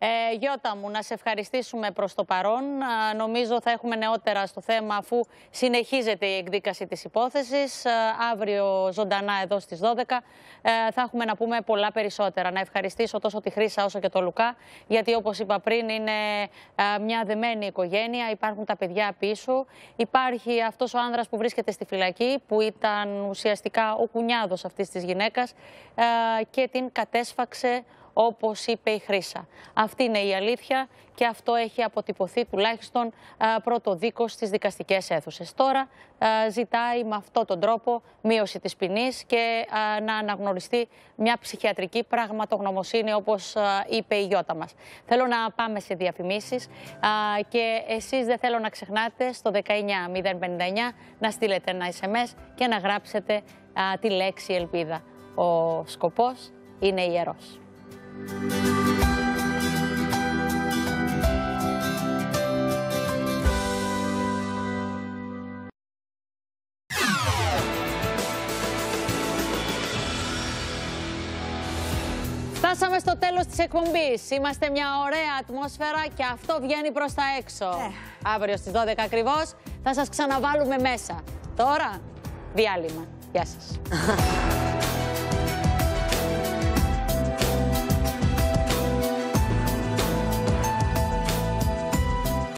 Ε, Γιώτα μου, να σε ευχαριστήσουμε προς το παρόν. Α, νομίζω θα έχουμε νεότερα στο θέμα αφού συνεχίζεται η εκδίκαση της υπόθεσης. Α, αύριο ζωντανά εδώ στις 12 ε, θα έχουμε να πούμε πολλά περισσότερα. Να ευχαριστήσω τόσο τη Χρύσα όσο και το Λουκά γιατί όπως είπα πριν είναι α, μια δεμένη οικογένεια. Υπάρχουν τα παιδιά πίσω. Υπάρχει αυτός ο άνδρας που βρίσκεται στη φυλακή που ήταν ουσιαστικά ο κουνιάδος αυτής της γυναίκας ε, και την κατέσφαξε όπως είπε η Χρύσα. Αυτή είναι η αλήθεια και αυτό έχει αποτυπωθεί τουλάχιστον α, πρώτο δίκος στις δικαστικές αίθουσες. Τώρα α, ζητάει με αυτόν τον τρόπο μείωση της ποινής και α, να αναγνωριστεί μια ψυχιατρική πραγματογνωμοσύνη όπως α, είπε η Γιώτα μας. Θέλω να πάμε σε διαφημίσεις α, και εσείς δεν θέλω να ξεχνάτε στο 19059 να στείλετε ένα SMS και να γράψετε α, τη λέξη ελπίδα. Ο σκοπός είναι ιερός. Φτάσαμε στο τέλος της εκπομπής. Είμαστε μια ωραία ατμόσφαιρα και αυτό βγαίνει προς τα έξω. Αύριο στις 12 ακριβώς θα σας ξαναβάλουμε μέσα. Τώρα, διάλειμμα. Γεια σας.